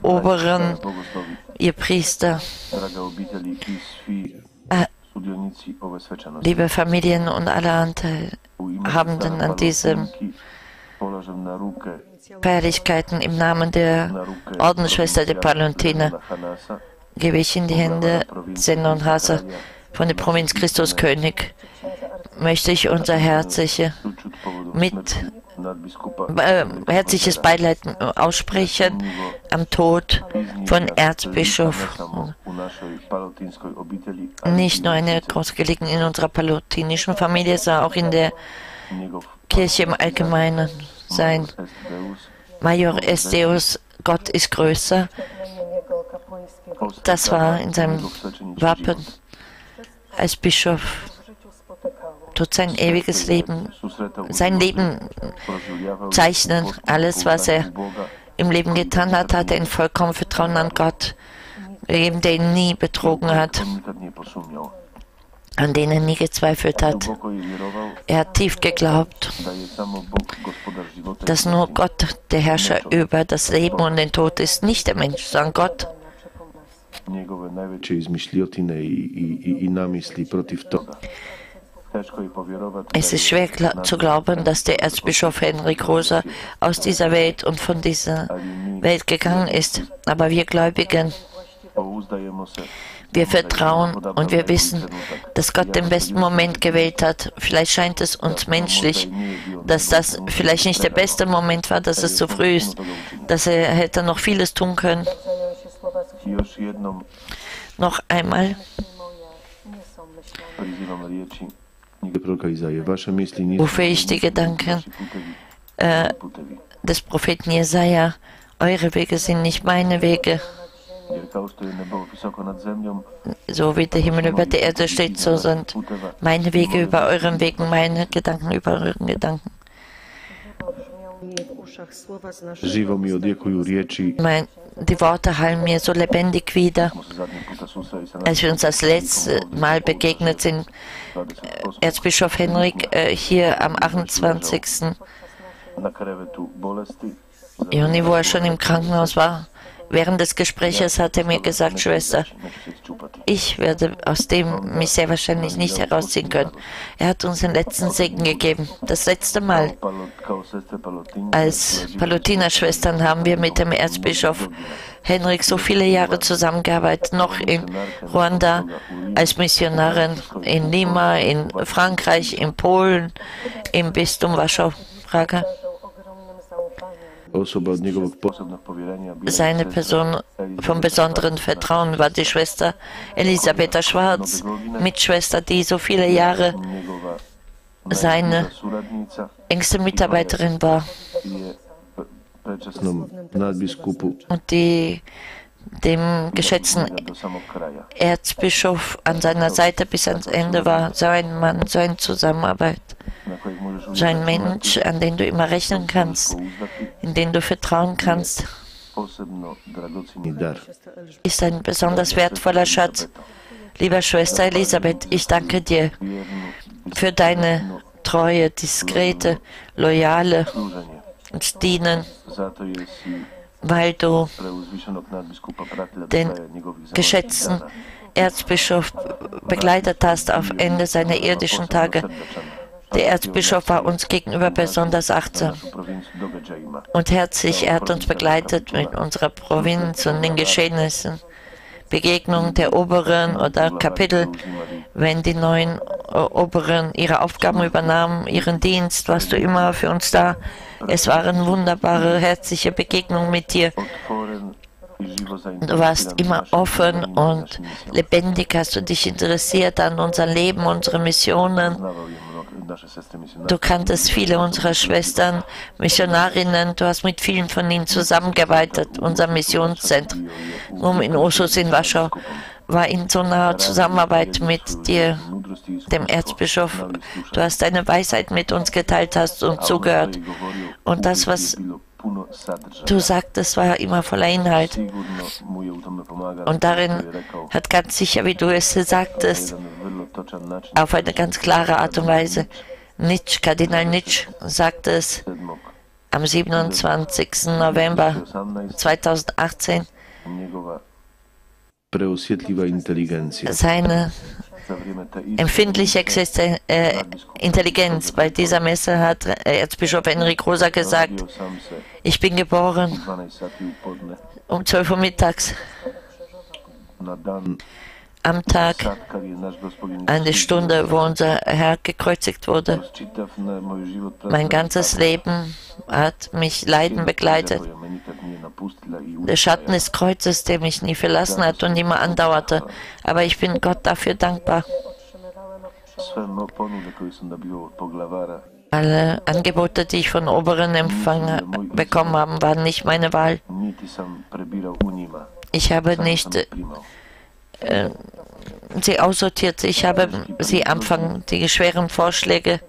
Oberen, ihr Priester, liebe Familien und alle Anteilhabenden an diesen Feierlichkeiten im Namen der Ordensschwester der Pallontine Hanasa, gebe ich in die Hände und Hase von der Provinz Christus König. Möchte ich unser herzliche mit äh, herzliches Beileid aussprechen am Tod von Erzbischof. Nicht nur eine großgelegen in unserer palutinischen Familie, sondern auch in der Kirche im Allgemeinen sein. Major Esteus, Gott ist größer. Das war in seinem Wappen als Bischof. Tut sein ewiges Leben, sein Leben zeichnen. Alles, was er im Leben getan hat, hat er in vollkommen Vertrauen an Gott gegeben, der ihn nie betrogen hat. An den er nie gezweifelt hat. Er hat tief geglaubt, dass nur Gott der Herrscher über das Leben und den Tod ist, nicht der Mensch, sondern Gott. povjerovati Es ist schwer zu glauben, dass der Erzbischof Henrik Rosa aus dieser Welt und von dieser Welt gegangen ist. Aber wir Gläubigen, wir vertrauen und wir wissen, dass Gott den besten Moment gewählt hat. Vielleicht scheint es uns menschlich, dass das vielleicht nicht der beste Moment war, dass es zu früh ist, dass er hätte noch vieles tun können. Noch einmal rufe ich die Gedanken äh, des Propheten Jesaja. Eure Wege sind nicht meine Wege. So wie der Himmel über der Erde steht, so sind meine Wege über euren Wegen, meine Gedanken über euren Gedanken. Mein, die Worte hallen mir so lebendig se Als wir uns das letzte Mal begegnet sind, Erzbischof Henrik äh, hier am 28. na krevetu bolesti Juni, wo er schon im Krankenhaus war. Während des Gespräches hat er mir gesagt, Schwester, ich werde aus dem mich sehr wahrscheinlich nicht herausziehen können. Er hat uns den letzten Segen gegeben. Das letzte Mal als Palutinerschwestern haben wir mit dem Erzbischof Henrik so viele Jahre zusammengearbeitet, noch in Ruanda als Missionarin, in Lima, in Frankreich, in Polen, im Bistum Warschau, Praga. Seine Person vom besonderen Vertrauen war die Schwester Elisabetta Schwarz, Mitschwester, die so viele Jahre seine engste Mitarbeiterin war. und die dem geschätzten. Erzbischof an seiner Seite bis ans Ende war. So ein Mann, so eine Zusammenarbeit. So ein Mensch, an den du immer rechnen kannst, in den du vertrauen kannst, ist ein besonders wertvoller Schatz. Lieber Schwester Elisabeth, ich danke dir für deine treue, diskrete, loyale Dienen, jer si weil du den geschätzten. Erzbischof begleitet hast auf Ende seiner irdischen Tage. Der Erzbischof war uns gegenüber besonders achtsam und herzlich. Er hat uns begleitet mit unserer Provinz und den Geschehnissen. Begegnung der Oberen oder Kapitel, wenn die neuen äh, Oberen ihre Aufgaben übernahmen, ihren Dienst, warst du immer für uns da. Es waren wunderbare, herzliche Begegnungen mit dir. Du warst immer offen und lebendig, hast du dich interessiert an unser Leben, unsere Missionen. Du kanntest viele unserer Schwestern, Missionarinnen, du hast mit vielen von ihnen zusammengearbeitet. Unser Missionszentrum in Ursus in Warschau war in so naher Zusammenarbeit mit dir, dem Erzbischof. Du hast deine Weisheit mit uns geteilt, hast und zugehört. Und das, was du sagtest, war immer voller Inhalt. Und darin hat ganz sicher, wie du es sagtest, auf eine ganz klare Art und Weise, Nitsch, Kardinal Nitsch sagte es am 27. November 2018, Preosjetliwa inteligencja. seine empfindliche Existen äh, Intelligenz. Bei dieser Messe hat Erzbischof Enric Rosa gesagt, ich bin geboren um 12 Uhr mittags am Tag, eine Stunde, wo unser Herr gekreuzigt wurde. Mein ganzes Leben hat mich Leiden begleitet. Der Schatten des Kreuzes, der mich nie verlassen hat und immer andauerte. Aber ich bin Gott dafür dankbar. Alle Angebote, die ich von Oberen empfangen bekommen habe, waren nicht meine Wahl. Ich habe nicht äh, sie aussortiert. Ich habe sie empfangen, die schweren Vorschläge,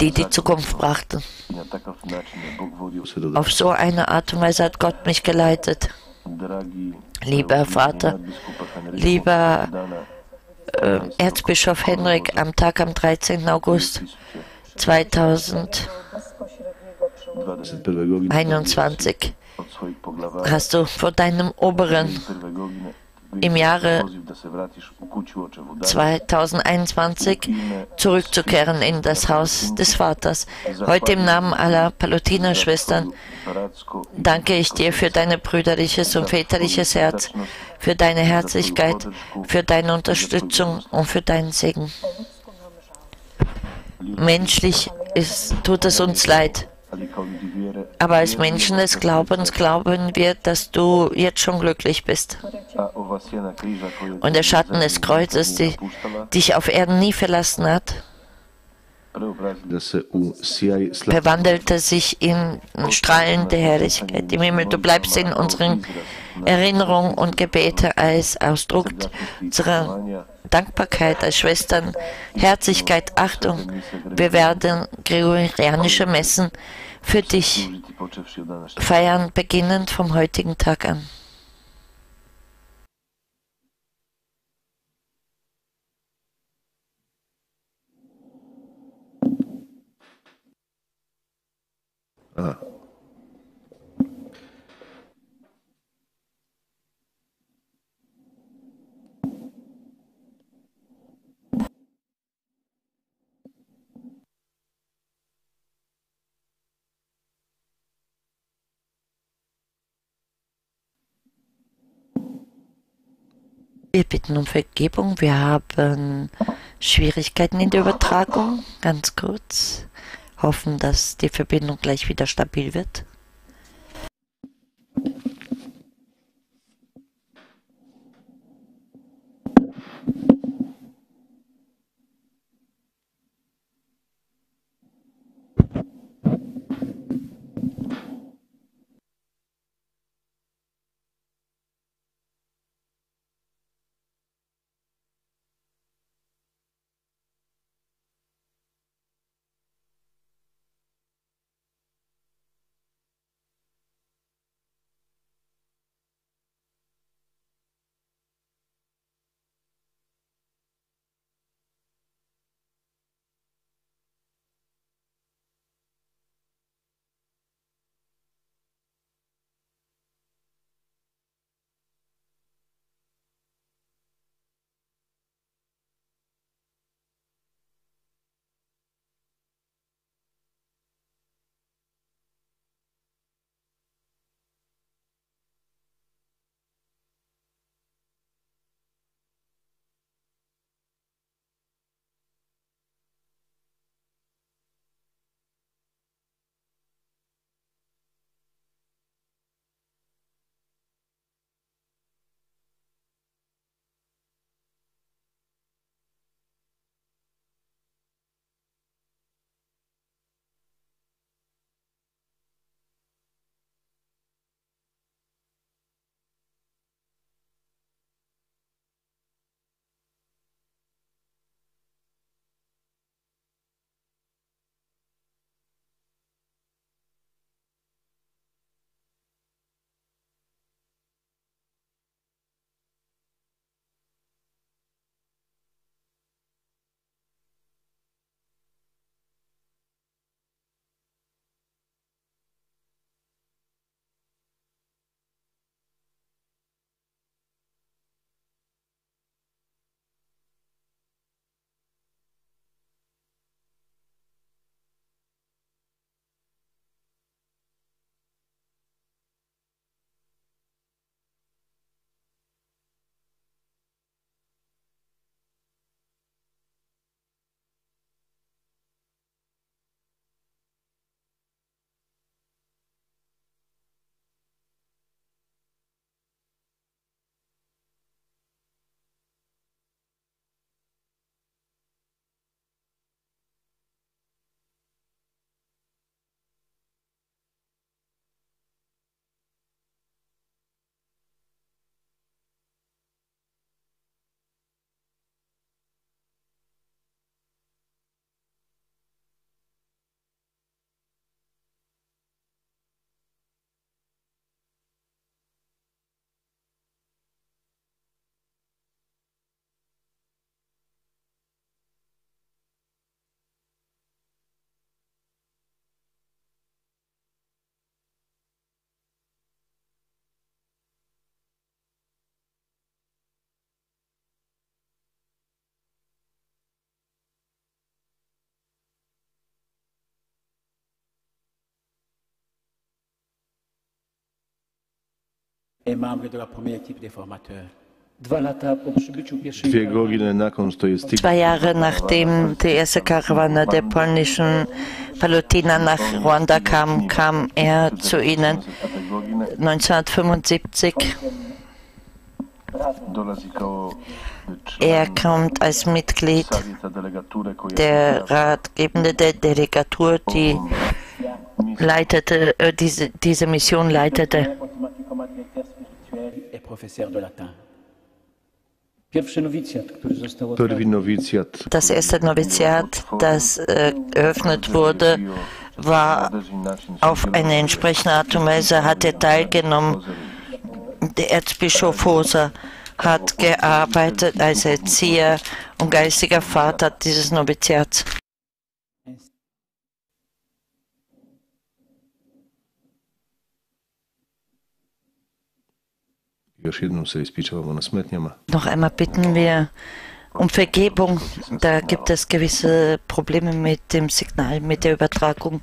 die die Zukunft brachten. Auf so eine Art und Weise hat Gott mich geleitet. Lieber Vater, lieber äh, Erzbischof Henrik, am Tag am 13. August 2021 hast du vor deinem Oberen im Jahre 2021 zurückzukehren in das Haus des Vaters. Heute im Namen aller Palutinerschwestern danke ich dir für dein brüderliches und väterliches Herz, für deine Herzlichkeit, für deine Unterstützung und für deinen Segen. Menschlich ist, tut es uns leid. Aber als Menschen des Glaubens glauben wir, dass du jetzt schon glücklich bist. Und der Schatten des Kreuzes, die dich auf Erden nie verlassen hat, verwandelte sich in Strahlen der Herrlichkeit im Himmel. Du bleibst in unseren Erinnerungen und Gebete als Ausdruck unserer Dankbarkeit als Schwestern, Herzlichkeit, Achtung. Wir werden gregorianische Messen für dich feiern, beginnend vom heutigen Tag an. Aha. Wir bitten um Vergebung. Wir haben Schwierigkeiten in der Übertragung. Ganz kurz. Hoffen, dass die Verbindung gleich wieder stabil wird. Dwie godziny na to jest Zwei Jahre nachdem die erste Karawane der polnischen Palutiner nach Ruanda kam, kam er zu ihnen 1975. Dolazi kao Er kommt als Mitglied der Ratgebende der Delegatur, die leitete, äh, diese, diese Mission leitete. Professeur de latin. Pierwszy Das erste Noviziat, das äh, eröffnet wurde, war auf eine entsprechende Art und Weise, hat er teilgenommen. Der Erzbischof Hoser hat gearbeitet als Erzieher und geistiger Vater dieses Noviziats. Noch einmal bitten wir um Vergebung. Da gibt es gewisse Probleme mit dem Signal, mit der Übertragung.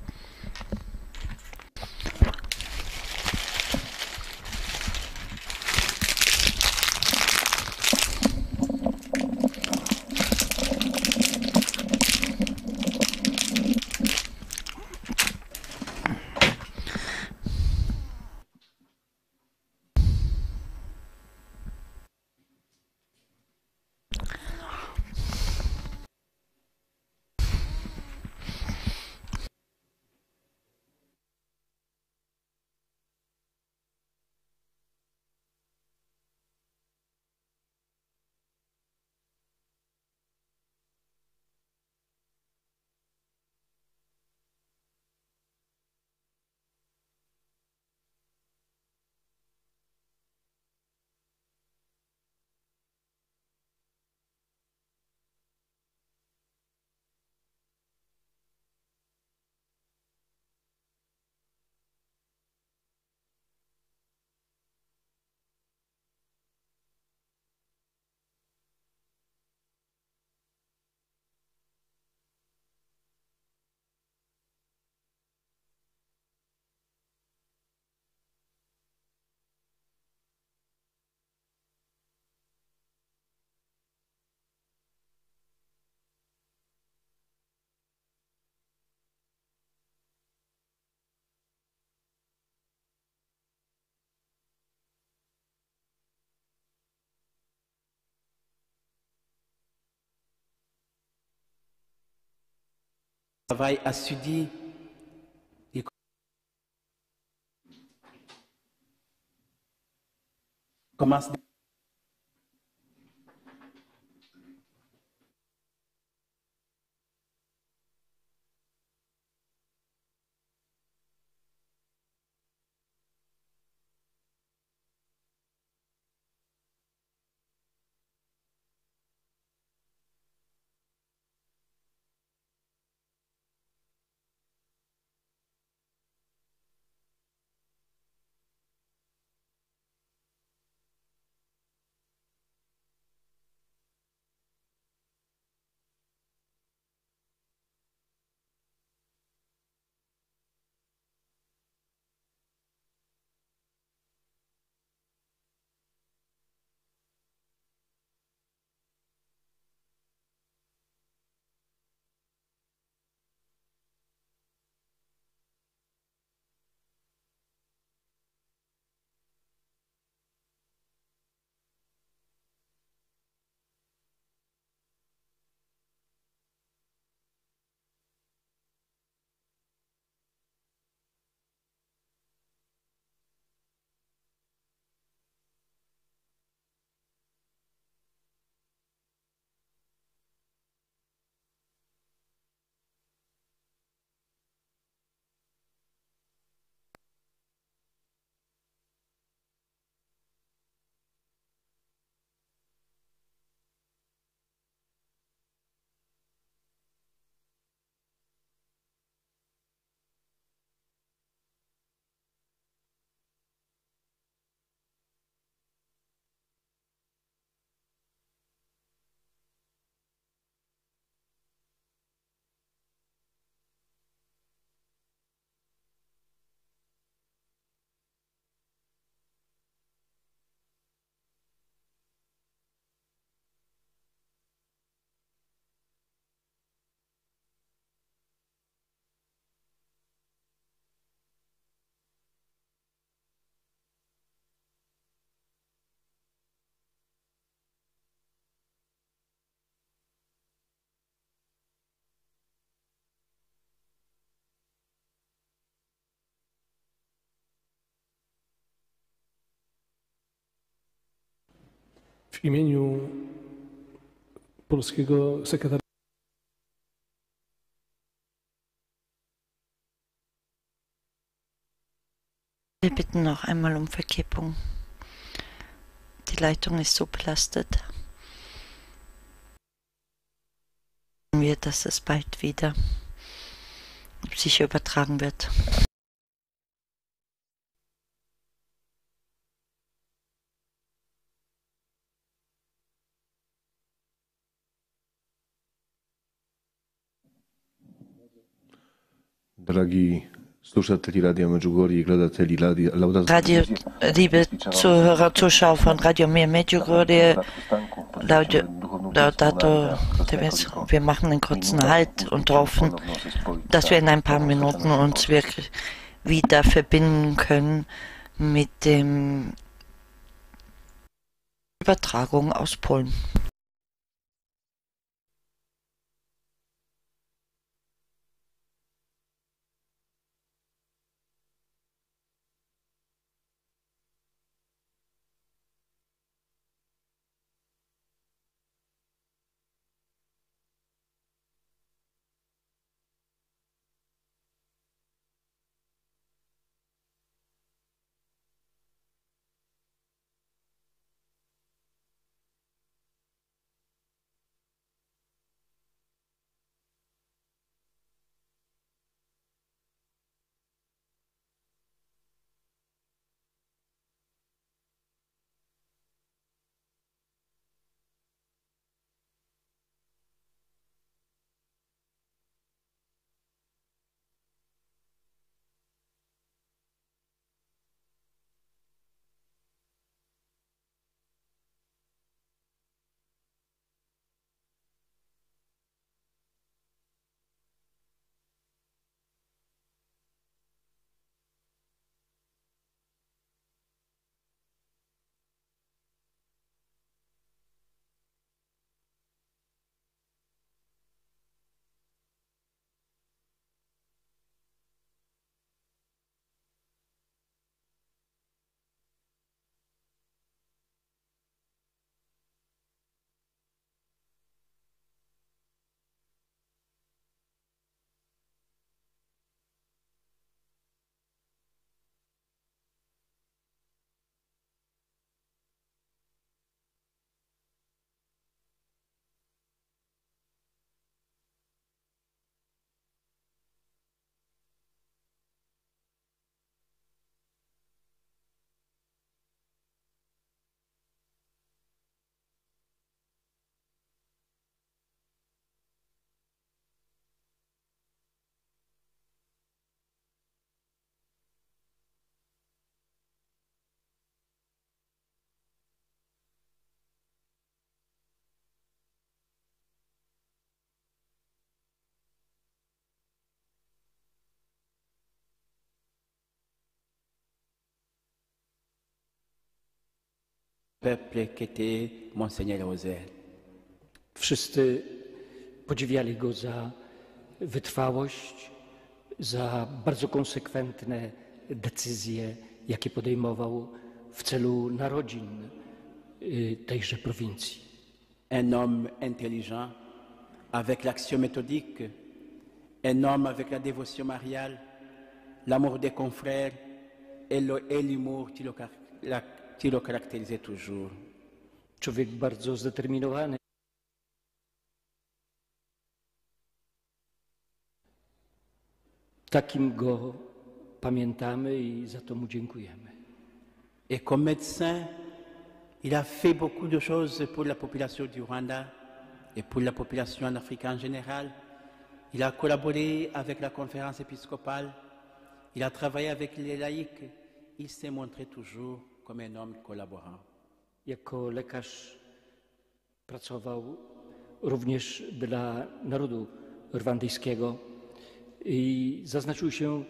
Travail assidu et commence W imieniu Polskiego Sekretariatu Wir bitten noch einmal um Vergebung. Die Leitung ist so belastet. Wir, dass es bald wieder sicher übertragen wird. Dragi slušatelji Radija Međugorje i gledatelji Radio, liebe Zuhörer, Zuschauer von Radio Mir Medjugorje, Laudato, wir machen einen kurzen Halt und hoffen, dass wir in ein paar Minuten uns wirklich wieder verbinden können mit dem Übertragung aus Polen. Peuple qu'était Monseigneur Rosaire. Wszyscy podziwiali go za wytrwałość, za bardzo konsekwentne decyzje, jakie podejmował w celu narodzin y, tejże prowincji. Un homme intelligent, avec l'action méthodique, un homme avec la dévotion mariale, l'amour des confrères et l'humour qui le qui le caractérisait toujours. Człowiek bardzo zdeterminowany. Takim go pamiętamy i za to mu dziękujemy. Et comme médecin, il a fait beaucoup de choses pour la population du Rwanda et pour la population en Afrique en général. Il a collaboré avec la conférence épiscopale, il a travaillé avec les laïcs, il s'est montré toujours comme un homme collaborant. Jako lekarz pracował również dla narodu rwandyjskiego i zaznaczył się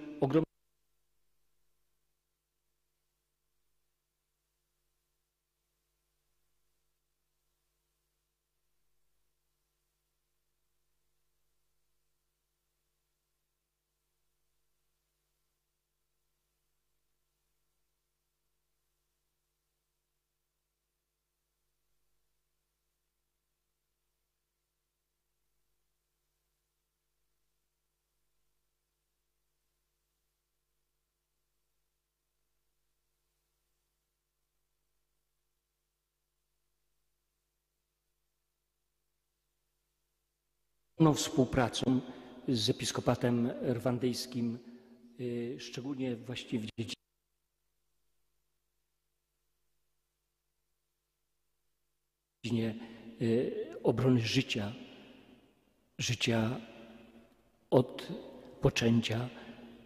ogromnie. współpracą z episkopatem rwandyjskim, y, szczególnie właściwie w dziedzinie y, obrony życia, życia od poczęcia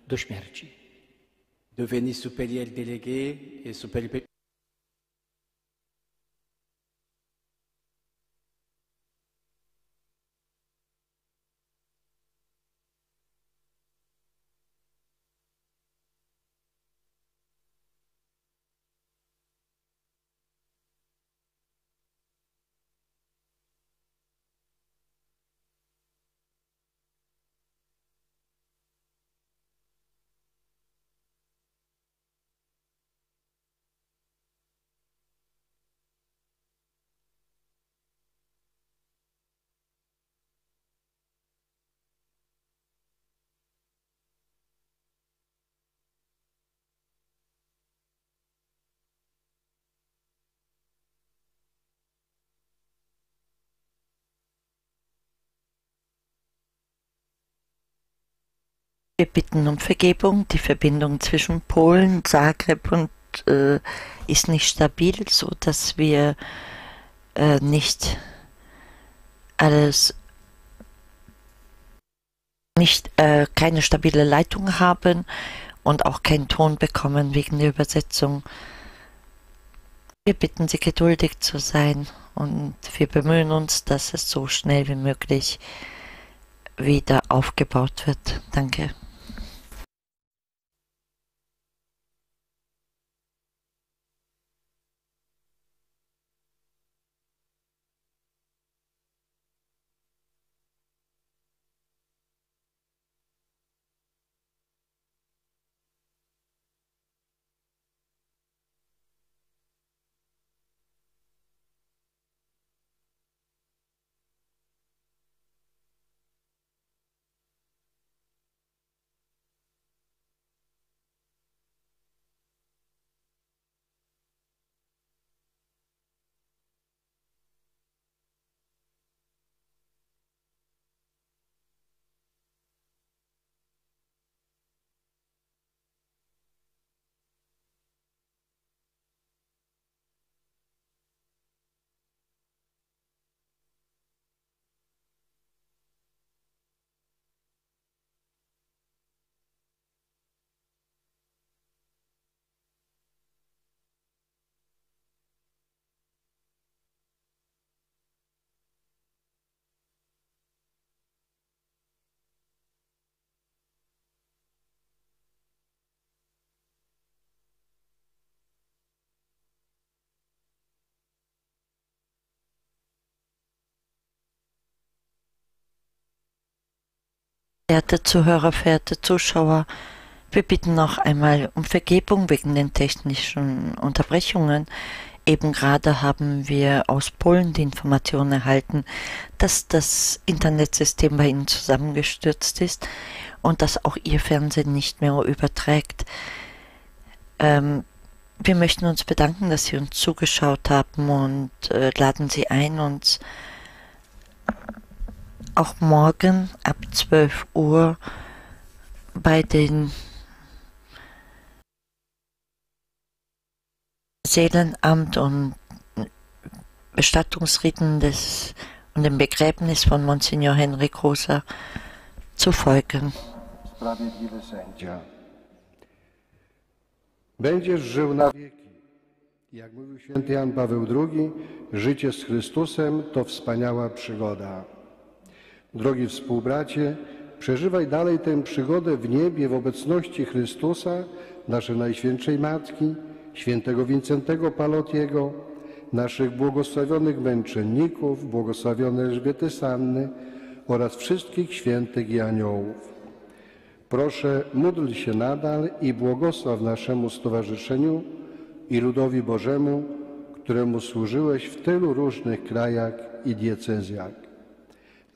do śmierci. Devenu supérieur délégué et supérieur Wir bitten um Vergebung. Die Verbindung zwischen Polen, Zagreb und äh, ist nicht stabil, so dass wir äh, nicht alles nicht äh, keine stabile Leitung haben und auch keinen Ton bekommen wegen der Übersetzung. Wir bitten Sie geduldig zu sein und wir bemühen uns, dass es so schnell wie möglich wieder aufgebaut wird. Danke. Verehrte Zuhörer, verehrte Zuschauer, wir bitten noch einmal um Vergebung wegen den technischen Unterbrechungen. Eben gerade haben wir aus Polen die Information erhalten, dass das Internetsystem bei Ihnen zusammengestürzt ist und dass auch Ihr Fernsehen nicht mehr überträgt. Ähm, wir möchten uns bedanken, dass Sie uns zugeschaut haben und äh, laden Sie ein, uns auch morgen ab 12 Uhr bei den Seelenamt und Bestattungsriten des und dem Begräbnis von Monsignor Henrik Rosa zu folgen. Sprawiedliwy sędzia. Będziesz żył na wieki. Jak mówił święty Jan Paweł II, życie z Chrystusem to wspaniała przygoda. Drogi współbracie, przeżywaj dalej tę przygodę w niebie w obecności Chrystusa, naszej Najświętszej Matki, świętego Wincentego Palotiego, naszych błogosławionych męczenników, błogosławionej Elżbiety Sanny oraz wszystkich świętych i aniołów. Proszę, módl się nadal i błogosław naszemu stowarzyszeniu i ludowi Bożemu, któremu służyłeś w tylu różnych krajach i diecezjach.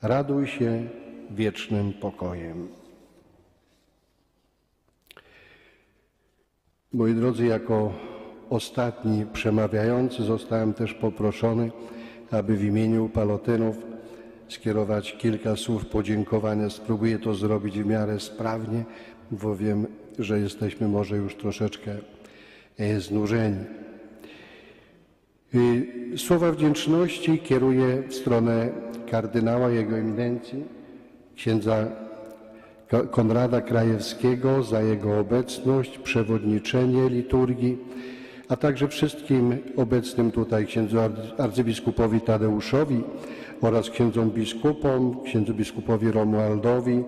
Raduj się wiecznym pokojem. Moi drodzy, jako ostatni przemawiający zostałem też poproszony, aby w imieniu palotynów skierować kilka słów podziękowania. Spróbuję to zrobić w miarę sprawnie, bo wiem, że jesteśmy może już troszeczkę e, znużeni. Y, Słowa wdzięczności kieruję w stronę kardynała Jego Eminencji, księdza Ko- Konrada Krajewskiego za jego obecność, przewodniczenie liturgii, a także wszystkim obecnym tutaj księdzu arcy- arcybiskupowi Tadeuszowi oraz księdzom biskupom, księdzu biskupowi Romualdowi,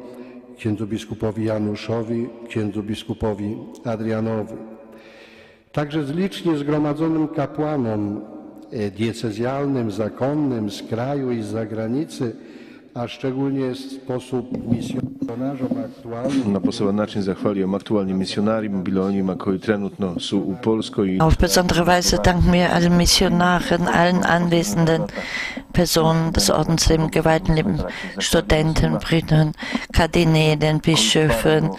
księdzu biskupowi Januszowi, księdzu biskupowi Adrianowi. Także z licznie zgromadzonym kapłanom e, diecezjalnym, zakonnym z kraju i z zagranicy, a szczególnie w sposób misjonarzom aktualnym. Na posebno način zahvaljujem aktualnim misjonarima, bilo onima koji trenutno su u Polskoj Auf besondere Weise danken wir allen Missionaren, allen anwesenden Personen des Ordenslebens, geweihten Leben, Studenten, Brüdern, Kardinälen, Bischöfen,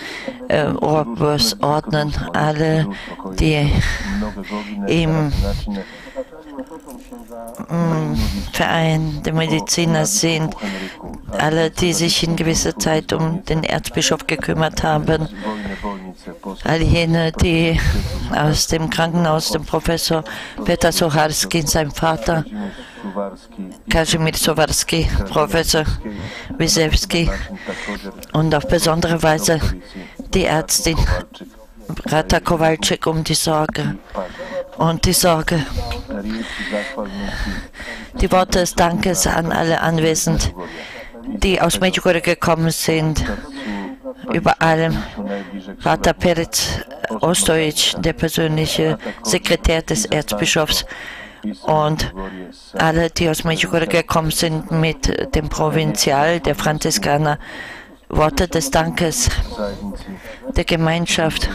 äh, Oberstordnen, alle, die im Verein der Mediziner sind, alle, die sich in gewisser Zeit um den Erzbischof gekümmert haben, all jene, die aus dem Krankenhaus, dem Professor Peter Sochalski, sein Vater, Kazimierz Sowarski, Professor Wisewski und auf besondere Weise die Ärztin Rata Kowalczyk um die Sorge und die Sorge. Die Worte des Dankes an alle Anwesend, die aus Medjugorje gekommen sind. Über allem Pater Peretz Ostojic, der persönliche Sekretär des Erzbischofs und alle, die aus Medjugorje gekommen sind mit dem Provinzial der Franziskaner. Worte des Dankes der Gemeinschaft,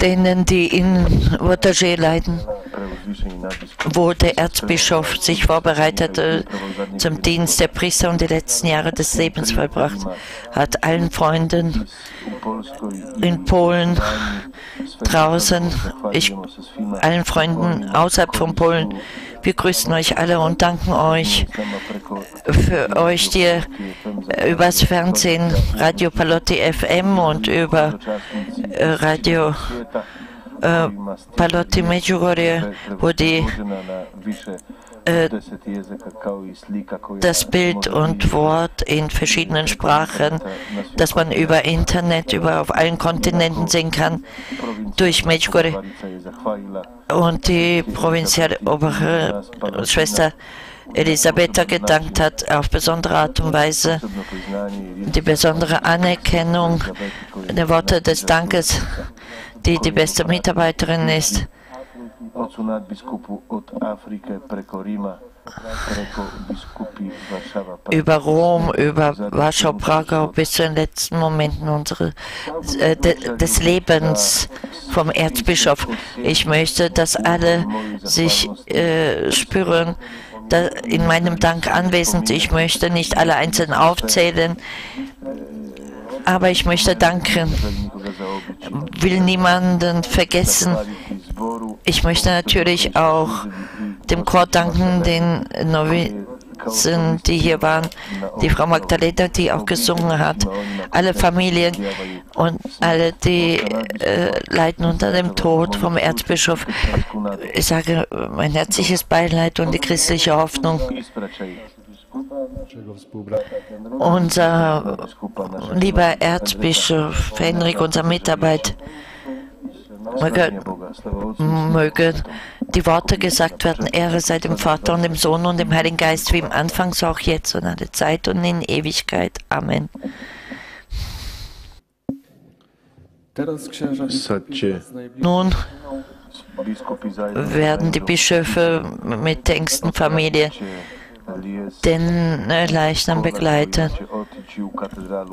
denen, die in Watergé leiden, wo der Erzbischof sich vorbereitete zum Dienst der Priester und die letzten Jahre des Lebens vollbracht hat, allen Freunden in Polen, draußen, ich, allen Freunden außerhalb von Polen. Wir grüßen euch alle und danken euch für euch, die äh, übers Fernsehen Radio Palotti FM und über äh, Radio äh, Palotti Medjugorje, wo die äh, das Bild und Wort in verschiedenen Sprachen, das man über Internet, über auf allen Kontinenten sehen kann, durch Medjugorje und die provinzielle obere Schwester Elisabetta gedankt hat, auf besondere Art und Weise die besondere Anerkennung der Worte des Dankes, die die beste Mitarbeiterin ist. Od Afrike preko Rima, über Rom, über Warschau, Pragau bis zu den letzten Momenten unsere, äh, de, des Lebens vom Erzbischof. Ich möchte, dass alle sich äh, spüren, in meinem Dank anwesend. Ich möchte nicht alle einzeln aufzählen, aber ich möchte danken. Will niemanden vergessen. Ich möchte natürlich auch dem Chor danken, den Novizen, die hier waren, die Frau Magdalena, die auch gesungen hat, alle Familien und alle, die äh, leiden unter dem Tod vom Erzbischof. Ich sage mein herzliches Beileid und die christliche Hoffnung. Unser lieber Erzbischof Henrik, unser Mitarbeit, möge, möge die Worte gesagt werden, Ehre sei dem Vater und dem Sohn und dem Heiligen Geist, wie im Anfang, so auch jetzt und alle Zeit und in Ewigkeit. Amen. Nun werden die Bischöfe mit der engsten Familie den äh, Leichnam begleiten,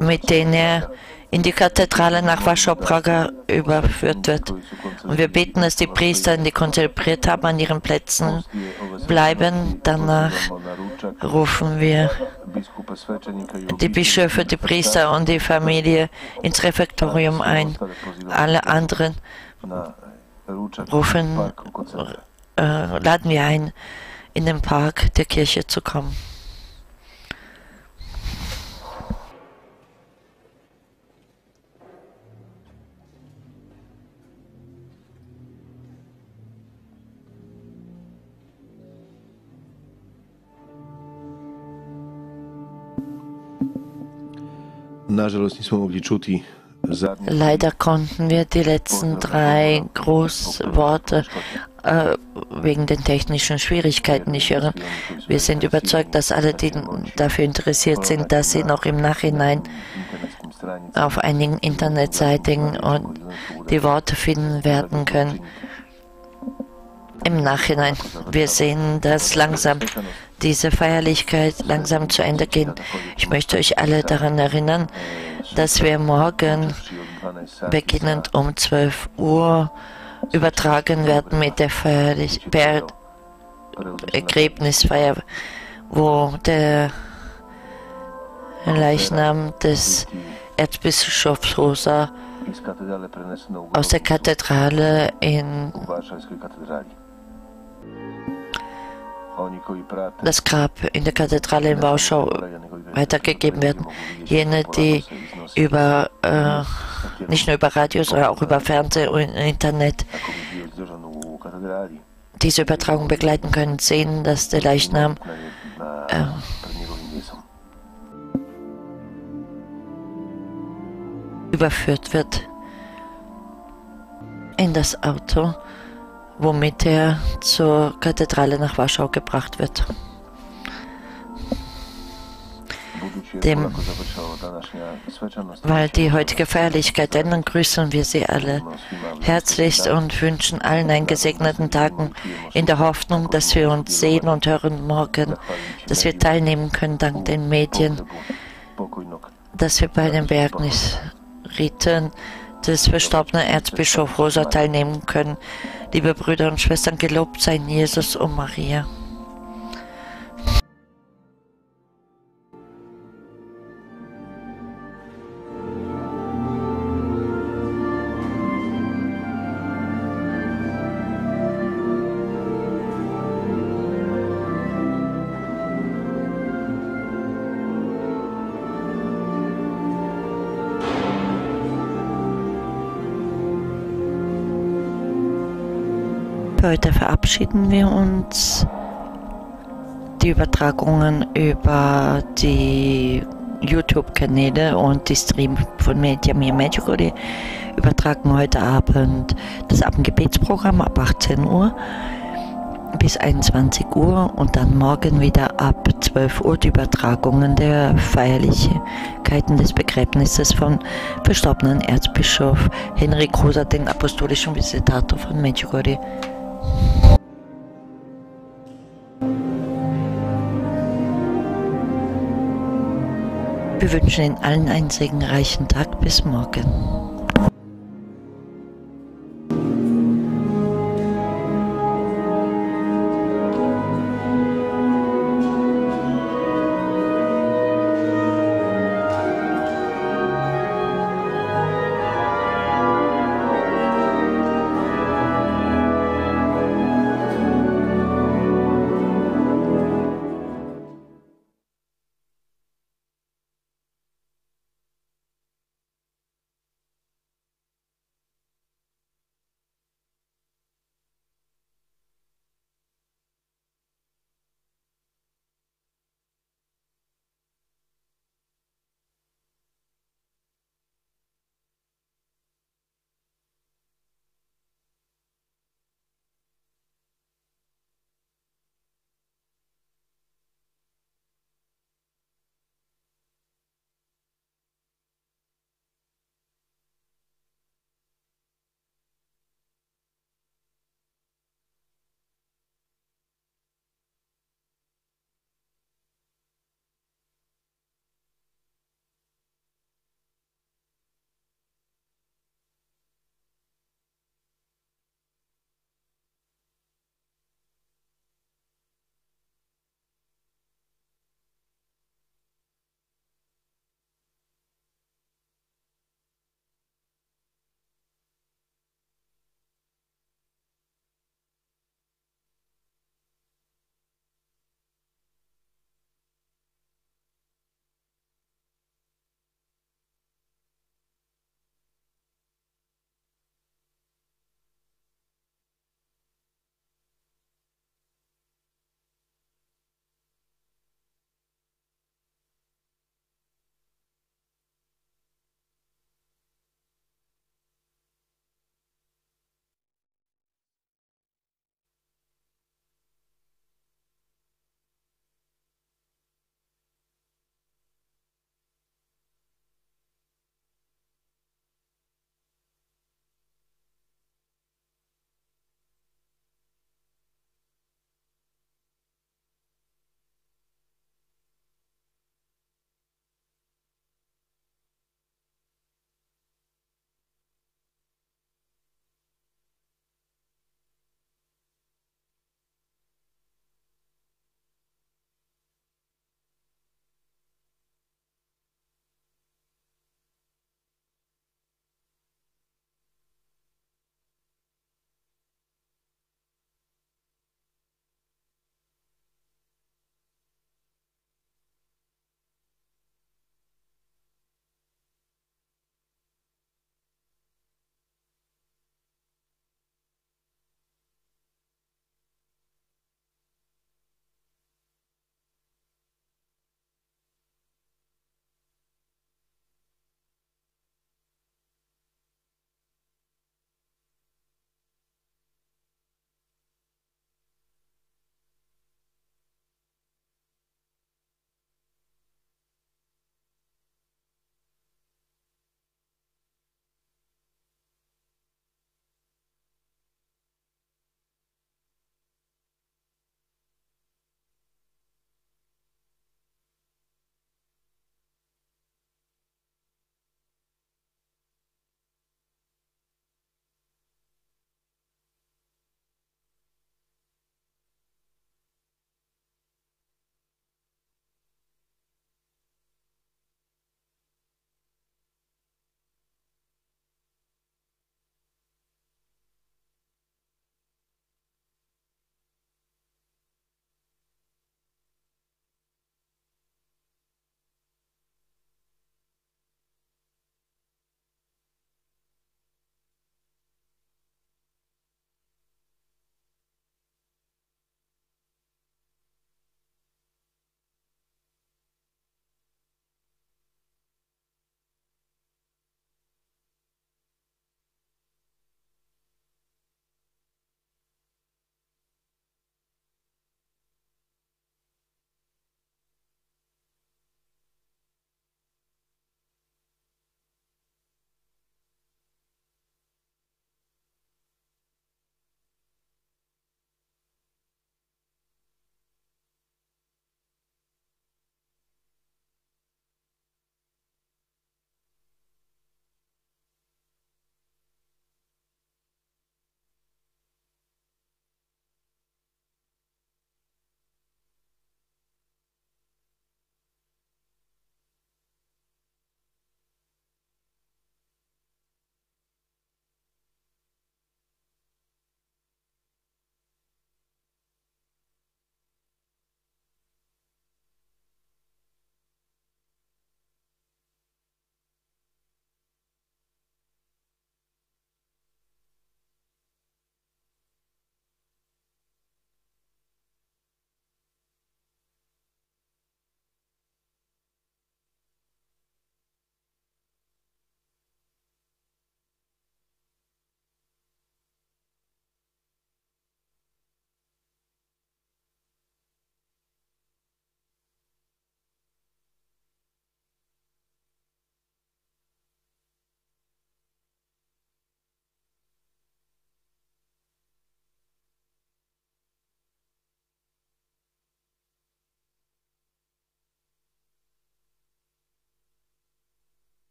mit denen er in die Kathedrale nach Warschau-Praga überführt wird. Und wir beten, dass die Priester, die konzelebriert haben, an ihren Plätzen bleiben. Danach rufen wir die Bischöfe, die Priester und die Familie ins Refektorium ein. Alle anderen rufen, äh, laden wir ein, in den Park der Kirche zu kommen. Na žalost nismo mogli čuti. Leider konnten wir die letzten drei Großworte äh, wegen den technischen Schwierigkeiten nicht hören. Wir sind überzeugt, dass alle, die dafür interessiert sind, dass sie noch im Nachhinein auf einigen Internetseiten und die Worte finden werden können. Im Nachhinein. Wir sehen, dass langsam diese Feierlichkeit langsam zu Ende geht. Ich möchte euch alle daran erinnern, dass wir morgen beginnend um 12 Uhr übertragen werden mit der Feierlich Be Begräbnisfeier, wo der Leichnam des Erzbischofs Rosa aus der Kathedrale in das Grab in der Kathedrale in Warschau weitergegeben werden. Jene, die über äh, nicht nur über Radio, sondern auch über Fernsehen und Internet diese Übertragung begleiten können, sehen, dass der Leichnam äh, überführt wird in das Auto womit er zur Kathedrale nach Warschau gebracht wird. Dem, weil die heutige Feierlichkeit ändern, grüßen wir Sie alle herzlichst und wünschen allen einen gesegneten Tag in der Hoffnung, dass wir uns sehen und hören morgen, dass wir teilnehmen können dank den Medien, dass wir bei den Bergnisriten des verstorbenen Erzbischof Rosa teilnehmen können. Liebe Brüder und Schwestern, gelobt seien Jesus und Maria. Verabschieden wir uns. Die Übertragungen über die YouTube-Kanäle und die Stream von Media Mia Medjugorje übertragen heute Abend das Abendgebetsprogramm ab 18 Uhr bis 21 Uhr und dann morgen wieder ab 12 Uhr die Übertragungen der Feierlichkeiten des Begräbnisses von verstorbenen Erzbischof Henrik Rosa, den apostolischen Visitator von Medjugorje. Wir wünschen Ihnen allen einen segenreichen Tag. Bis morgen.